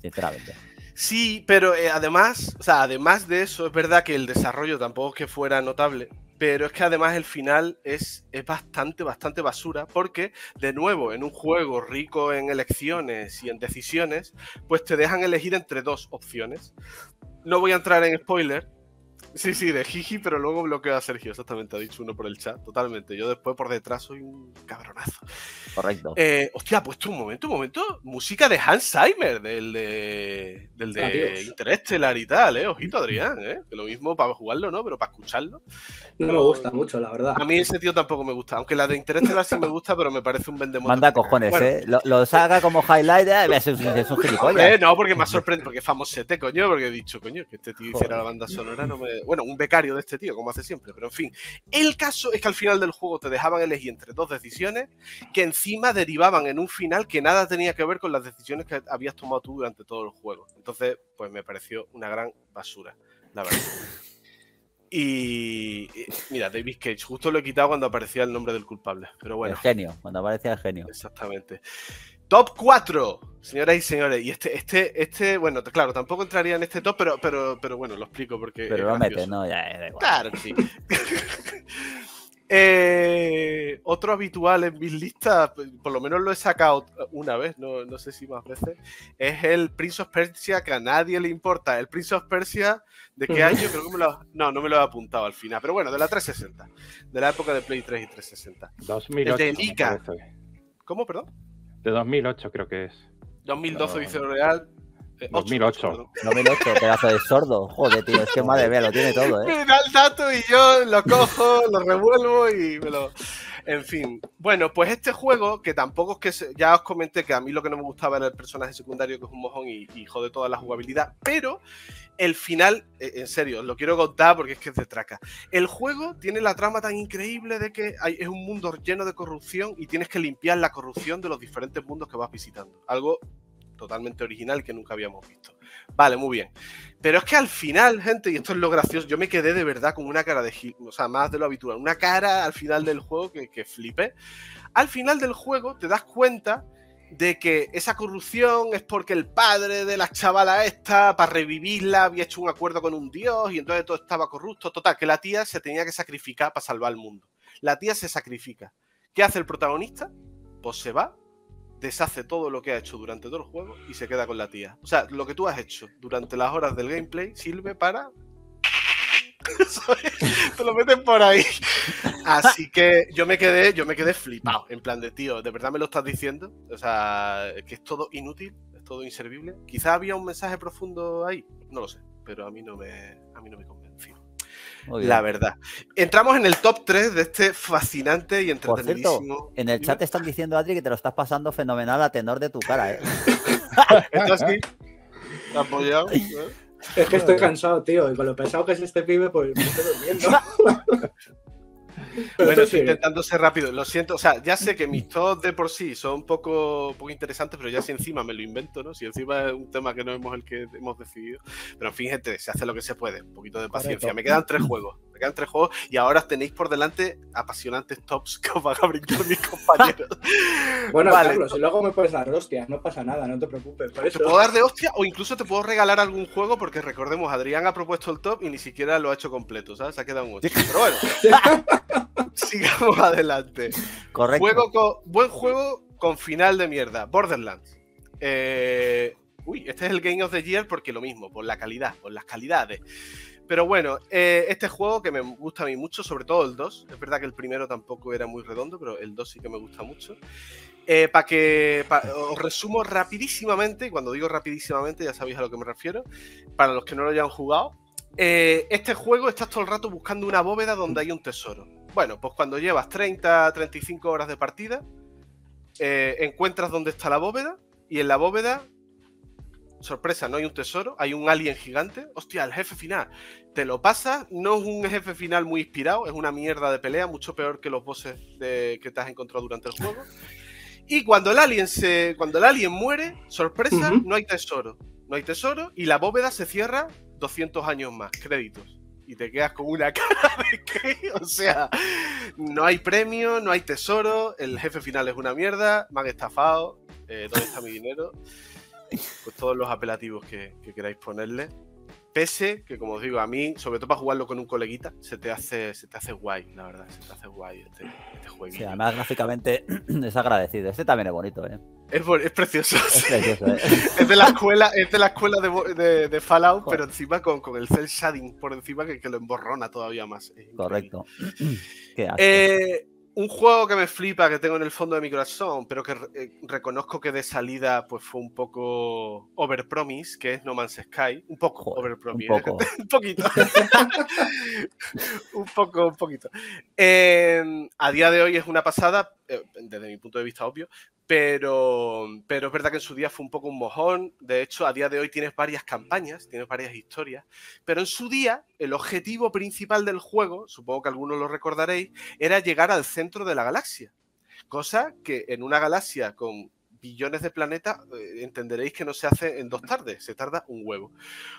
Sinceramente. Sí, pero eh, además, o sea, además de eso, es verdad que el desarrollo tampoco es que fuera notable, pero es que además el final es, es, bastante, bastante basura, porque de nuevo, en un juego rico en elecciones y en decisiones, pues te dejan elegir entre dos opciones. No voy a entrar en spoiler, Sí, sí, de jiji, pero luego bloqueo a Sergio, exactamente, ha dicho uno por el chat, totalmente. Yo después por detrás soy un cabronazo. Correcto. Eh, hostia, ha puesto un momento, un momento. Música de Hans Zimmer, del de, del de Interestelar y tal, ¿eh? Ojito, Adrián, ¿eh? Que lo mismo para jugarlo, ¿no? Pero para escucharlo. No me gusta mucho, la verdad. A mí ese tío tampoco me gusta. Aunque la de Interestelar sí me gusta, pero me parece un vendemos. Manda cojones, ¿eh? Lo, saca como highlight, ¿eh? es, un, es un gilipollas. no, porque me ha sorprendido, porque es famosete, coño, porque he dicho, coño, que este tío hiciera la banda sonora, no me. Bueno, un becario de este tío, como hace siempre, pero en fin. El caso es que al final del juego te dejaban elegir entre dos decisiones que encima derivaban en un final que nada tenía que ver con las decisiones que habías tomado tú durante todo el juego. Entonces, pues me pareció una gran basura, la verdad. [LAUGHS] Y mira, David Cage, justo lo he quitado cuando aparecía el nombre del culpable. Pero bueno. El genio, cuando aparecía el genio. Exactamente. Top 4, señoras y señores. Y este, este, este, bueno, claro, tampoco entraría en este top, pero, pero, pero bueno, lo explico porque. Pero lo metes, ¿no? Ya, da igual. Claro que sí. [LAUGHS] Eh, otro habitual en mis listas, por lo menos lo he sacado una vez, no, no, sé si más veces, es el Prince of Persia que a nadie le importa. El Prince of Persia, ¿de qué año? Creo que me lo, no, no me lo he apuntado al final, pero bueno, de la 360, de la época de Play 3 y 360. 2008. El de Ica. ¿Cómo, perdón? De 2008 creo que es. 2012 dice Real. 2008. 2008, [LAUGHS] pedazo de sordo. Joder, tío, es que madre mía, lo tiene todo, ¿eh? [LAUGHS] Me da el dato y yo lo cojo, lo revuelvo y me lo. En fin. Bueno, pues este juego, que tampoco es que. Ya os comenté que a mí lo que no me gustaba era el personaje secundario, que es un mojón y, jode toda la jugabilidad, pero el final, eh, en serio, lo quiero contar porque es que es de traca. El juego tiene la trama tan increíble de que es un mundo lleno de corrupción y tienes que limpiar la corrupción de los diferentes mundos que vas visitando. Algo totalmente original que nunca habíamos visto. Vale, muy bien. Pero es que al final, gente, y esto es lo gracioso, yo me quedé de verdad con una cara de o sea, más de lo habitual, una cara al final del juego que, que flipe. Al final del juego te das cuenta de que esa corrupción es porque el padre de la chavala esta, para revivirla, había hecho un acuerdo con un dios y entonces todo estaba corrupto. Total, que la tía se tenía que sacrificar para salvar el mundo. La tía se sacrifica. ¿Qué hace el protagonista? Pues se va deshace todo lo que ha hecho durante todo el juego y se queda con la tía. O sea, lo que tú has hecho durante las horas del gameplay sirve para. [LAUGHS] Te lo meten por ahí. Así que yo me quedé, yo me quedé flipado. En plan de tío, ¿de verdad me lo estás diciendo? O sea, que es todo inútil, es todo inservible. Quizá había un mensaje profundo ahí, no lo sé, pero a mí no me, a mí no me convenció. La verdad. Entramos en el top 3 de este fascinante y entretenidísimo. en el chat están diciendo, Adri, que te lo estás pasando fenomenal a tenor de tu cara, ¿eh? [LAUGHS] Entonces, [LAUGHS] apoyado. [LAUGHS] ¿eh? Es que estoy cansado, tío, y con lo pesado que es este pibe, pues me estoy durmiendo. Bueno, estoy intentando ser rápido. Lo siento, o sea, ya sé que mis tops de por sí son un poco, poco interesantes, pero ya si encima me lo invento, ¿no? Si encima es un tema que no hemos el que hemos decidido. Pero en fin, gente, se hace lo que se puede. Un poquito de paciencia. Me quedan tres juegos. Me quedan tres juegos y ahora tenéis por delante apasionantes tops que os van a brindar mis compañeros. [LAUGHS] bueno, vale. Carlos, y luego me puedes dar hostias, no pasa nada, no te preocupes. Por eso. Te puedo dar de hostia o incluso te puedo regalar algún juego porque recordemos, Adrián ha propuesto el top y ni siquiera lo ha hecho completo, ¿sabes? Se ha quedado un 8. Pero bueno. [LAUGHS] [LAUGHS] Sigamos adelante. Correcto. buen juego con final de mierda. Borderlands. Eh, uy, este es el Game of the Year porque lo mismo, por la calidad, por las calidades. Pero bueno, eh, este juego que me gusta a mí mucho, sobre todo el 2. Es verdad que el primero tampoco era muy redondo, pero el 2 sí que me gusta mucho. Eh, para que os resumo rapidísimamente, cuando digo rapidísimamente ya sabéis a lo que me refiero, para los que no lo hayan jugado, este juego estás todo el rato buscando una bóveda donde hay un tesoro. Bueno, pues cuando llevas 30, 35 horas de partida, eh, encuentras dónde está la bóveda y en la bóveda, sorpresa, no hay un tesoro, hay un alien gigante. Hostia, el jefe final. Te lo pasas, no es un jefe final muy inspirado, es una mierda de pelea, mucho peor que los bosses de, que te has encontrado durante el juego. Y cuando el alien se, cuando el alien muere, sorpresa, no hay tesoro. No hay tesoro y la bóveda se cierra 200 años más, créditos y te quedas con una [LAUGHS] cara de que, o sea, no hay premio, no hay tesoro, el jefe final es una mierda, me han estafado, eh, ¿dónde está mi dinero? Pues todos los apelativos que, queráis ponerle. Pese que, como os digo, a mí, sobre todo para jugarlo con un coleguita, se te hace, se te hace guay, la verdad, se te hace guay este, este juego. Sí, además gráficamente [CLEARS THROAT] es agradecido. Este también es bonito, ¿eh? Es, precioso. Es, ¿eh? [LAUGHS] es, de la escuela, es de la escuela de, Fallout, pero encima con, el cel shading por encima que, lo emborrona todavía más. Correcto. [CLEARS THROAT] eh, un juego que me flipa, que tengo en el fondo de mi corazón, pero que eh, reconozco que de salida pues fue un poco overpromise, que es No Man's Sky. Un poco overpromise. [LAUGHS] [LAUGHS] Un, poco. un poquito. un poco, un poquito. a día de hoy es una pasada, eh, desde mi punto de vista obvio, pero, pero es verdad que en su día fue un poco un mojón. De hecho, a día de hoy tienes varias campañas, tienes varias historias. Pero en su día, el objetivo principal del juego, supongo que algunos lo recordaréis, era llegar al centro de la galaxia. Cosa que en una galaxia con billones de planetas, eh, entenderéis que no se hace en dos tardes, se tarda un huevo.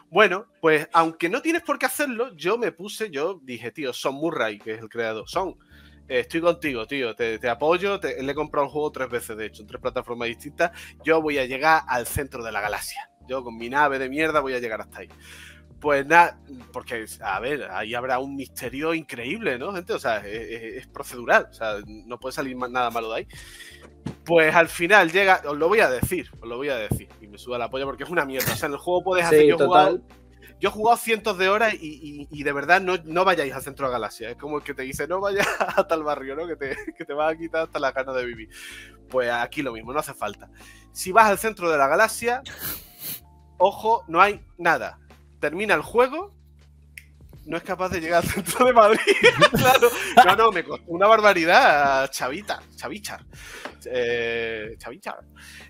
Bueno, pues aunque no tienes por qué hacerlo, yo me puse, yo dije, tío, Son Murray, que es el creador, Son, estoy contigo, tío, te, apoyo, le he comprado el juego tres veces, de hecho, en tres plataformas distintas, yo voy a llegar al centro de la galaxia. Yo con mi nave de mierda voy a llegar hasta ahí. Pues nada, porque, a ver, ahí habrá un misterio increíble, ¿no, gente? O sea, es, procedural, o sea, no puede salir nada malo de ahí. Pues al final llega, os lo voy a decir, os lo voy a decir, y me suda la polla porque es una mierda. O sea, en el juego puedes hacer yo total. Yo he jugado cientos de horas y, de verdad no, no, vayáis al centro de la galaxia. Es como el que te dice, no vayas [LAUGHS] a tal barrio, ¿no? Que te, que te va a quitar hasta la gana de vivir. Pues aquí lo mismo, no hace falta. Si vas al centro de la galaxia, ojo, no hay nada. Termina el juego, no es capaz de llegar [LAUGHS] al centro de Madrid. [LAUGHS] claro. No, no, me costó una barbaridad, chavita, chavichar. Eh, chavichar.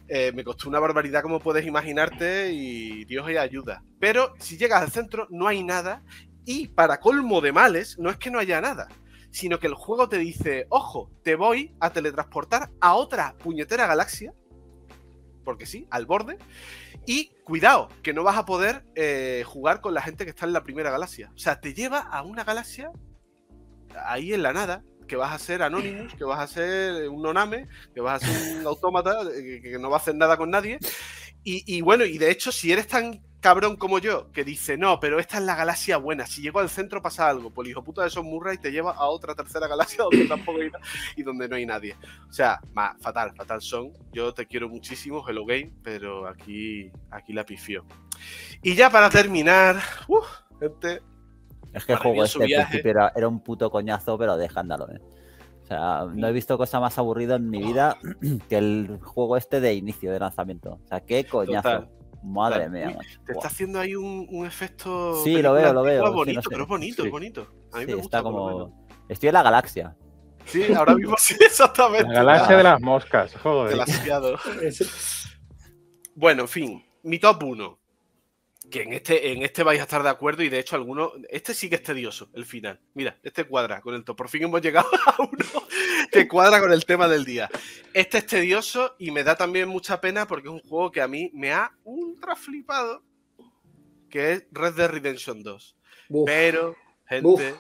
Eh, me costó una barbaridad, como puedes imaginarte, y Dios y ayuda. Pero si llegas al centro, no hay nada. Y para colmo de males, no es que no haya nada, sino que el juego te dice: Ojo, te voy a teletransportar a otra puñetera galaxia. Porque sí, al borde. Y cuidado, que no vas a poder eh, jugar con la gente que está en la primera galaxia. O sea, te lleva a una galaxia ahí en la nada, que vas a ser Anonymous, que vas a ser un Noname, que vas a ser un [LAUGHS] autómata, eh, que, no va a hacer nada con nadie. Y, bueno, y de hecho, si eres tan cabrón como yo, que dice, no, pero esta es la galaxia buena, si llego al centro pasa algo, pues el hijo puta de Son Murray te lleva a otra tercera galaxia donde [LAUGHS] tampoco hay y donde no hay nadie. O sea, fatal, fatal son. Yo te quiero muchísimo, Hello Game, pero aquí, aquí la pifió. Y ya para terminar, gente, es que el juego este principio era, era, un puto coñazo, pero de escándalo, ¿eh? O sea, no he visto cosa más aburrida en mi vida [CLEARS THROAT] que el juego este de inicio de lanzamiento. O sea, qué coñazo. Madre mía, Te está haciendo ahí un, efecto. Sí, lo veo, lo veo. Bonito, pero es bonito, es bonito. A mí me gusta. Está como. Estoy en la galaxia. Sí, ahora mismo sí, [LAUGHS] exactamente. La galaxia de las moscas, joder. [LAUGHS] bueno, en fin, mi top 1 que en este, en este vais a estar de acuerdo y de hecho algunos, este sí que es tedioso, el final. Mira, este cuadra con el top. Por fin hemos llegado [LAUGHS] a uno que cuadra con el tema del día. Este es tedioso y me da también mucha pena porque es un juego que a mí me ha ultra flipado, que es Red Dead Redemption 2. Pero, gente,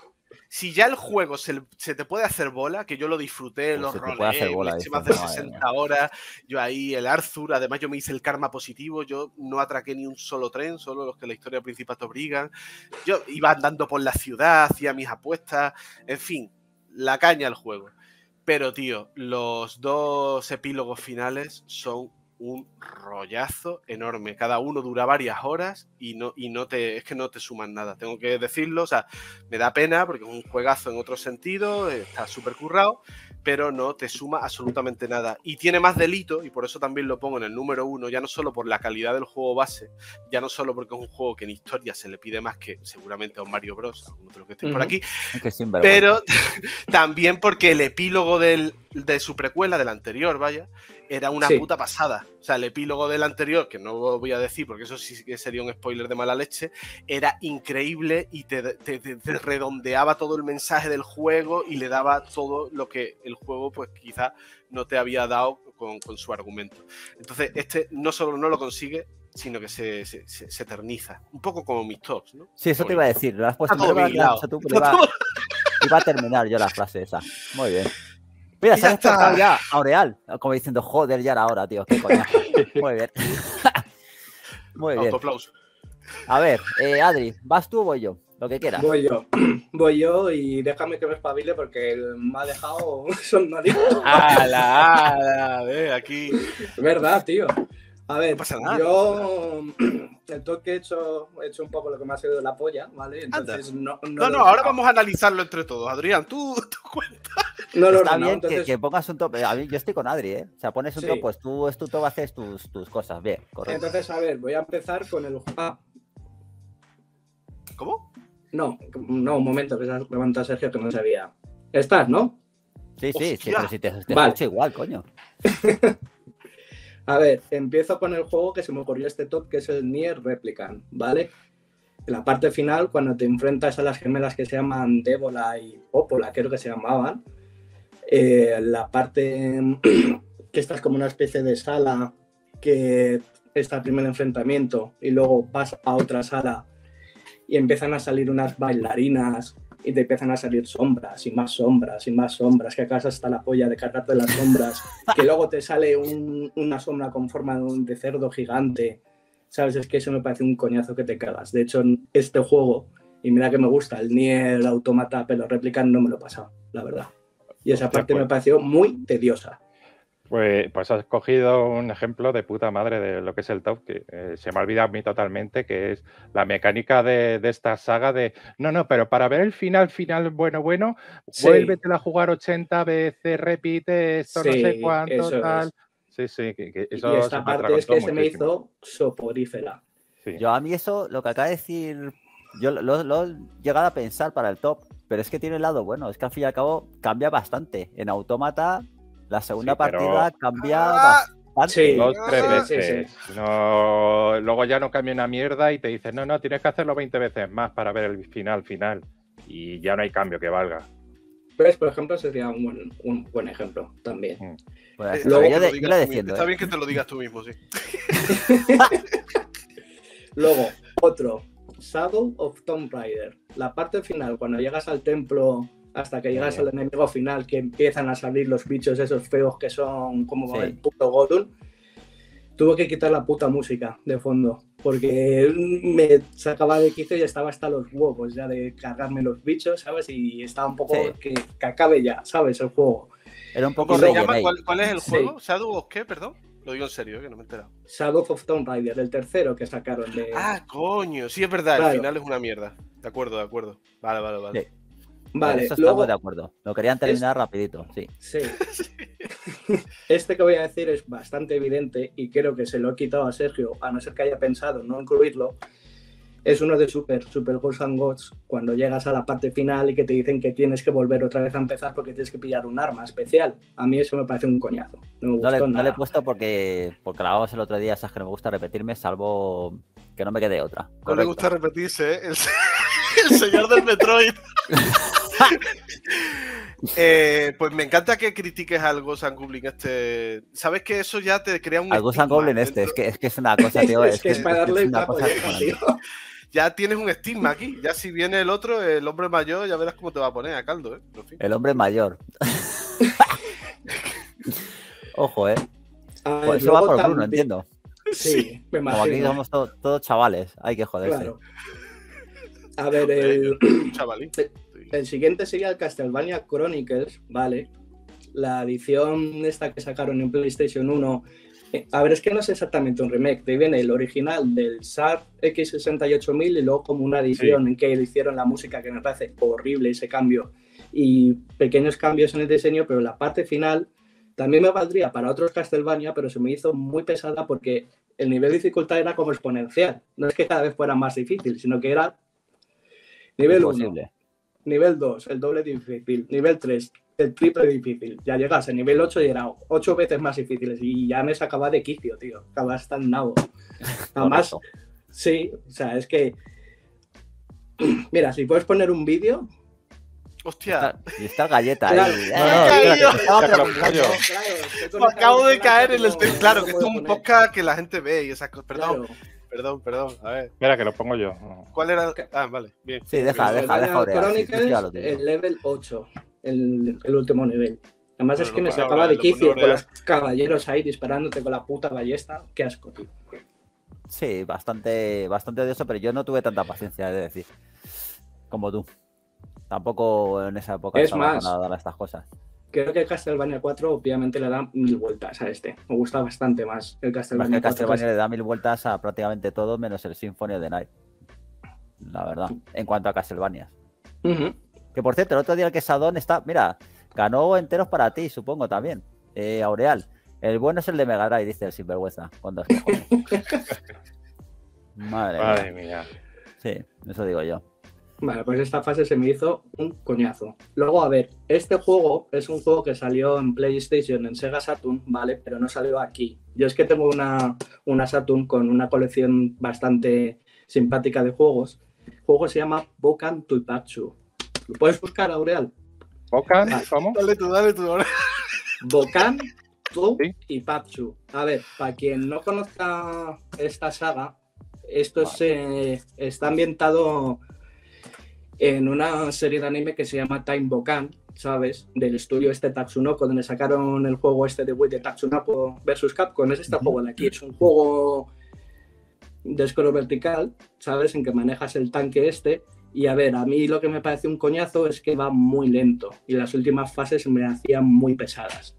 si ya el juego se, te puede hacer bola, que yo lo disfruté, los roles, más de 60 horas, yo ahí, el Arthur, además yo me hice el karma positivo, yo no atraqué ni un solo tren, solo los que la historia principal te obligan, yo iba andando por la ciudad, hacía mis apuestas, en fin, la caña al juego. Pero, tío, los dos epílogos finales son un rollazo enorme. Cada uno dura varias horas y no, y no te, es que no te suman nada. Tengo que decirlo, o sea, me da pena porque es un juegazo en otro sentido, está súper currado, pero no te suma absolutamente nada. Y tiene más delito, y por eso también lo pongo en el número uno, ya no solo por la calidad del juego base, ya no solo porque es un juego que en historia se le pide más que seguramente a un Mario Bros, a uno de los que estéis por aquí, pero [LAUGHS] también porque el epílogo del, de su precuela, del anterior, vaya, era una puta pasada. O sea, el epílogo del anterior, que no voy a decir porque eso sí que sería un spoiler de mala leche, era increíble y te, redondeaba todo el mensaje del juego y le daba todo lo que el juego, pues quizá no te había dado con, su argumento. Entonces, este no solo no lo consigue, sino que se, se, eterniza. Un poco como mis tops, ¿no? Sí, eso te iba a decir. Lo has puesto iba a terminar yo la frase esa. Muy bien. Mira, se ha despertado ya Aureal, como diciendo, joder, ya era hora, tío. Qué coño. [LAUGHS] Muy bien. [LAUGHS] Muy bien. A ver, eh, Adri, ¿vas tú o voy yo? Lo que quieras. Voy yo. [CLEARS THROAT] Voy yo y déjame que me espabile porque me ha dejado [LAUGHS] son ¡Hala, hala! Ve, aquí. verdad, tío. A ver, yo [CLEARS THROAT] el toque he hecho, he hecho un poco lo que me ha sido la polla, ¿vale? Entonces, no, no, no, ahora vamos a analizarlo entre todos. Adrián, tú, [LAUGHS] tú cuenta. No, no, Está bien que, pongas un top. A mí, yo estoy con Adri, ¿eh? O sea, pones un top, pues tú es tu top, haces tus, tus cosas. Bien, correcto. Entonces, a ver, voy a empezar con el. Ah. ¿Cómo? No, no, un momento, que se ha levantado Sergio que no sabía. Estás, ¿no? Sí, sí, sí, pero si te, te igual, coño. [LAUGHS] A ver, empiezo con el juego que se me ocurrió este top, que es el Nier Replicant, ¿vale? En la parte final, cuando te enfrentas a las gemelas que se llaman Débola y Popola, creo que se llamaban, eh, la parte [CLEARS THROAT] que estás como una especie de sala que está el primer enfrentamiento y luego vas a otra sala y empiezan a salir unas bailarinas y te empiezan a salir sombras y más sombras y más sombras, que acaso está la polla de cargarte las sombras, que luego te sale una sombra con forma de, cerdo gigante, ¿sabes? Es que eso me parece un coñazo que te cagas. De hecho, este juego, y mira que me gusta, el Nier Automata, pero replican no me lo he pasado, la verdad. Y esa parte me pues pareció muy tediosa. Pues, pues, has cogido un ejemplo de puta madre de lo que es el top, que eh, se me ha olvidado a mí totalmente, que es la mecánica de, esta saga de, no, no, pero para ver el final, final bueno, bueno, vuélvete a jugar 80 veces, repite esto, no sé cuánto, tal. Sí, sí, que, eso y esta parte es que se me hizo soporífera. Yo a mí eso, lo que acaba de decir, yo lo, lo, he llegado a pensar para el top, pero es que tiene el lado bueno, es que al fin y al cabo cambia bastante. En Autómata la segunda partida cambia ah, bastante. Dos, tres veces. No, luego ya no cambia una mierda y te dicen, no, no, tienes que hacerlo 20 veces más para ver el final final. Y ya no hay cambio que valga. Pues, por ejemplo, sería un buen, un buen ejemplo también. Mm. Pues, luego, yo, defiendo, Está ¿eh? bien que te lo digas tú mismo, sí. [LAUGHS] luego, otro. Shadow of Tomb Raider. La parte final, cuando llegas al templo hasta que llegas al enemigo final, que empiezan a salir los bichos esos feos que son como el puto Godun, tuve que quitar la puta música de fondo, porque me sacaba de quicio y estaba hasta los huevos ya de cargarme los bichos, ¿sabes? Y estaba un poco que, acabe ya, ¿sabes? El juego. Era un poco ¿Cuál, es el juego? ¿Shadow of qué, perdón? Lo digo en serio, que no me he enterado. Shadow of Tomb Raider, el tercero que sacaron de. Ah, coño, sí es verdad, el final es una mierda. De acuerdo, de acuerdo. Vale, vale, vale. Vale, eso estamos de acuerdo. Lo querían terminar rapidito, sí. Sí. [LAUGHS] este que voy a decir es bastante evidente y creo que se lo he quitado a Sergio, a no ser que haya pensado no incluirlo. Es uno de Super, Super Ghosts and Gods, cuando llegas a la parte final y que te dicen que tienes que volver otra vez a empezar porque tienes que pillar un arma especial. A mí eso me parece un coñazo. No, le, he puesto porque, porque la el otro día, sabes que no me gusta repetirme, salvo que no me quede otra. No le gusta repetirse, ¿eh? el [LAUGHS] señor del Metroid. [LAUGHS] [LAUGHS] Eh, pues me encanta que critiques al Ghost Goblin este. Sabes que eso ya te crea un. Al Ghost Goblin este, es que, es que es una cosa, [LAUGHS] tío. es, que es para darle una cosa. [LAUGHS] Ya tienes un estigma aquí. Ya si viene el otro, el hombre mayor, ya verás cómo te va a poner a caldo, ¿eh? El hombre mayor. Ojo, ¿eh? pues eso va por Bruno, entiendo. Sí, me imagino. Como aquí somos todos chavales, hay que joderse. A ver, el, el siguiente sería el Castlevania Chronicles, ¿vale? La edición esta que sacaron en PlayStation 1. Eh, a ver, es que no es exactamente un remake. Te viene el original del SAR X68000 y luego como una edición en que hicieron la música que me parece horrible ese cambio y pequeños cambios en el diseño, pero la parte final también me valdría para otros Castlevania, pero se me hizo muy pesada porque el nivel de dificultad era como exponencial. No es que cada vez fuera más difícil, sino que era Nivel 1. Nivel 2, el doble difícil. Nivel 3, el triple difícil. Ya llegas a nivel 8 y era 8 veces más difíciles. Y ya me sacaba de quicio, tío. Acabas tan nabo. Además, sí, o sea, es que. [CLEARS THROAT] Mira, si puedes poner un vídeo. Hostia. Y está galleta ahí. acabo de caer en el. Claro, que es un podcast que la gente ve y esas cosas. Perdón. Perdón, perdón. A ver. Mira, que lo pongo yo. ¿Cuál era? Ah, vale, bien. Sí, deja, deja, deja. el level 8, el, el último nivel. Además es que me sacaba de quicio con los caballeros ahí disparándote con la puta ballesta. Qué asco, tío. Sí, bastante, bastante de eso, pero yo no tuve tanta paciencia, de decir, como tú. Tampoco en esa época es más, nada a estas cosas creo que Castlevania 4 obviamente le da mil vueltas a este. Me gusta bastante más el Castlevania. que Castlevania le da mil vueltas a prácticamente todo menos el Symphony of the Night. La verdad, en cuanto a Castlevania. Que por cierto, el otro día el Quesadón está. Mira, ganó enteros para ti, supongo también. Eh, Aureal. El bueno es el de Mega Drive, dice el sinvergüenza. Cuando [LAUGHS] Madre, Madre mía. Sí, eso digo yo. Vale, pues esta fase se me hizo un coñazo. Luego, a ver, este juego es un juego que salió en PlayStation, en Sega Saturn, ¿vale? Pero no salió aquí. Yo es que tengo una, una Saturn con una colección bastante simpática de juegos. El juego se llama Bokan Tuipatsu. ¿Lo puedes buscar, Aureal? ¿Bokan? ¿Cómo? Dale tú, dale tú. Bokan Tuipatsu. A ver, para quien no conozca esta saga, esto está ambientado en una serie de anime que se llama Time Bokan, ¿sabes? Del estudio este Tatsunoko, donde sacaron el juego este de Wii de Tatsunoko versus Capcom. Es este juego de aquí. Es un juego de scroll vertical, ¿sabes? En que manejas el tanque este. Y a ver, a mí lo que me parece un coñazo es que va muy lento y las últimas fases me hacían muy pesadas.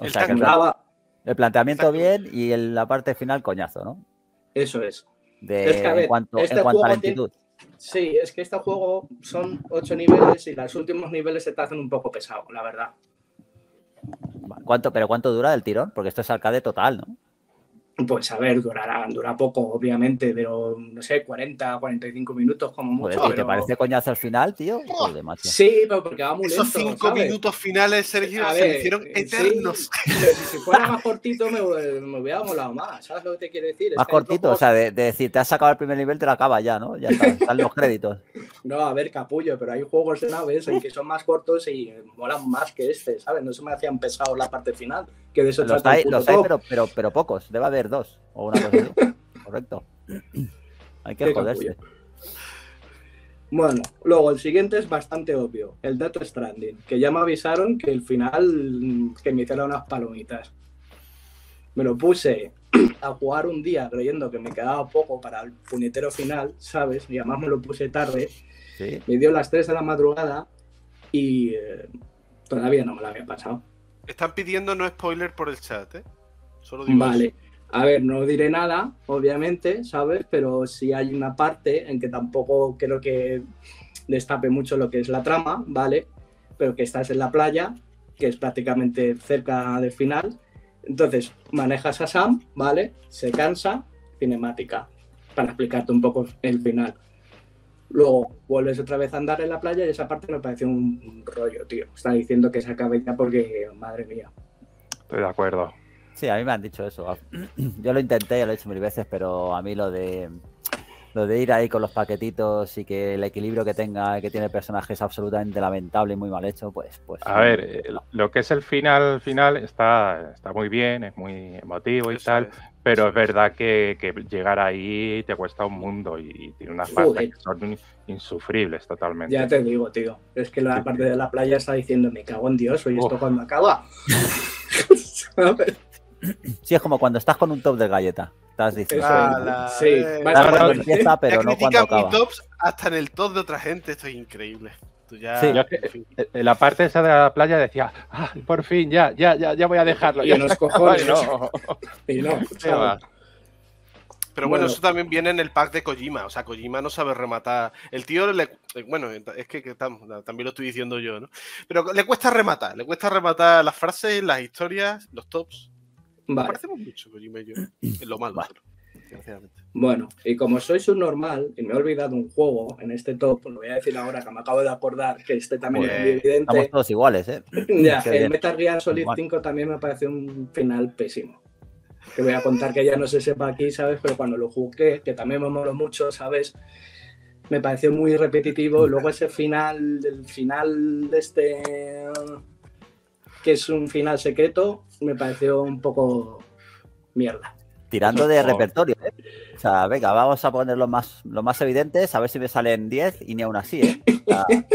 O sea, que el, planteamiento bien y en la parte final coñazo, ¿no? Eso es. De, en cuanto, este a lentitud. Sí, es que este juego son ocho niveles y los últimos niveles se te hacen un poco pesados, la verdad. ¿Cuánto, pero cuánto dura el tirón? Porque esto es arcade total, ¿no? Pues a ver, durará, dura poco, obviamente, pero no sé, 40, 45 minutos como mucho. ¿Te parece coñazo al final, tío? sí, pero porque va muy lento. Esos cinco minutos finales, Sergio, se hicieron eternos. si fuera más cortito, me, me, hubiera molado más. ¿Sabes lo que te quiero decir? Más cortito, o sea, de, decir, te has sacado el primer nivel, te lo acabas ya, ¿no? Ya están los créditos. [LAUGHS] No, a ver, capullo, pero hay juegos de naves en que son más cortos y molan más que este, ¿sabes? No se me hacían pesados la parte final. Que de eso los hay, los hay pero, pero, pero pocos. Debe haber dos o una cosa [COUGHS] Correcto. [COUGHS] Hay que joderse. Bueno, luego el siguiente es bastante obvio, el Death Stranding, que ya me avisaron que el final que me hicieron unas palomitas. Me lo puse [COUGHS] a jugar un día creyendo que me quedaba poco para el puñetero final, ¿sabes? Y además me lo puse tarde. Me dio las 3 de la madrugada y eh, todavía no me lo había pasado. Están pidiendo no spoiler por el chat, ¿eh? Solo digo vale. A ver, no diré nada, obviamente, ¿sabes? Pero sí hay una parte en que tampoco creo que destape mucho lo que es la trama, ¿vale? Pero que estás en la playa, que es prácticamente cerca del final. Entonces, manejas a Sam, ¿vale? Se cansa, cinemática, para explicarte un poco el final. Luego vuelves otra vez a andar en la playa y esa parte me pareció un rollo, tío. Está diciendo que se acabe ya porque, madre mía. Estoy de acuerdo. Sí, a mí me han dicho eso. [CLEARS THROAT] Yo lo intenté, lo he hecho mil veces, pero a mí lo de lo de ir ahí con los paquetitos y que el equilibrio que tenga, que tiene el personaje es absolutamente lamentable y muy mal hecho, pues... pues a ver, eh, lo que es el final final está, está muy bien, es muy emotivo y tal, pero es verdad que, llegar ahí te cuesta un mundo y, tiene unas partes que son insufribles totalmente. Ya te digo, tío, es que la parte de la playa está diciendo, me cago en Dios, ¿y esto cuando acaba? [LAUGHS] [LAUGHS] Sí, es como cuando estás con un top de galleta. Estás diciendo. sí, eh, empieza, pero no cuando acaba. tops hasta en el top de otra gente, esto es increíble. Ya, sí, yo en la parte esa de la playa decía, ah, por fin, ya, ya, ya, ya voy a dejarlo. Y en los [LAUGHS] cojones. no. [LAUGHS] y no, Pero bueno, eso también viene en el pack de Kojima. O sea, Kojima no sabe rematar. El tío, le, eh, bueno, es que, también lo estoy diciendo yo, ¿no? Pero le cuesta rematar. Le cuesta rematar las frases, las historias, los tops. Vale. Parecemos mucho Kojima y yo. [CLEARS THROAT] En lo malo. Bueno, y como soy normal y me he olvidado un juego en este top, lo voy a decir ahora que me acabo de acordar que este también es muy evidente. Estamos todos iguales, ¿eh? [CLEARS THROAT] Ya, el Metal Gear Solid 5 también me parece un final pésimo. Que voy a contar que ya no se sepa aquí, ¿sabes? Pero cuando lo jugué, que también me moló mucho, ¿sabes? Me pareció muy repetitivo. Luego ese final, el final de este que es un final secreto, me pareció un poco mierda. Tirando de repertorio, ¿eh? O sea, venga, vamos a poner los más, los más evidentes, a ver si me salen 10 y ni aún así, ¿eh? [LAUGHS]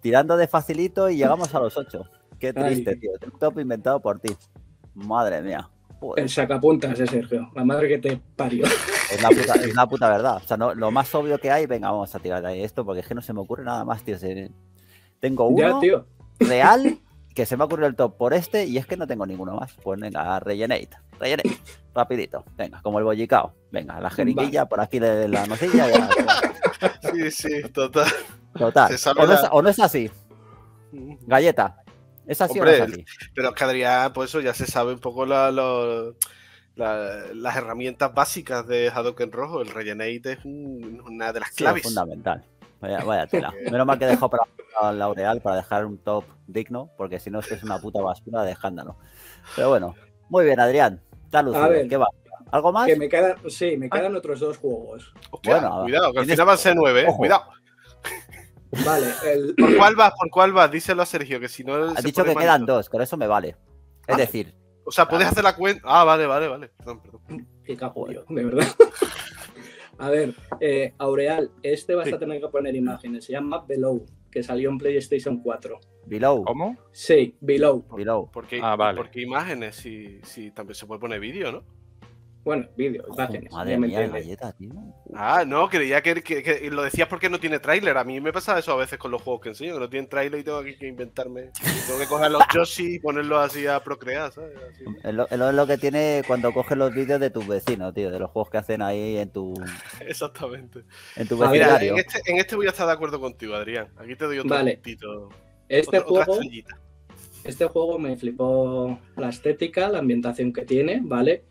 tirando de facilito y llegamos a los 8. Qué triste, tío. El top inventado por ti. Madre mía. El sacapuntas de Sergio, la madre que te parió. Es la puta, es la puta verdad. O sea, no, lo más obvio que hay, venga, vamos a tirar ahí esto, porque es que no se me ocurre nada más, tío. Tengo uno tío. real [LAUGHS] que se me ha ocurrido el top por este y es que no tengo ninguno más. Pues venga, rellenate, rellenate, rapidito. Venga, como el bollicao. Venga, la jeringuilla por aquí de la nocilla. sí, sí, total. Total. O no, es, así. Galleta. ¿Es así o no es así? Pero es que Adrián, pues eso ya se sabe un poco las herramientas básicas de Hadoken Rojo. El rellenate es una de las claves. es fundamental. Vaya, [LAUGHS] tela. Menos mal que dejó para Laureal para dejar un top digno, porque si no es que es una puta basura de escándalo. Pero bueno, muy bien, Adrián. ¿qué va? ¿Algo más? Que me quedan, sí, me quedan otros dos juegos. bueno, cuidado, que al final van a ser nueve, ¿eh? Cuidado. Vale, el... [LAUGHS] ¿Por cuál vas? ¿Por cuál vas? Díselo a Sergio, que si no. Ha dicho que quedan dos, con eso me vale. Es decir. O sea, puedes hacer la cuenta. Ah, vale, vale, vale. Perdón, perdón. Qué cago yo, de verdad. [LAUGHS] A ver, eh, Aureal, este vas a tener que poner imágenes. Se llama Below, que salió en PlayStation 4. ¿Below? ¿Cómo? Sí, Below. Below. ¿Por qué, ah, vale. ¿por qué imágenes? Si, si también se puede poner vídeo, ¿no? Bueno, vídeo, imágenes. madre mía, galleta, tío. Ah, no, creía que, que, lo decías porque no tiene tráiler. A mí me pasa eso a veces con los juegos que enseño, que no tienen tráiler y tengo que inventarme. Tengo que coger los Yoshi y ponerlos así a procrear, ¿sabes? Es, lo, que tiene cuando coges los vídeos de tus vecinos, tío, de los juegos que hacen ahí en tu. [LAUGHS] Exactamente. En tu vecindario. Mira, este, en, este, voy a estar de acuerdo contigo, Adrián. Aquí te doy otro vale. puntito. Este juego. Este juego me flipó la estética, la ambientación que tiene, ¿vale?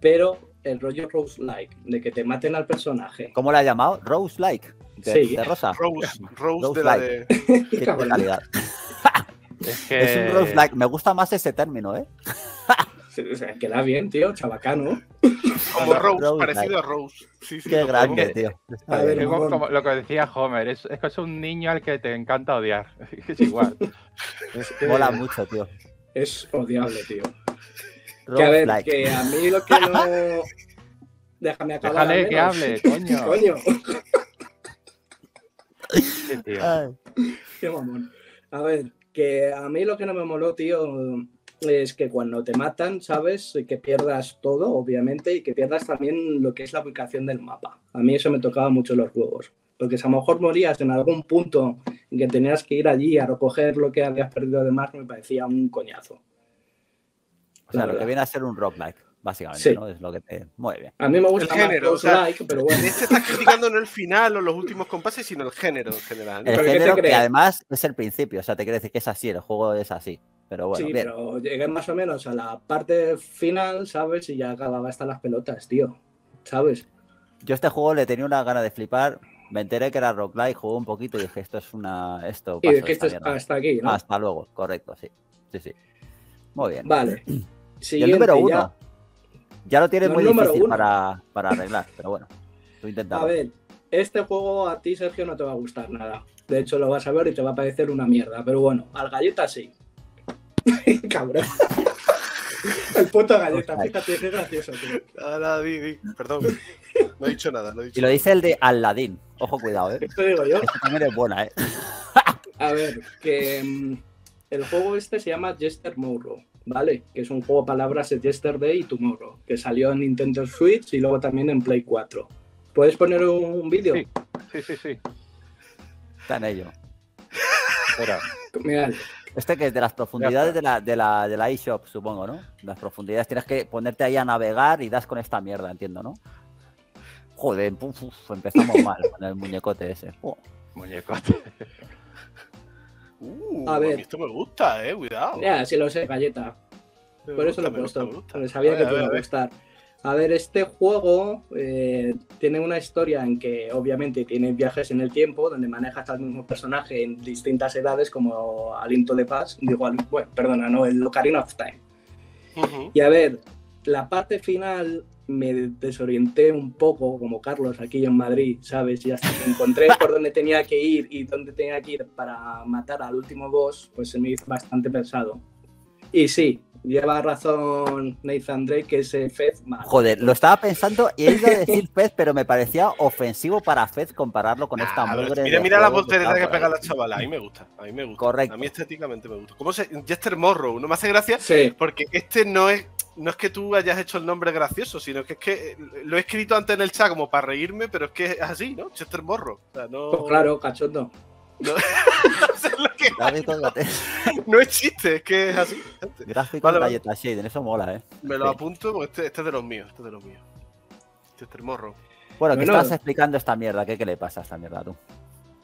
Pero el rollo Rose-like, de que te maten al personaje. ¿Cómo la ha llamado? Rose-like. Sí. De rosa. Rose, Rose, de la de... [LAUGHS] Qué calidad. [LAUGHS] es, que... [LAUGHS] es un Rose-like. Me gusta más ese término, ¿eh? o sea, queda bien, tío, chabacano. Como Rose, parecido a Rose. Sí, sí, Qué grande, tío. A ver, como, lo que decía Homer, es, es que es un niño al que te encanta odiar. Es igual. Mola mucho, tío. Es odiable, tío que a ver, que a mí lo que no. [LAUGHS] Déjame acabar. Déjale que hable, coño. [LAUGHS] coño. Qué, tío. Qué mamón. A ver, que a mí lo que no me moló, tío, es que cuando te matan, ¿sabes? Que pierdas todo, obviamente, y que pierdas también lo que es la ubicación del mapa. A mí eso me tocaba mucho en los juegos. Porque si a lo mejor morías en algún punto en que tenías que ir allí a recoger lo que habías perdido de más, me parecía un coñazo. O sea, lo que viene a ser un roguelike. básicamente, ¿no? Es lo que te mueve. A mí me gusta el género, más like, pero bueno. Este estás criticando no el final o los últimos compases, sino el género en general. El género que además es el principio, o sea, te quiere decir que es así, el juego es así. Pero bueno, sí, bien. pero llegué más o menos a la parte final, ¿sabes? Y ya acababa hasta las pelotas, tío. ¿Sabes? Yo a este juego le tenía una gana de flipar. Me enteré que era Rock Light, jugué un poquito y dije, esto es una. Esto y dije, esto es hasta aquí, ¿no? Hasta luego, correcto, sí. Sí, sí. Muy bien. Vale. [CLEARS THROAT] y el número uno. Ya, lo tienes muy difícil para, para, arreglar, pero bueno. Tú intentamos. A ver, este juego a ti, Sergio, no te va a gustar nada. De hecho, lo vas a ver y te va a parecer una mierda. Pero bueno, al galleta sí. [LAUGHS] Cabrón. El puto galleta, fíjate, qué gracioso, tío. Ahora, di, di. Perdón. No he dicho nada. No he dicho y lo dice el de Aladdin. Ojo, cuidado, ¿eh? Esto digo yo. Esto también es buena, ¿eh? A ver, que mm, el juego este se llama Jester Morrow, ¿vale? Que es un juego de palabras de Yesterday y Tomorrow, que salió en Nintendo Switch y luego también en Play 4. ¿Puedes poner un, vídeo? Sí, sí, sí, sí. Está en ello. Espera. Mira, este que es de las profundidades de la, de la, de la eShop, supongo, ¿no? Las profundidades tienes que ponerte ahí a navegar y das con esta mierda, entiendo, ¿no? Joder, empezamos [LAUGHS] mal con el muñecote ese. Muñecote. Uh, a ver. esto me gusta, eh, cuidado. Ya, sí lo sé, galleta. Por eso lo he puesto. Sabía que te iba a gustar. A ver, este juego eh, tiene una historia en que obviamente tiene viajes en el tiempo, donde manejas al mismo personaje en distintas edades, como Alinto de Paz, digo, bueno, perdona, no, el Ocarina of Time. Y a ver, la parte final me desorienté un poco, como Carlos aquí en Madrid, ¿sabes? Y hasta que encontré por [LAUGHS] dónde tenía que ir y dónde tenía que ir para matar al último boss, pues se me hizo bastante pesado. Y sí, Lleva razón Nathan Drake, que es Fez más. Joder, lo estaba pensando y he ido a decir Fez, pero me parecía ofensivo para Fez compararlo con esta mugre. Mira, mira la voltereta que pega la chavala. A mí me gusta. A mí me gusta. Correcto. A mí estéticamente me gusta. ¿Cómo se.? Jester Morrow. No me hace gracia sí. porque este no es. No es que tú hayas hecho el nombre gracioso, sino que es que lo he escrito antes en el chat como para reírme, pero es que es así, ¿no? Chester Morrow. O sea, no... Pues claro, cachondo. No, [LAUGHS] no es chiste, es que es así. Gráfico vale, galleta Shaden, eso mola, ¿eh? Me lo apunto porque este, este, es de los míos, este es de los míos. Este es morro. Bueno, ¿qué estás explicando esta mierda? ¿Qué, ¿Qué le pasa a esta mierda tú?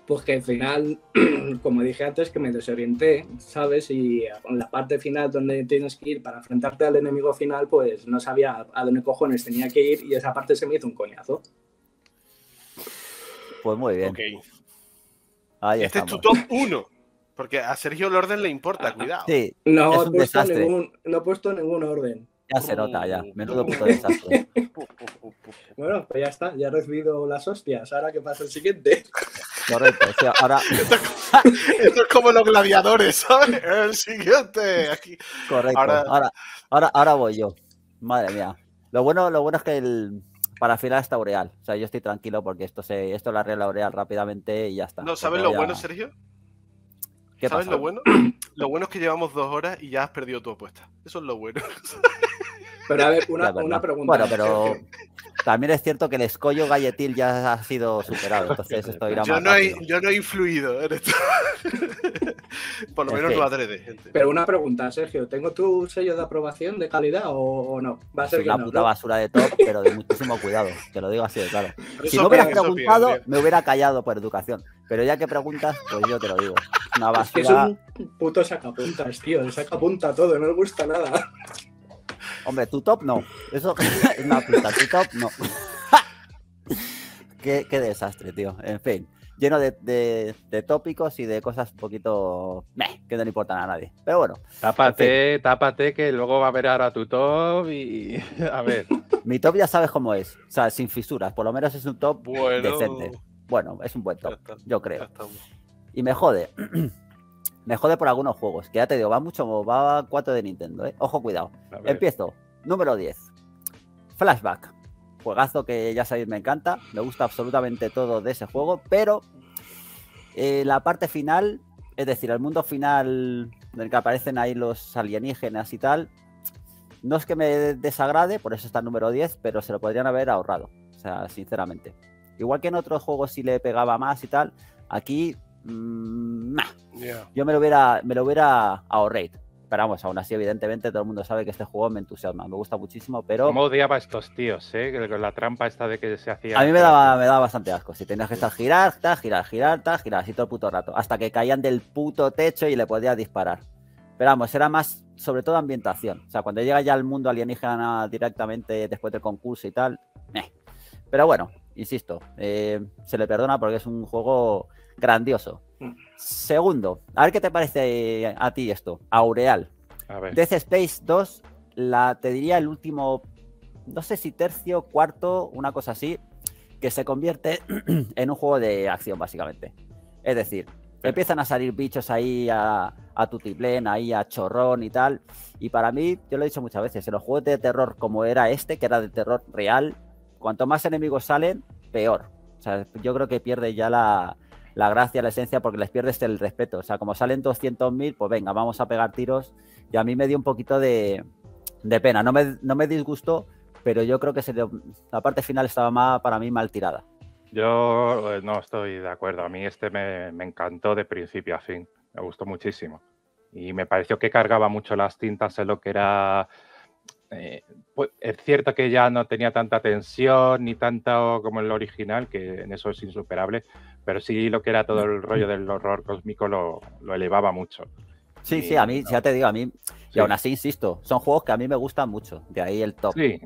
Pues que al final, [CLEARS THROAT] como dije antes, que me desorienté, ¿sabes? Y con la parte final donde tienes que ir para enfrentarte al enemigo final, pues no sabía a dónde cojones tenía que ir y esa parte se me hizo un coñazo. Pues muy bien. Okay este es tu top 1. Porque a Sergio el orden le importa, cuidado. Sí, no, he puesto ningún, no he puesto ningún orden. Ya se nota, ya. Menudo puto desastre. [LAUGHS] bueno, pues ya está. Ya he recibido las hostias. Ahora que pasa el siguiente. [LAUGHS] Correcto. ahora... [LAUGHS] esto, es como los gladiadores, ¿sabes? El siguiente. Aquí. Correcto. Ahora... Ahora, ahora, voy yo. Madre mía. Lo bueno, lo bueno es que el, para final está Aureal. O sea, yo estoy tranquilo porque esto se esto la arregla Aureal rápidamente y ya está. No, ¿sabes lo bueno, Sergio? ¿Sabes lo bueno? lo bueno es que llevamos dos horas y ya has perdido tu apuesta. Eso es lo bueno. [LAUGHS] Pero a ver, una, una pregunta. Bueno, pero también es cierto que el escollo galletil ya ha sido superado, entonces [LAUGHS] esto irá yo más no he, Yo no he influido en esto. [LAUGHS] Por lo menos no adrede, gente. Pero una pregunta, Sergio, ¿tengo tu sello de aprobación de calidad o, no? Va a ser una puta basura de top, pero de muchísimo cuidado, te lo digo así de claro. Si no hubieras preguntado, me hubiera callado por educación, pero ya que preguntas, pues yo te lo digo. Una basura... Es que es un puto sacapuntas, tío, sacapunta todo, no le gusta nada. Hombre, tu top no. Eso [LAUGHS] es una puta. Tu top no. [LAUGHS] qué, desastre, tío. En fin, lleno de, tópicos y de cosas un poquito que no le importan a nadie. Pero bueno. Tápate, tápate, que luego va a ver ahora tu top y. A ver. Mi top ya sabes cómo es. O sea, sin fisuras. Por lo menos es un top decente. Bueno, es un buen top, yo creo. Y me jode. [CLEARS THROAT] Me jode por algunos juegos, que ya te digo, va mucho, va a 4 de Nintendo, ¿eh? Ojo, cuidado. Empiezo. Número 10. Flashback. Juegazo que ya sabéis me encanta. Me gusta absolutamente todo de ese juego, pero eh, la parte final, es decir, el mundo final en el que aparecen ahí los alienígenas y tal, no es que me desagrade, por eso está el número 10, pero se lo podrían haber ahorrado. O sea, sinceramente. Igual que en otros juegos sí le pegaba más y tal, aquí Mm, yo me lo hubiera, me lo hubiera ahorrado. Pero vamos, aún así, evidentemente, todo el mundo sabe que este juego me entusiasma, me gusta muchísimo, pero... ¿Cómo odiaba a estos tíos, eh? Con la trampa esta de que se hacía... A mí me daba, me daba bastante asco. Si tenías que estar girar, girar, girar, girar, así todo el puto rato. Hasta que caían del puto techo y le podías disparar. Pero vamos, era más, sobre todo, ambientación. O sea, cuando llega ya al mundo alienígena directamente después del concurso y tal... Pero bueno, insisto, eh, se le perdona porque es un juego grandioso. Mm. Segundo, a ver qué te parece a ti esto. Aureal. Death Space 2, la, te diría el último, no sé si tercio, cuarto, una cosa así, que se convierte [CLEARS THROAT] en un juego de acción, básicamente. Es decir, empiezan a salir bichos ahí a, a tutiplén, ahí a chorrón y tal. Y para mí, yo lo he dicho muchas veces, en los juegos de terror como era este, que era de terror real, cuanto más enemigos salen, peor. O sea, yo creo que pierde ya la, la gracia, la esencia, porque les pierdes el respeto. O sea, como salen 200.000, pues venga, vamos a pegar tiros. Y a mí me dio un poquito de, pena. No me, no me disgustó, pero yo creo que se, la parte final estaba más, para mí mal tirada. Yo eh, no estoy de acuerdo. A mí este me, encantó de principio a fin. Me gustó muchísimo. Y me pareció que cargaba mucho las tintas en lo que era eh, pues, es cierto que ya no tenía tanta tensión ni tanto como el original, que en eso es insuperable, pero sí lo que era todo el rollo del horror cósmico lo, elevaba mucho. Sí, sí, a mí, ya te digo, a mí, y aún así insisto, son juegos que a mí me gustan mucho, de ahí el top. Sí,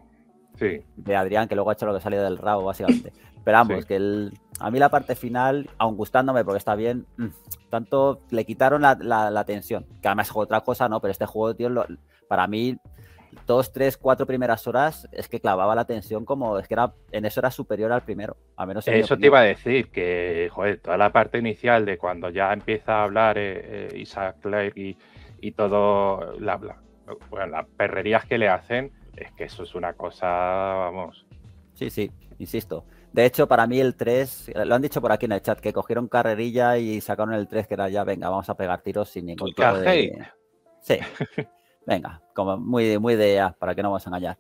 sí. De Adrián, que luego ha hecho lo que salió del rabo, básicamente. Pero vamos, que el, a mí la parte final, aun gustándome porque está bien, mm, tanto le quitaron la, tensión, que además es otra cosa, ¿no? Pero este juego, tío, para mí dos, tres, cuatro primeras horas es que clavaba la tensión como es que era en eso era superior al primero. A menos eso te iba a decir que joder, toda la parte inicial de cuando ya empieza a hablar eh, eh, Isaac Clarke y, todo la, bueno, las perrerías que le hacen es que eso es una cosa, vamos. Sí, sí, insisto. De hecho, para mí el 3, lo han dicho por aquí en el chat, que cogieron carrerilla y sacaron el 3, que era ya, venga, vamos a pegar tiros sin ningún tipo de... Sí. [LAUGHS] Venga, como muy, muy de para que no vamos a engañar.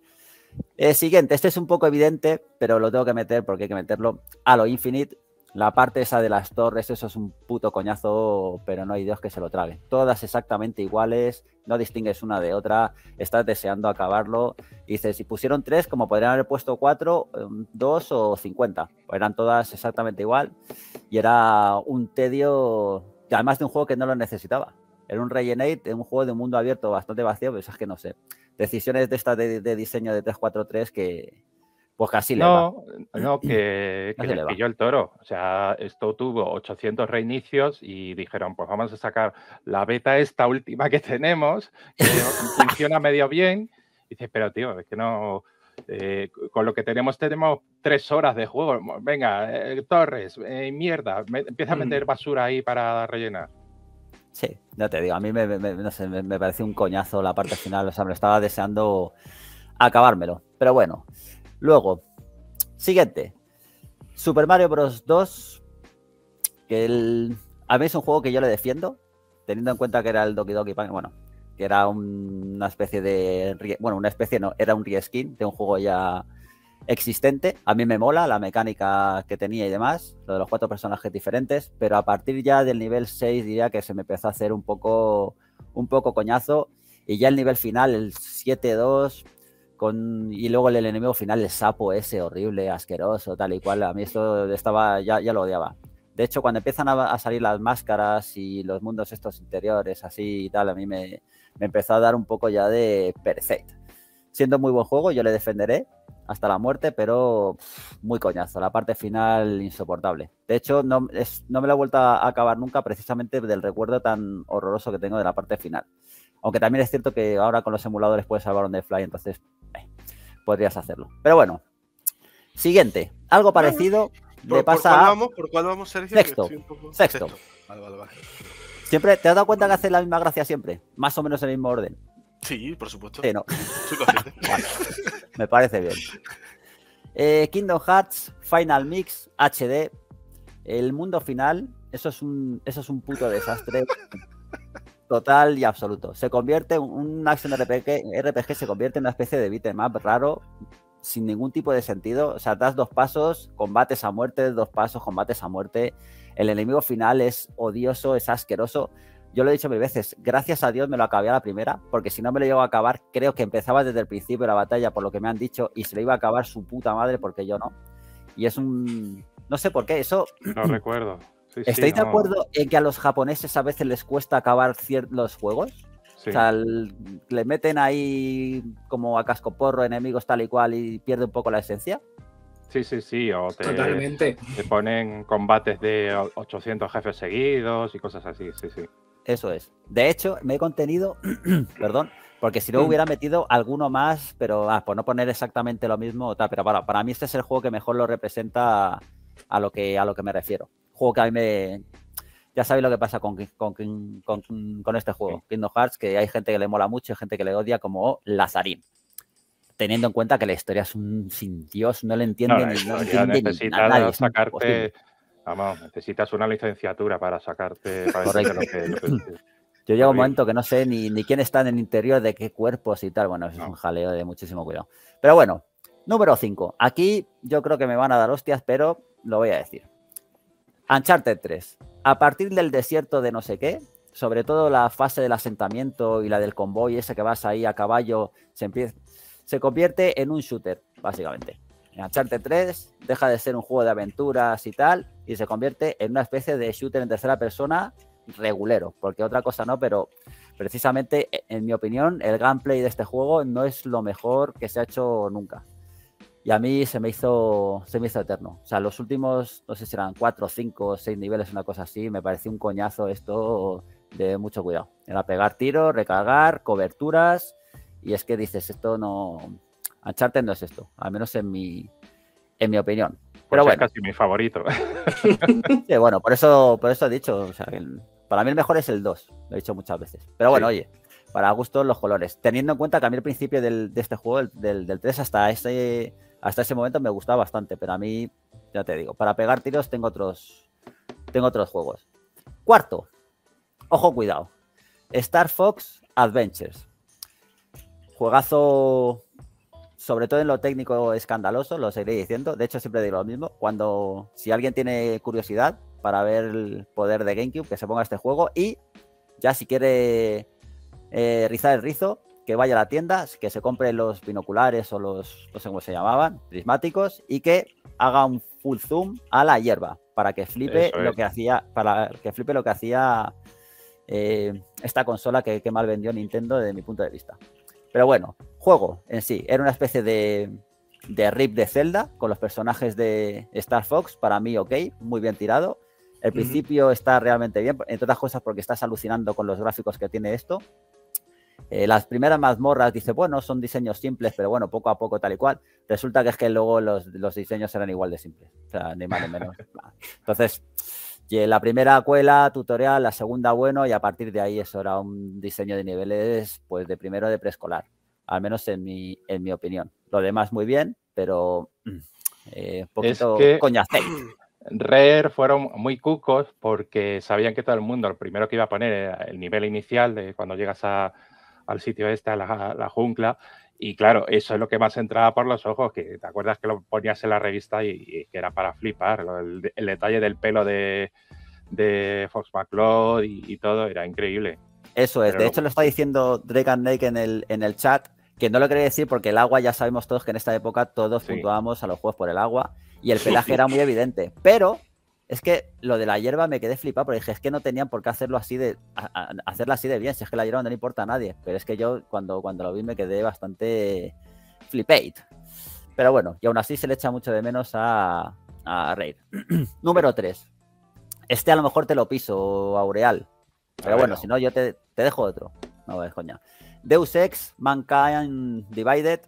Eh, siguiente, este es un poco evidente, pero lo tengo que meter porque hay que meterlo. a lo Infinite, la parte esa de las torres, eso es un puto coñazo, pero no hay Dios que se lo trague. Todas exactamente iguales, no distingues una de otra, estás deseando acabarlo. Y dices, si pusieron tres, como podrían haber puesto cuatro, em, dos o cincuenta. Pues eran todas exactamente igual. Y era un tedio, además de un juego que no lo necesitaba. Era un Rellenate, un juego de un mundo abierto bastante vacío, pero es que no sé. Decisiones de esta de, diseño de 343 que, pues casi le va. No, [CLEARS THROAT] que, que le pilló el toro. O sea, esto tuvo 800 reinicios y dijeron, pues vamos a sacar la beta esta última que tenemos, que [LAUGHS] funciona medio bien. Y dices, pero tío, es que no... Eh, con lo que tenemos, tenemos tres horas de juego. Venga, eh, torres, eh, mierda, empieza a mm. meter basura ahí para rellenar. Sí, ya te digo, a mí me, me, pareció un coñazo la parte final, o sea, me estaba deseando acabármelo. Pero bueno, luego, siguiente, Super Mario Bros. 2, que el, a mí es un juego que yo le defiendo, teniendo en cuenta que era el Doki Doki Punk, bueno, que era una especie de, bueno, una especie no, era un reskin de un juego ya existente. A mí me mola la mecánica que tenía y demás, lo de los cuatro personajes diferentes, pero a partir ya del nivel 6 diría que se me empezó a hacer un poco, un poco coñazo. Y ya el nivel final, el 7-2, con, y luego el enemigo final, el sapo ese horrible, asqueroso, tal y cual, a mí esto estaba, ya, ya lo odiaba. De hecho, cuando empiezan a, salir las máscaras y los mundos estos interiores, así y tal, a mí me, me empezó a dar un poco ya de perfecto. Siendo muy buen juego, yo le defenderé, hasta la muerte, pero muy coñazo. La parte final insoportable. De hecho, no, no me lo he vuelto a acabar nunca precisamente del recuerdo tan horroroso que tengo de la parte final. Aunque también es cierto que ahora con los emuladores puedes salvar un fly, entonces eh, podrías hacerlo. Pero bueno, siguiente. Algo parecido le pasa ¿por cuál vamos? ¿Por cuál vamos, Sergio? Sexto. Sexto. Vale, vale, vale. Siempre, ¿te has dado cuenta que hace la misma gracia siempre? Más o menos en el mismo orden. Sí, por supuesto. Sí, no. [LAUGHS] [LAUGHS] me parece bien. Eh, Kingdom Hearts Final Mix HD. El mundo final, eso es un, eso es un puto desastre total y absoluto. Se convierte en un action RPG, RPG se convierte en una especie de beat'em raro, sin ningún tipo de sentido. O sea, das dos pasos, combates a muerte, dos pasos, combates a muerte. El enemigo final es odioso, es asqueroso yo lo he dicho mil veces, gracias a Dios me lo acabé a la primera, porque si no me lo llego a acabar, creo que empezaba desde el principio de la batalla, por lo que me han dicho, y se lo iba a acabar su puta madre porque yo no. Y es un... No sé por qué, eso... No [CLEARS THROAT] recuerdo. ¿Estáis de acuerdo en que a los japoneses a veces les cuesta acabar los juegos? O sea, le meten ahí como a cascoporro enemigos tal y cual y pierde un poco la esencia. Sí, sí, sí. O te, Totalmente. te ponen combates de 800 jefes seguidos y cosas así, sí, sí. Eso es. De hecho, me he contenido, [CLEARS THROAT] perdón, porque si no mm. hubiera metido alguno más, pero ah, por no poner exactamente lo mismo, tal, pero para, para mí este es el juego que mejor lo representa a lo que, a lo que me refiero. Juego que a mí me... Ya sabéis lo que pasa con, con, con, este juego, Kingdom Hearts, que hay gente que le mola mucho y gente que le odia como Lazarín. Teniendo en cuenta que la historia es un sin Dios, no le entiende ni, no entiende ni nadie. sacarte Vamos, necesitas una licenciatura para sacarte. [LAUGHS] Yo llego un momento que no sé ni, quién está en el interior de qué cuerpos y tal. Bueno, es un jaleo de muchísimo cuidado. Pero bueno, número 5. Aquí yo creo que me van a dar hostias, pero lo voy a decir. Uncharted 3. A partir del desierto de no sé qué, sobre todo la fase del asentamiento y la del convoy, ese que vas ahí a caballo, se, empieza, se convierte en un shooter, básicamente. Uncharted 3 deja de ser un juego de aventuras y tal, y se convierte en una especie de shooter en tercera persona regulero, porque otra cosa no, pero precisamente, e, en mi opinión, el gameplay de este juego no es lo mejor que se ha hecho nunca. Y a mí se me hizo, se me hizo eterno. O sea, los últimos, no sé si eran 4, 5, 6 niveles, una cosa así, me pareció un coñazo esto de mucho cuidado. Era pegar tiros, recargar, coberturas, y es que dices, esto no, Uncharted no es esto, al menos en mi, en mi opinión. Pues Pero bueno. Es casi mi favorito. [LAUGHS] sí, bueno, por eso, por eso he dicho, o sea, para mí el mejor es el 2, lo he dicho muchas veces. Pero bueno, oye, para gustos los colores. Teniendo en cuenta que a mí el principio del, de este juego, del, del 3 hasta ese, hasta ese momento me gustaba bastante, pero a mí, ya te digo, para pegar tiros tengo otros, tengo otros juegos. Cuarto, ojo cuidado, Star Fox Adventures. Juegazo sobre todo en lo técnico escandaloso, lo seguiré diciendo. De hecho, siempre digo lo mismo. Cuando, si alguien tiene curiosidad para ver el poder de GameCube, que se ponga este juego y ya si quiere eh, rizar el rizo, que vaya a la tienda, que se compre los binoculares o los, no sé cómo se llamaban, prismáticos, y que haga un full zoom a la hierba para que flipe lo que hacía, para que flipe lo que hacía eh, esta consola que, que mal vendió Nintendo desde mi punto de vista. Pero bueno, juego en sí, era una especie de, de rip de Zelda con los personajes de Star Fox, para mí ok, muy bien tirado. El principio está realmente bien, entre otras cosas porque estás alucinando con los gráficos que tiene esto. Eh, las primeras mazmorras, dice, bueno, son diseños simples, pero bueno, poco a poco tal y cual. Resulta que es que luego los, los diseños eran igual de simples, o sea, ni más ni menos. [LAUGHS] Entonces, la primera cuela, tutorial, la segunda bueno, y a partir de ahí eso era un diseño de niveles pues de primero de preescolar, al menos en mi, en mi opinión. Lo demás muy bien, pero mm, eh, un poquito es [CLEARS THROAT] Rare fueron muy cucos porque sabían que todo el mundo, lo primero que iba a poner era el nivel inicial de cuando llegas al sitio este, a la, la jungla, y claro, eso es lo que más entraba por los ojos, que te acuerdas que lo ponías en la revista y, que era para flipar. El, detalle del pelo de, Fox McCloud y, todo era increíble. Eso es, de hecho lo está diciendo Drake and Nake en el, en el chat, que no lo quería decir porque el agua ya sabemos todos que en esta época todos puntuábamos a los juegos por el agua y el pelaje era muy evidente. Pero es que lo de la hierba me quedé flipado porque dije, es que no tenían por qué hacerlo así de hacerla así de bien, si es que la hierba no le importa a nadie. Pero es que yo cuando, cuando lo vi me quedé bastante flipate. Pero bueno, y aún así se le echa mucho de menos a, a Raid. [CLEARS THROAT] Número 3. Este a lo mejor te lo piso, Aureal. Pero bueno, si no, yo te, te, dejo otro. No, es coña. Deus Ex, Mankind Divided.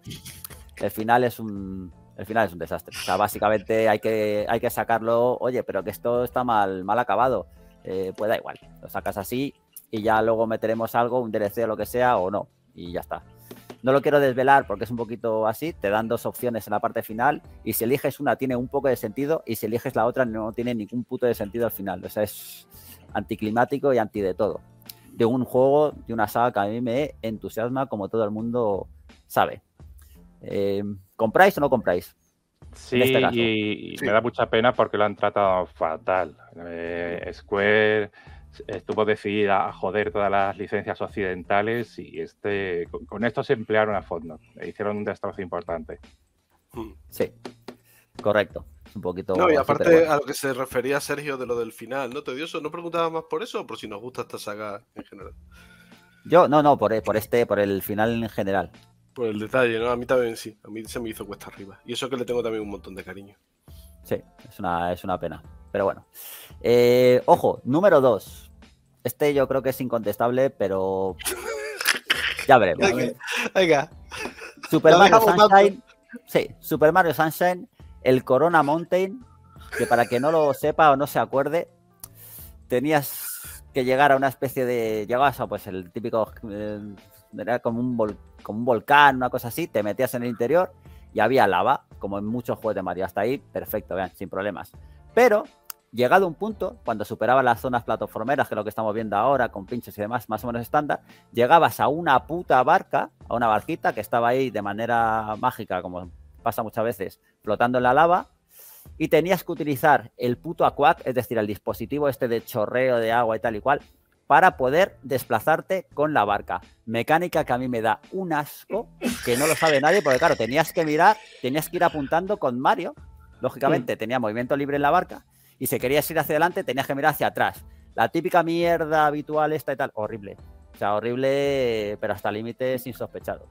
El final es un, el final es un desastre. O sea, básicamente hay que, hay que sacarlo, oye, pero que esto está mal, mal acabado. Eh, pues da igual, lo sacas así y ya luego meteremos algo, un DLC o lo que sea, o no, y ya está. No lo quiero desvelar porque es un poquito así, te dan dos opciones en la parte final y si eliges una tiene un poco de sentido y si eliges la otra no tiene ningún puto de sentido al final. O sea, es anticlimático y anti de todo. De un juego, de una saga que a mí me entusiasma como todo el mundo sabe. Eh, ¿Compráis o no compráis? Sí, este y, me da mucha pena porque lo han tratado fatal. Eh, Square estuvo decidida a joder todas las licencias occidentales y este con, esto se emplearon a fondo. Hicieron un destrozo importante. Hmm. Sí, correcto. Un poquito. No, y aparte a lo que se refería Sergio de lo del final, ¿no? ¿Te dio eso? ¿No preguntaba más por eso o por si nos gusta esta saga en general? Yo, no, no, por, por este, por el final en general. Por el detalle, ¿no? A mí también sí. A mí se me hizo cuesta arriba. Y eso que le tengo también un montón de cariño. Sí, es una, es una pena. Pero bueno. Eh, ojo, número 2. Este yo creo que es incontestable, pero [LAUGHS] ya veremos. Venga. Super Mario Sunshine. Sí, Super Mario Sunshine, el Corona Mountain, que para que no lo sepa o no se acuerde, tenías que llegar a una especie de. Llegabas a pues el típico. Eh, era como un, como un volcán, una cosa así, te metías en el interior y había lava, como en muchos juegos de Mario. Hasta ahí, perfecto, vean, sin problemas. Pero llegado un punto, cuando superaba las zonas plataformeras, que es lo que estamos viendo ahora, con pinches y demás, más o menos estándar, llegabas a una puta barca, a una barquita que estaba ahí de manera mágica, como pasa muchas veces, flotando en la lava, y tenías que utilizar el puto aquac, es decir, el dispositivo este de chorreo de agua y tal y cual, para poder desplazarte con la barca. Mecánica que a mí me da un asco, que no lo sabe nadie, porque claro, tenías que mirar, tenías que ir apuntando con Mario, lógicamente tenía movimiento libre en la barca, y si querías ir hacia adelante tenías que mirar hacia atrás. La típica mierda habitual esta y tal, horrible. O sea, horrible, pero hasta límites insospechados.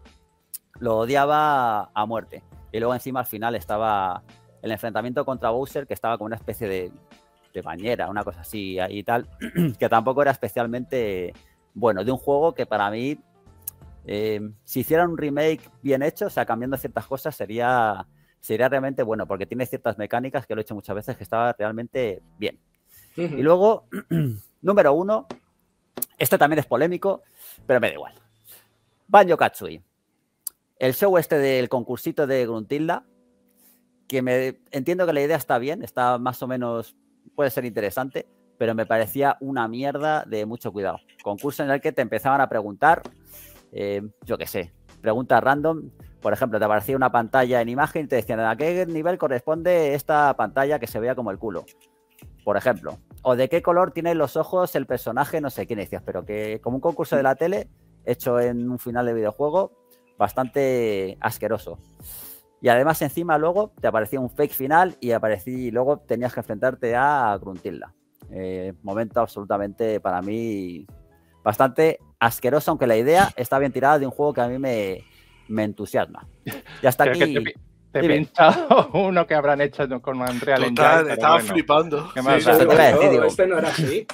Lo odiaba a muerte. Y luego encima al final estaba el enfrentamiento contra Bowser, que estaba como una especie de, bañera, una cosa así y tal, [CLEARS THROAT] que tampoco era especialmente bueno, de un juego que para mí, eh, si hicieran un remake bien hecho, o sea, cambiando ciertas cosas, sería sería realmente bueno, porque tiene ciertas mecánicas que lo he hecho muchas veces que estaba realmente bien. Y luego, [CLEARS THROAT] número uno, este también es polémico, pero me da igual. Banjo Katsui. El show este del concursito de Gruntilda, que me entiendo que la idea está bien, está más o menos, puede ser interesante, pero me parecía una mierda de mucho cuidado. Concurso en el que te empezaban a preguntar, eh, yo qué sé, preguntas random por ejemplo, te aparecía una pantalla en imagen y te decían a qué nivel corresponde esta pantalla que se vea como el culo. Por ejemplo. O de qué color tienen los ojos el personaje, no sé quién decías, pero que como un concurso de la tele hecho en un final de videojuego bastante asqueroso. Y además encima luego te aparecía un fake final y aparecí, y luego tenías que enfrentarte a Gruntilda. Eh, momento absolutamente para mí bastante asqueroso, aunque la idea está bien tirada de un juego que a mí me, me entusiasma. Ya está aquí. te, he pinchado [LAUGHS] uno que habrán hecho con Unreal Engine. Estaba flipando. ¿Qué más este no era así.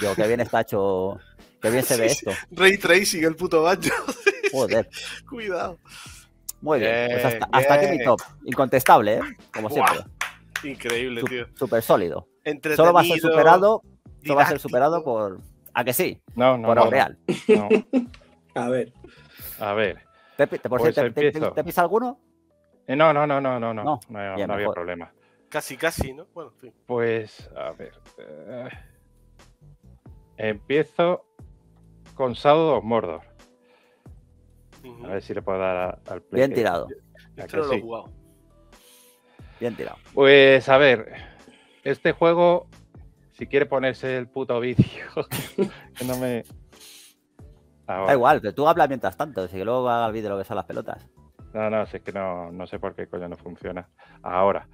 Yo, qué bien está hecho. Qué bien se [LAUGHS] ve esto. Ray Tracing, el puto baño. [LAUGHS] Joder. Cuidado. Muy bien. Pues hasta, aquí mi top. Incontestable, ¿eh? Como siempre. Increíble, tío. Súper sólido. Solo va a ser superado. Solo va a ser superado por. ¿A que sí? No, no. Por no, Real. No. [LAUGHS] a ver. A ver. ¿Te, por pues te, pisa alguno? Eh, no, no, no, no, no, no, no, había problema. Casi, casi, ¿no? Bueno, Pues, a ver. Eh, empiezo con Shadow A ver si le puedo dar al play. Bien tirado. Bien tirado. Pues, a ver. Este juego, si quiere ponerse el puto vídeo, [LAUGHS] que no me. Da igual, pero tú hablas mientras tanto, así que luego haga el vídeo lo que son las pelotas. No, no, es que no, no sé por qué coño no funciona. Ahora.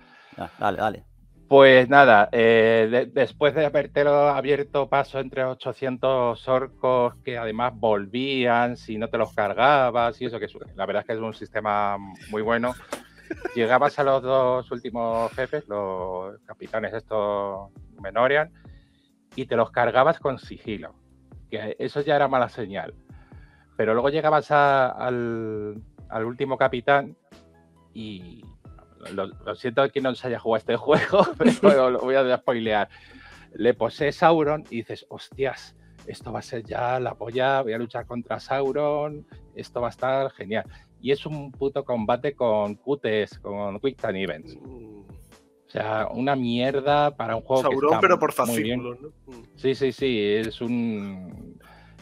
dale, dale. Pues nada, eh, después de habértelo abierto paso entre 800 orcos que además volvían si no te los cargabas y eso, que la verdad es que es un sistema muy bueno. Llegabas a los dos últimos jefes, los capitanes estos Menorian, y te los cargabas con sigilo. Que eso ya era mala señal. Pero luego llegabas al, último capitán y lo, siento que no se haya jugado este [LAUGHS] juego, pero lo voy a spoilear. Le posees Sauron y dices, hostias, esto va a ser ya la polla, voy a luchar contra Sauron, esto va a estar genial. Y es un puto combate con QTEs, con Quick Time Events. O sea, una mierda para un juego Sauron, que está pero por fascículos, ¿no? Sí, sí, sí, es un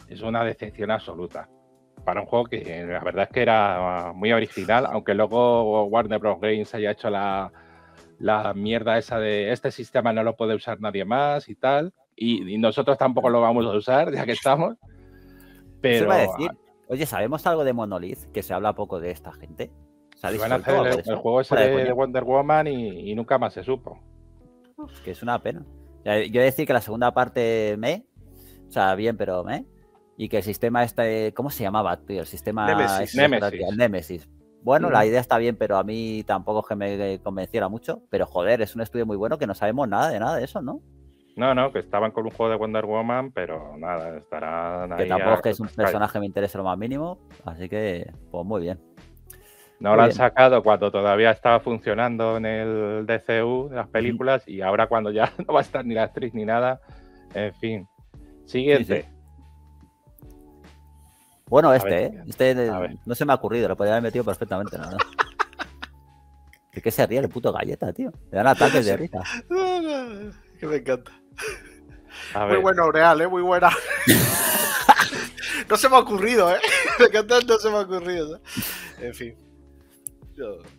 es una decepción absoluta para un juego que la verdad es que era muy original, aunque luego Warner Bros. Games haya hecho la, la mierda esa de este sistema no lo puede usar nadie más y tal. y, nosotros tampoco lo vamos a usar, ya que estamos. Pero. Decir, oye, ¿sabemos algo de Monolith? Que se habla poco de esta gente. van a hacer el, juego ese de, Wonder Woman y, nunca más se supo. Que es una pena. Yo decir que la segunda parte me. O sea, bien, pero me. Y que el sistema este. ¿Cómo se llamaba, tío? El sistema. Nemesis. El Nemesis. Bueno, la idea está bien, pero a mí tampoco es que me convenciera mucho. Pero joder, es un estudio muy bueno que no sabemos nada de nada de eso, ¿no? No, no, que estaban con un juego de Wonder Woman, pero nada, estarán ahí. Que tampoco es que es un personaje que me interese lo más mínimo, así que, pues muy bien. No lo han sacado cuando todavía estaba funcionando en el DCU de las películas y ahora cuando ya [LAUGHS] no va a estar ni la actriz ni nada. En fin. Siguiente. Bueno, este, ¿eh? Este no se me ha ocurrido, lo podría haber metido perfectamente. ¿no? [LAUGHS] ¿De qué se ríe el puto galleta, tío? Le dan ataques de risa. [LAUGHS] que me encanta. Muy bueno, Real, ¿eh? Muy buena. [LAUGHS] no se me ha ocurrido, ¿eh? Me encanta, no se me ha ocurrido. ¿eh? En fin.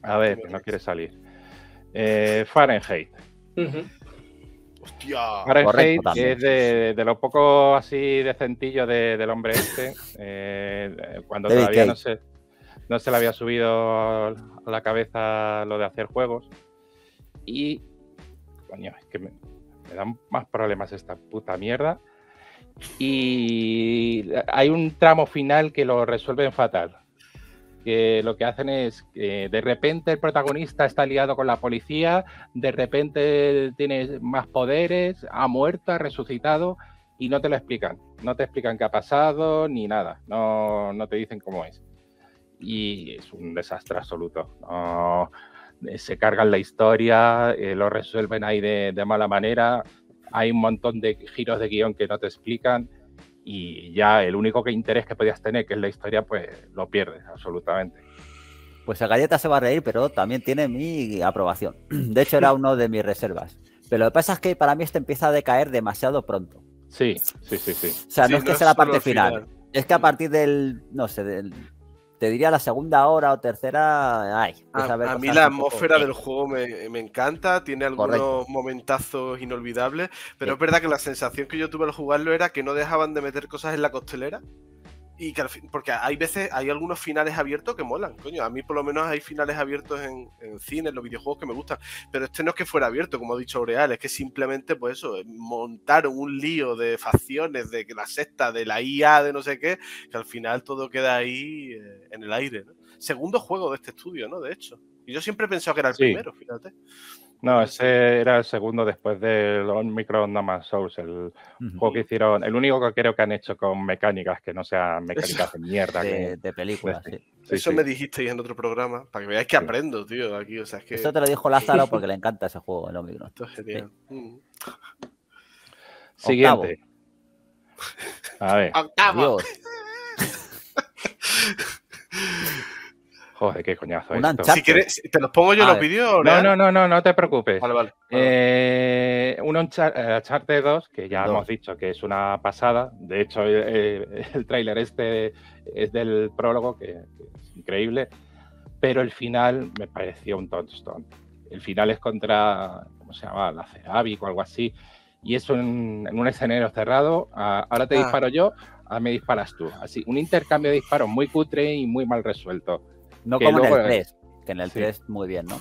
a ver, no quiere salir. Eh, Fahrenheit. Hostia. Fahrenheit, que es de, lo poco así decentillo de, del hombre este. Eh, cuando todavía no se, no se le había subido a la cabeza lo de hacer juegos. Y. Coño, es que me, me dan más problemas esta puta mierda. Y hay un tramo final que lo resuelven fatal. Que lo que hacen es que de repente el protagonista está liado con la policía, de repente tiene más poderes, ha muerto, ha resucitado y no te lo explican. No te explican qué ha pasado ni nada. No, no te dicen cómo es. Y es un desastre absoluto. No, eh, se cargan la historia, eh, lo resuelven ahí de, mala manera, hay un montón de giros de guion que no te explican y ya el único que interés que podías tener, que es la historia, pues lo pierdes absolutamente. Pues el galleta se va a reír, pero también tiene mi aprobación. De hecho, era [LAUGHS] uno de mis reservas. Pero lo que pasa es que para mí esto empieza a decaer demasiado pronto. Sí, sí, sí, sí. O sea, no es que sea la parte final. Es que a partir del, no sé, del te diría la segunda hora o tercera. Ay, a, mí la atmósfera del juego me, encanta, tiene algunos momentazos inolvidables, pero es verdad que la sensación que yo tuve al jugarlo era que no dejaban de meter cosas en la costelera y que al fin, porque hay veces, hay algunos finales abiertos que molan, coño. A mí por lo menos hay finales abiertos en, en cine, en los videojuegos que me gustan. Pero este no es que fuera abierto, como ha dicho Aureal, es que simplemente, pues eso, montaron un lío de facciones, de la secta, de la IA, de no sé qué, que al final todo queda ahí eh, en el aire. Segundo juego de este estudio, ¿no? De hecho. Y yo siempre he pensado que era el primero, fíjate. No, ese era el segundo después del Micro No Man's Souls, el juego que hicieron, el único que creo que han hecho con mecánicas que no sean mecánicas de mierda. De, de películas, pues sí. Eso me dijisteis en otro programa, para que veáis que aprendo, tío, aquí, o sea, es que... Eso te lo dijo Lázaro [LAUGHS] porque le encanta ese juego, el Omicron. Esto es genial. Mm. Siguiente. A ver. Octavo. [LAUGHS] Joder, qué coñazo. Si quieres, ¿te los pongo yo los vídeos? No, no, no, no, no te preocupes. Vale, vale. Eh, un Uncharted 2, que ya hemos dicho que es una pasada. De hecho, el, el tráiler este es del prólogo, que, es increíble. Pero el final me pareció un touchstone. El final es contra, ¿cómo se llama? La Ceravic o algo así. Y eso en, un escenario cerrado. ahora te ah. disparo yo, ahora me disparas tú. Así, un intercambio de disparos muy cutre y muy mal resuelto. No como en el 3, que en el 3 muy bien, ¿no?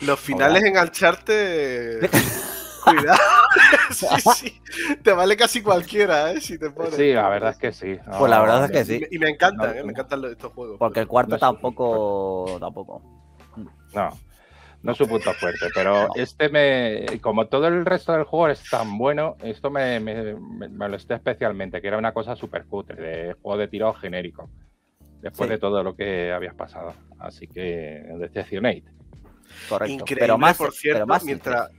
Los finales en Alcharte. [LAUGHS] Cuidado. [LAUGHS] sí, sí. Te vale casi cualquiera, ¿eh? Si te pones. Sí, la verdad es que sí. pues la verdad es que sí. Y me encantan, ¿eh? Me encantan estos juegos. Porque el cuarto tampoco. Tampoco. No. No es su punto fuerte, pero este me. Como todo el resto del juego es tan bueno, esto me, me, me, me especialmente, que era una cosa súper cutre, de juego de tiro genérico después de todo lo que habías pasado. Así que decepcionate. Correcto. Increíble, pero más, por cierto, mientras,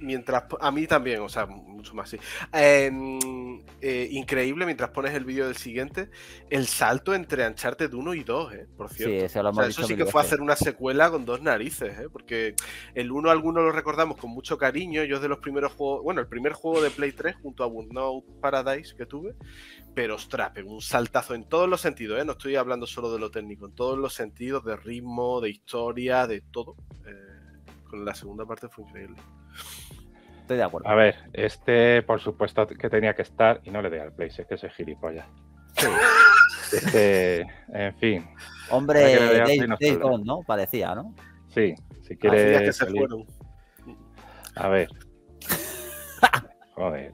mientras a mí también, o sea, mucho más sí. Em, eh, increíble mientras pones el vídeo del siguiente, el salto entre Uncharted 1 y 2, eh, por cierto. Sí, eso, lo eso sí que fue hacer una secuela con dos narices, eh, porque el 1 algunos lo recordamos con mucho cariño, yo es de los primeros juegos, bueno, el primer juego de Play 3 junto a Burnout Paradise que tuve, pero ostras, un saltazo en todos los sentidos, ¿eh? no estoy hablando solo de lo técnico, en todos los sentidos, de ritmo, de historia, de todo. con la segunda parte fue increíble. Estoy de acuerdo. A ver, este por supuesto que tenía que estar y no le doy al play, es que soy gilipollas. [LAUGHS] Este, en fin. Hombre, ¿no? Parecía, ¿no? Sí, si quieres. A ver. [LAUGHS] Joder.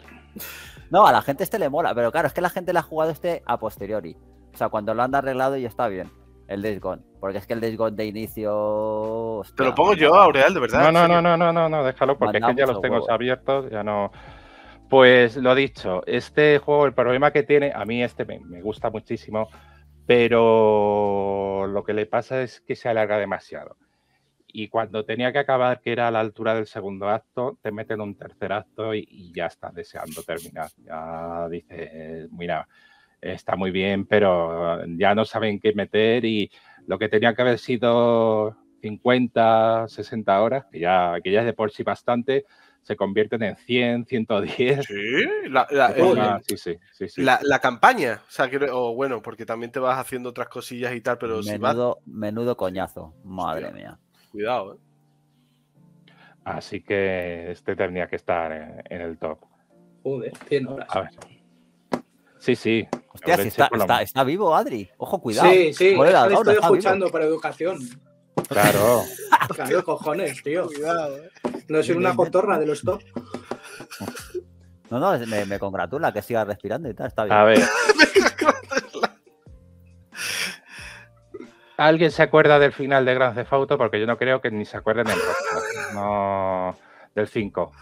No, a la gente este le mola, pero claro, es que la gente le ha jugado este a posteriori. O sea, cuando lo han arreglado y está bien. El Days Gone. Porque es que el Days Gone de inicio. Te lo pongo yo, Aureal, de verdad. No, no, no, no, no, no, no, déjalo, porque es que ya los tengo abiertos, ya no. Pues lo dicho, este juego, el problema que tiene, a mí este me, me, gusta muchísimo, pero lo que le pasa es que se alarga demasiado. Y cuando tenía que acabar, que era a la altura del segundo acto, te meten un tercer acto y, y ya estás deseando terminar. Ya dices, mira, está muy bien, pero ya no saben qué meter y lo que tenía que haber sido 50, 60 horas, que ya, que ya es de por sí bastante, se convierten en 100, 110. Sí, la, la, eh, sí, sí, sí, sí. La, la, campaña, o, sea, que, o bueno, porque también te vas haciendo otras cosillas y tal, pero menudo, si vas... Menudo coñazo, madre mía. Cuidado, ¿eh? Así que este tendría que estar en, en el top. Joder, 100 horas. A ver. Sí, sí. Hostia, si está, está, está, vivo, Adri. Ojo, cuidado. Sí, sí, Joder, estoy escuchando por educación. Claro. [LAUGHS] claro, cojones, tío. Cuidado, eh. No soy una cotorra de los top. [LAUGHS] No, no, me, me, congratula que siga respirando y tal, está bien. A ver. [LAUGHS] ¿Alguien se acuerda del final de Gran Theft Auto? Porque yo no creo que ni se acuerden del, no, del 5.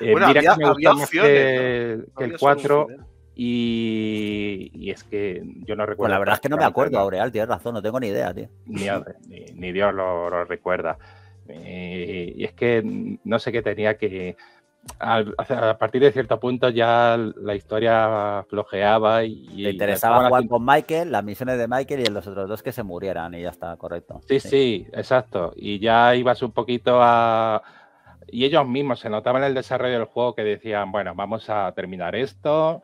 Eh, bueno, mira había, que me gusta más opciones, que, ¿no? que el Había 4 soluciones. Y, y, es que yo no recuerdo. Pues la verdad es que no me acuerdo, Aureal, tienes razón, no tengo ni idea, tío. Ni, ni, ni Dios lo, lo recuerda. Eh, y es que no sé qué tenía que. A, a, partir de cierto punto ya la historia flojeaba y. Te interesaba jugar con Michael, las misiones de Michael y los otros dos que se murieran y ya está, correcto. Sí, sí, sí, exacto. Y ya ibas un poquito a. Y ellos mismos se notaban en el desarrollo del juego que decían, bueno, vamos a terminar esto,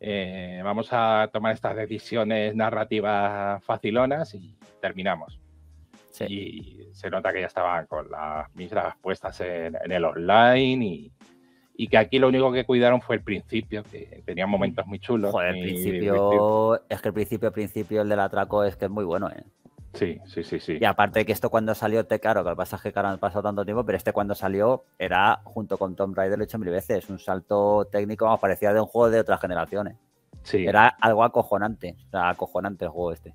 eh, vamos a tomar estas decisiones narrativas facilonas y terminamos. Sí. Y se nota que ya estaban con las miras puestas en, en el online y, y, que aquí lo único que cuidaron fue el principio, que tenía momentos muy chulos. Joder, el principio, es que el principio, principio, el del atraco es que es muy bueno, ¿eh? Sí, sí, sí, sí. Y aparte que esto cuando salió, te claro, que el pasaje que ahora han pasado tanto tiempo, pero este cuando salió era, junto con Tomb Raider, lo he hecho mil veces, un salto técnico, vamos, parecía de un juego de otras generaciones. Sí. Era algo acojonante, o sea, acojonante el juego este.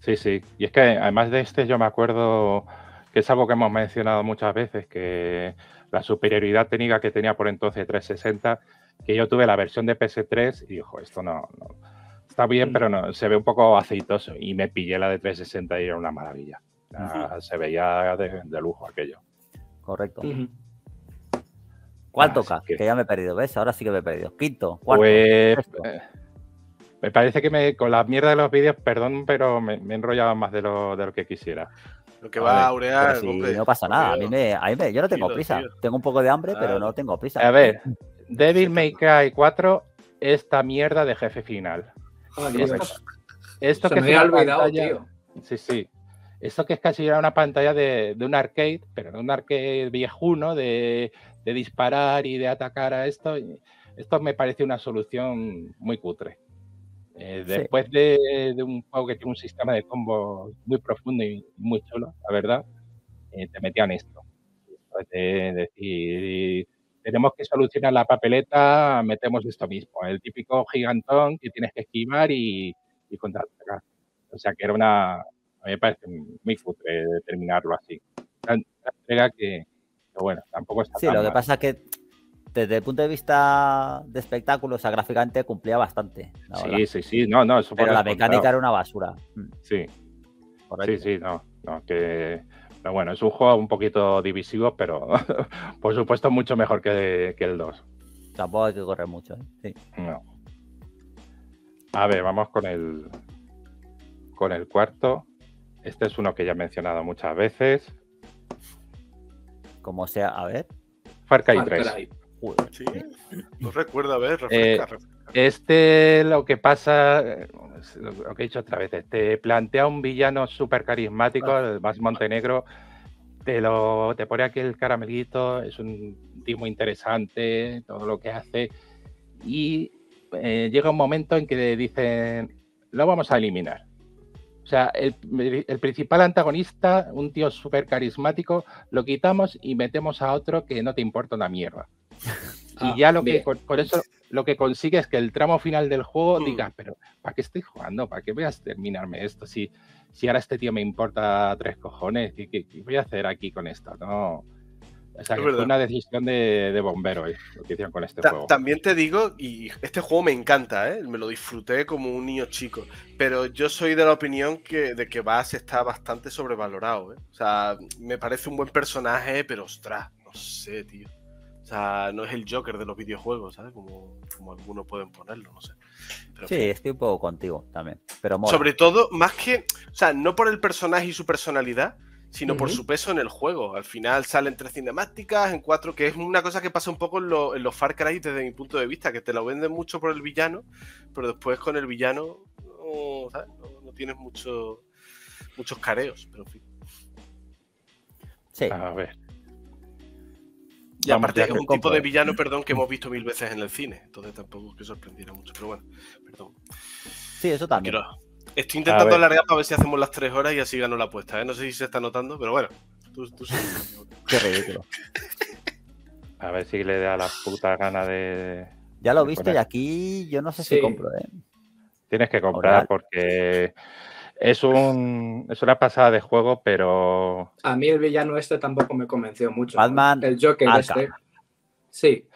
Sí, sí. Y es que además de este, yo me acuerdo que es algo que hemos mencionado muchas veces, que la superioridad técnica que tenía por entonces 360, que yo tuve la versión de PS3 y dijo, esto no, no, está bien, pero no, se ve un poco aceitoso. Y me pillé la de 360 y era una maravilla. Uh -huh. Se veía de, de, lujo aquello. Correcto. Uh -huh. ¿Cuál toca? Que... que... ya me he perdido, ¿ves? Ahora sí que me he perdido. Quinto, cuarto. Pues, eh, me parece que me, con la mierda de los vídeos, perdón, pero me, me he enrollado más de lo, de lo que quisiera. Lo que va a aurear. Si no pasa nada. A mí me, a mí me, yo no tengo prisa. Tío. Tengo un poco de hambre, pero no tengo prisa. A ver, [LAUGHS] Devil May Cry 4, esta mierda de jefe final. Oh, esto, esto Se que me había olvidado, pantalla, tío. Sí, sí. Esto que es casi una pantalla de, de, un arcade, pero de un arcade viejuno, de, de disparar y de atacar a esto. Esto me parece una solución muy cutre. Eh, después sí. de, de, un juego que tiene un sistema de combo muy profundo y muy chulo, la verdad, eh, te metían esto. De decir, tenemos que solucionar la papeleta, metemos esto mismo. El típico gigantón que tienes que esquivar y, y contraatacar. O sea que era una. A mí me parece muy cutre terminarlo así. Una entrega que, que, bueno, tampoco está. Sí, tan lo que pasa es que desde el punto de vista de espectáculo, o sea, gráficamente cumplía bastante. Sí, sí, sí, no, no. Eso Pero la mecánica era una basura. Mm. Sí. Correcto. Sí, sí, no, no, que. Pero bueno, es un juego un poquito divisivo, pero [LAUGHS] por supuesto mucho mejor que, que el 2. Tampoco hay que correr mucho, ¿eh? sí. No. A ver, vamos con el con el cuarto. Este es uno que ya he mencionado muchas veces. Como sea, a ver. Far Cry 3. Joder, sí, no recuerdo, a ver, refresca, eh, refresca. Este, lo que pasa, lo que he dicho otra vez, te plantea un villano súper carismático, el Vas Montenegro, te lo te pone aquí el caramelito, es un tío muy interesante, todo lo que hace. Y eh, llega un momento en que dicen, lo vamos a eliminar. O sea, el, el principal antagonista, un tío súper carismático, lo quitamos y metemos a otro que no te importa una mierda. Ah, y ya lo que por eso lo que consigue es que el tramo final del juego Mm. digas, pero ¿para qué estoy jugando? ¿Para qué voy a terminarme esto? Si, si ahora este tío me importa tres cojones, ¿qué, qué- qué voy a hacer aquí con esto? No. O sea, Es que fue una decisión de, de bombero eh, lo que hicieron con este Ta- juego. También te digo, y este juego me encanta, ¿eh? me lo disfruté como un niño chico, pero yo soy de la opinión que, de que Bass está bastante sobrevalorado. ¿eh? O sea, me parece un buen personaje, pero ostras, no sé, tío. O sea, no es el Joker de los videojuegos, ¿sabes? Como, como algunos pueden ponerlo, no sé. Pero, Sí, fin. estoy un poco contigo también. Pero mola. Sobre todo, más que, o sea, no por el personaje y su personalidad, sino por su peso en el juego. Al final salen tres cinemáticas, en cuatro, que es una cosa que pasa un poco en, lo- en los Far Cry desde mi punto de vista, que te lo venden mucho por el villano, pero después con el villano no, ¿sabes? no, no tienes mucho, muchos careos. Pero en fin. Sí. A ver. Y Vamos, aparte es un tipo de villano, perdón, que hemos visto mil veces en el cine. Entonces tampoco es que sorprendiera mucho. Pero bueno, perdón. Sí, eso también. Quiero- Estoy intentando alargar para ver si hacemos las tres horas y así gano la apuesta. ¿eh? No sé si se está notando, pero bueno. Tú, tú. Qué ridículo. [LAUGHS] A ver si le da la puta gana de. Ya lo he de visto poner. y aquí yo no sé si compro, ¿eh? Tienes que comprar porque es un es una pasada de juego, pero A mí el villano este tampoco me convenció mucho. Batman El Joker este. Sí,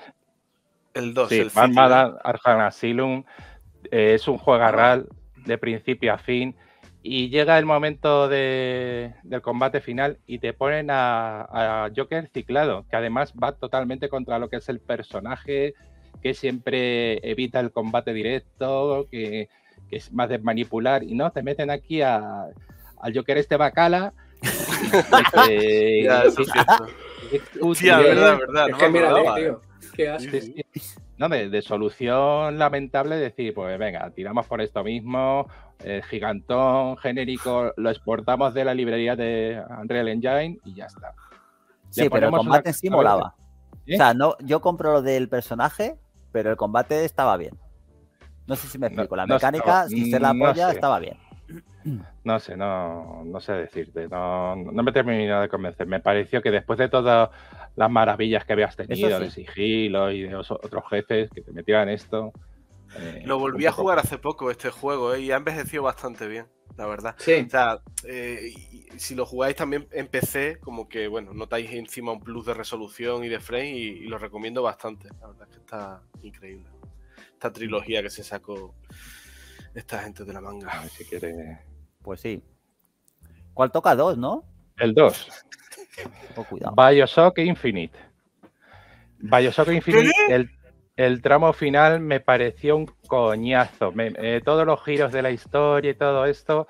El 2, sí, el Batman Arkham Asylum eh, es un juego real de principio a fin y llega el momento de- del combate final y te ponen a, a Joker ciclado, que además va totalmente contra lo que es el personaje, que siempre evita el combate directo, que, que es más de manipular, y no, te meten aquí a, al Joker este bacala. [LAUGHS] eh, Ya, eso es que- cierto. que es útil, Hostia, verdad, verdad. es no que me mírale, acordaba, tío. Qué asco. Sí, Sí, sí. sí. No, de, de solución lamentable decir, pues venga, tiramos por esto mismo, eh, gigantón, genérico, lo exportamos de la librería de Unreal Engine y ya está. Sí, pero el combate una- en sí molaba. ¿eh? O sea, no, yo compro lo del personaje, pero el combate estaba bien. No sé si me No- explico. La no mecánica, estaba- sin ser la no sé. estaba bien. [CLEARS THROAT] No sé, no, no sé decirte, no, no me terminó de convencer. Me pareció que después de todas las maravillas que habías tenido, sí. de sigilo y de os- otros jefes que te metían esto. eh, Lo volví a poco- jugar hace poco este juego ¿eh? y ha envejecido bastante bien, la verdad. Sí, O sea, eh, si lo jugáis también en PC, como que, bueno, notáis encima un plus de resolución y de frame y, y lo recomiendo bastante. La verdad es que está increíble. Esta trilogía que se sacó esta gente de la A manga. ver si quiere- Pues sí. ¿Cuál toca? Dos, ¿no? El 2. Oh, cuidado. Bioshock Infinite. Bioshock Infinite, el, el tramo final me pareció un coñazo. Me- eh, todos los giros de la historia y todo esto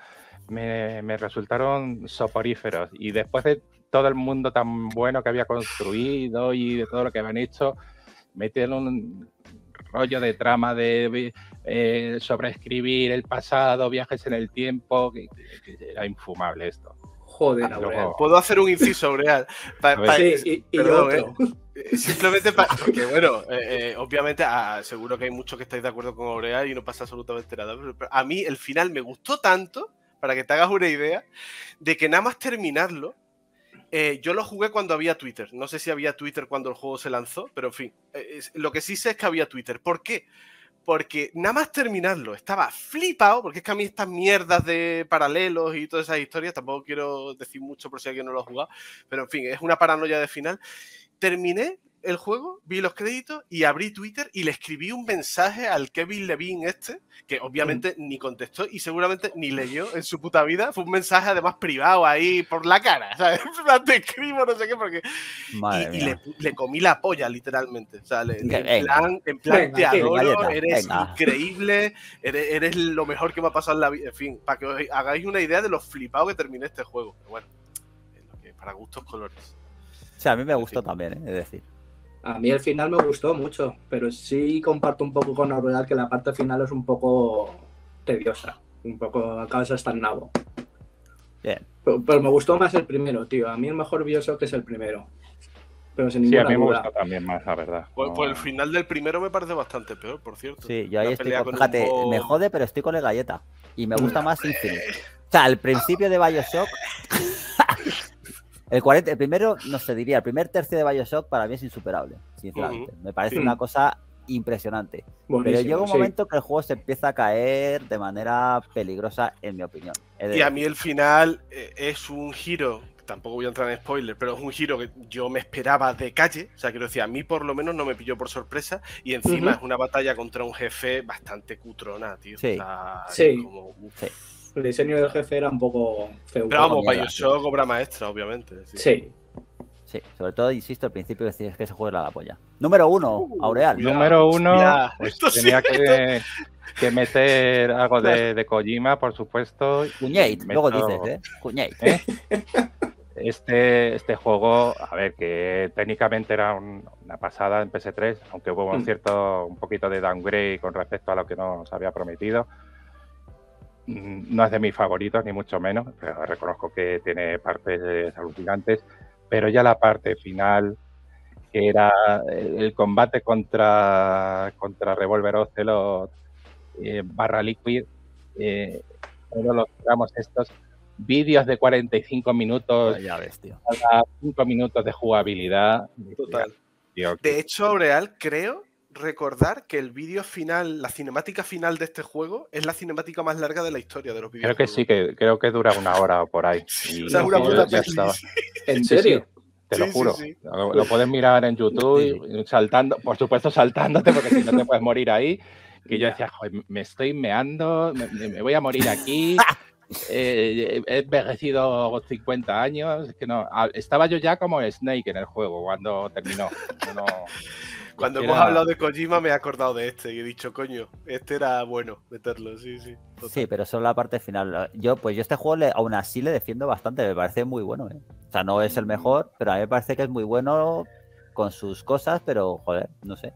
me, me resultaron soporíferos. Y después de todo el mundo tan bueno que había construido y de todo lo que habían hecho, metieron un rollo de trama de eh, sobreescribir el pasado, viajes en el tiempo, que, que- que era infumable esto. joder, Ah, luego-. Puedo hacer un inciso, Real. Pa- A ver. pa- Sí, y, y perdón, otro. Eh, Simplemente para. Porque, bueno, eh, eh, obviamente, ah, seguro que hay muchos que estáis de acuerdo con Aureal y no pasa absolutamente nada. Pero, pero a mí el final me gustó tanto, para que te hagas una idea, de que nada más terminarlo. Eh, yo lo jugué cuando había Twitter. No sé si había Twitter cuando el juego se lanzó, pero en fin. eh, lo que sí sé es que había Twitter. ¿Por qué? Porque nada más terminarlo, estaba flipado, porque es que a mí estas mierdas de paralelos y todas esas historias, tampoco quiero decir mucho por si alguien no lo ha jugado, pero en fin, es una paranoia de final. Terminé el juego, vi los créditos y abrí Twitter y le escribí un mensaje al Kevin Levine este, que obviamente ni contestó y seguramente ni leyó en su puta vida. Fue un mensaje además privado ahí por la cara, ¿sabes? [LAUGHS] En plan, Te escribo, no sé qué, porque Madre y, le, le comí la polla, literalmente. O sea, le- Venga, en venga. plan, en plan Venga, te adoro, eres venga. increíble, eres, eres lo mejor que me ha pasado en la vida. En fin, para que os hagáis una idea de lo flipado que terminé este juego. Pero bueno, para gustos colores. O sea, a mí me gustó Sí. también, ¿eh? es decir. A mí el final me gustó mucho, pero sí comparto un poco con Aurel que la parte final es un poco tediosa. Un poco acabas hasta el nabo. Bien. Pero, me gustó más el primero, tío. A mí el mejor Bioshock es el primero. Pero sin sí, a mí me gusta también más, la verdad. Pues, pues, el final del primero me parece bastante peor, por cierto. Sí, yo ahí estoy con, Fíjate, me jode, pero estoy con el galleta. Y me gusta más Infinite. O sea, el principio de Bioshock. [LAUGHS] el, 40, el primero, no sé, diría, el primer tercio de Bioshock para mí es insuperable, sinceramente. Me parece una cosa impresionante. Pero llega un momento que el juego se empieza a caer de manera peligrosa, en mi opinión. Y a mí el final eh, es un giro, tampoco voy a entrar en spoiler, pero es un giro que yo me esperaba de calle. O sea, quiero decir, a mí por lo menos no me pilló por sorpresa. Y encima es una batalla contra un jefe bastante cutrona, tío. Sí. El diseño del jefe era un poco feo. Pero vamos, Bioshock, obra maestra, obviamente. sí. Sí, sobre todo, insisto, al principio decías que ese juego era la polla. Número uno, uh, Aureal. Número uno, pues tenía que, que, meter algo de, [LAUGHS] de Kojima, por supuesto. Cuñate, luego dices, ¿eh? Cuñate. ¿Eh? Este, este juego, a ver, que técnicamente era una pasada en PS3, aunque hubo un mm. cierto, un poquito de downgrade con respecto a lo que nos había prometido. Mm, no es de mis favoritos, ni mucho menos, pero reconozco que tiene partes alucinantes pero ya la parte final, que era el combate contra, contra Revolver Ocelot eh, barra Liquid, eh, todos los tramos estos, vídeos de 45 minutos, ya ves, tío. 5 minutos de jugabilidad. Total. de hecho, Real, creo recordar que el vídeo final, la cinemática final de este juego es la cinemática más larga de la historia de los videojuegos. Creo que sí, que creo que dura una hora o por ahí. [LAUGHS] o sea, una puta [LAUGHS] ¿En serio? te lo juro. Lo, puedes mirar en YouTube, saltando, por supuesto saltándote, porque si no te [LAUGHS] puedes morir ahí. Que yo decía, me estoy meando, me, voy a morir aquí. Eh, he envejecido 50 años. que no, estaba yo ya como Snake en el juego cuando terminó. No, [LAUGHS] cuando hemos hablado de Kojima me he acordado de este y he dicho, coño, este era bueno meterlo, sí, sí. Sí, pero solo la parte final. Yo, pues yo este juego aún así le defiendo bastante, me parece muy bueno. ¿eh? O sea, no es el mejor, pero a mí me parece que es muy bueno con sus cosas, pero joder, no sé.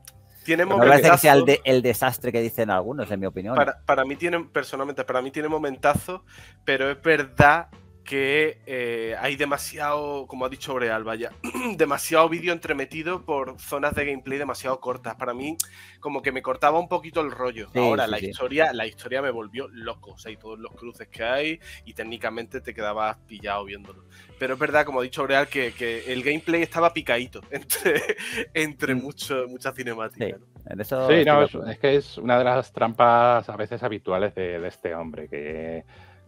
Tiene no parece que sea el, desastre que dicen algunos, en mi opinión. Para, para mí tiene, personalmente, para mí tiene momentazos, pero es verdad que eh, hay demasiado, como ha dicho Breal, vaya, [CLEARS THROAT] demasiado vídeo entremetido por zonas de gameplay demasiado cortas. Para mí, como que me cortaba un poquito el rollo. Ahora, la historia, la historia me volvió loco. O sea, hay todos los cruces que hay y técnicamente te quedabas pillado viéndolo. Pero es verdad, como ha dicho Breal, que, el gameplay estaba picadito [LAUGHS] entre, entre mm. mucho, muchas cinemáticas. Sí, ¿no? es, que es una de las trampas a veces habituales de este hombre, que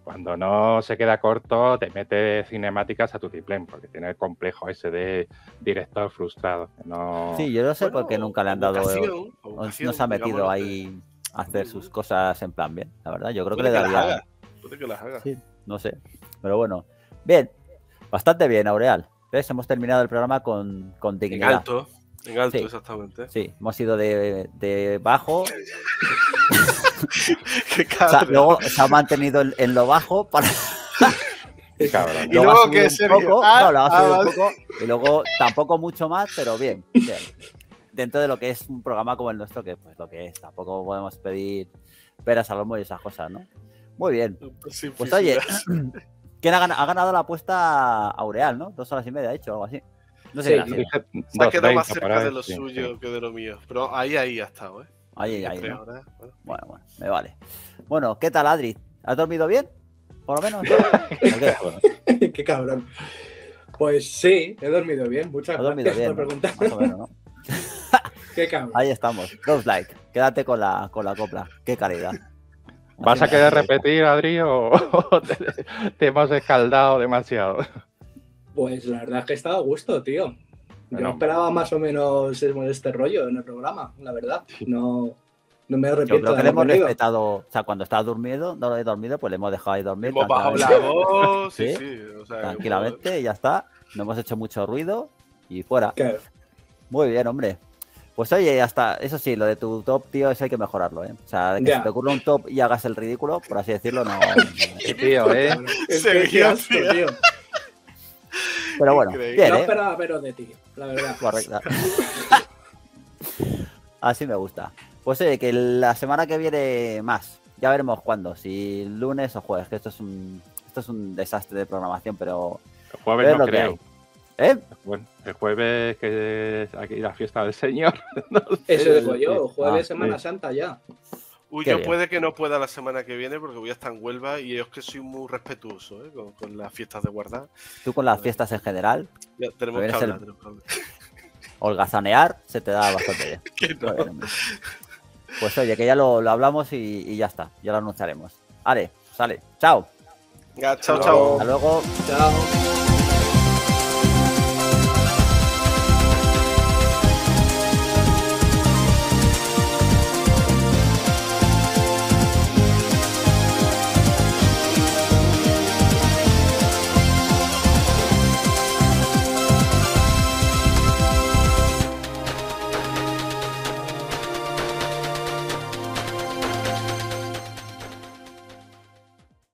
cuando no se queda corto, te mete cinemáticas a tu tiplén, porque tiene el complejo ese de director frustrado. No... Sí, yo no sé por qué nunca le han dado. no se ha metido ahí a hacer sus cosas en plan bien, la verdad. Yo creo que le daría. Puede que las haga. Sí, no sé. Pero bueno, bien, bastante bien, Aureal. ¿Ves? Hemos terminado el programa con, con dignidad. En alto, en alto, exactamente. Sí, hemos ido de, de bajo. [LAUGHS] luego se ha mantenido en, lo bajo para. [LAUGHS] y luego que se poco, ah, ah, y luego tampoco mucho más, pero bien, Dentro de lo que es un programa como el nuestro, que pues lo que es, tampoco podemos pedir peras al lomo y esas cosas, ¿no? Muy bien. Pues oye, [CLEARS THROAT] ¿quién ha ganado, ha ganado la apuesta Aureal, no? Dos horas y media, ha hecho, algo así. No sé. se ha quedado más cerca de lo suyo que de lo mío. Pero ahí, ahí ha estado, ¿eh? Ahí, ahí. Bueno. bueno, me vale. Bueno, ¿qué tal, Adri? ¿Has dormido bien? Por lo menos. [LAUGHS] [LAUGHS] qué? cabrón. Pues sí, he dormido bien. Muchas gracias por preguntar. [LAUGHS] qué cabrón. Ahí estamos. Dos like. Quédate con la, con la copla. Qué calidad. ¿Vas a querer repetir, Adri, o te, hemos escaldado demasiado? Pues la verdad es que he estado a gusto, tío. Yo esperaba más o menos este rollo en el programa, la verdad. No, no me arrepiento. Yo creo que le hemos respetado, o sea, cuando estaba durmiendo, no lo he dormido, pues le hemos dejado ahí dormir. Hemos bajado la voz, [LAUGHS] sí, sí. tranquilamente, y ya está. No hemos hecho mucho ruido y fuera. Muy bien, hombre. Pues oye, hasta eso sí, lo de tu top, tío, eso hay que mejorarlo, ¿eh? O sea, de que se te ocurra un top y hagas el ridículo, por así decirlo, no. tío, ¿eh? [LAUGHS] tío. Pero [LAUGHS] bueno, bien, no ¿eh? esperaba pero de ti, la verdad. Correcto. [LAUGHS] [LAUGHS] Así me gusta. Pues oye, que la semana que viene más. Ya veremos cuándo, si lunes o jueves, que esto es un, esto es un desastre de programación, pero. El jueves es no lo que creo. hay. ¿Eh? Bueno, el jueves que es aquí la fiesta del Señor. no sé. Eso digo yo, jueves Ah, Semana sí. Santa ya. Uy, Qué yo bien. puede que no pueda la semana que viene porque voy a estar en Huelva y yo es que soy muy respetuoso ¿eh? con, con las fiestas de guardar. Tú con las fiestas en general, Ya, tenemos que hablar. tenemos que hablar. [LAUGHS] holgazanear se te da bastante bien. [LAUGHS] Que no. Muy bien, hombre. Pues oye, que ya lo, lo hablamos y, y ya está, ya lo anunciaremos. Vale, sale, chao. Chao, chao. Hasta luego. Chao.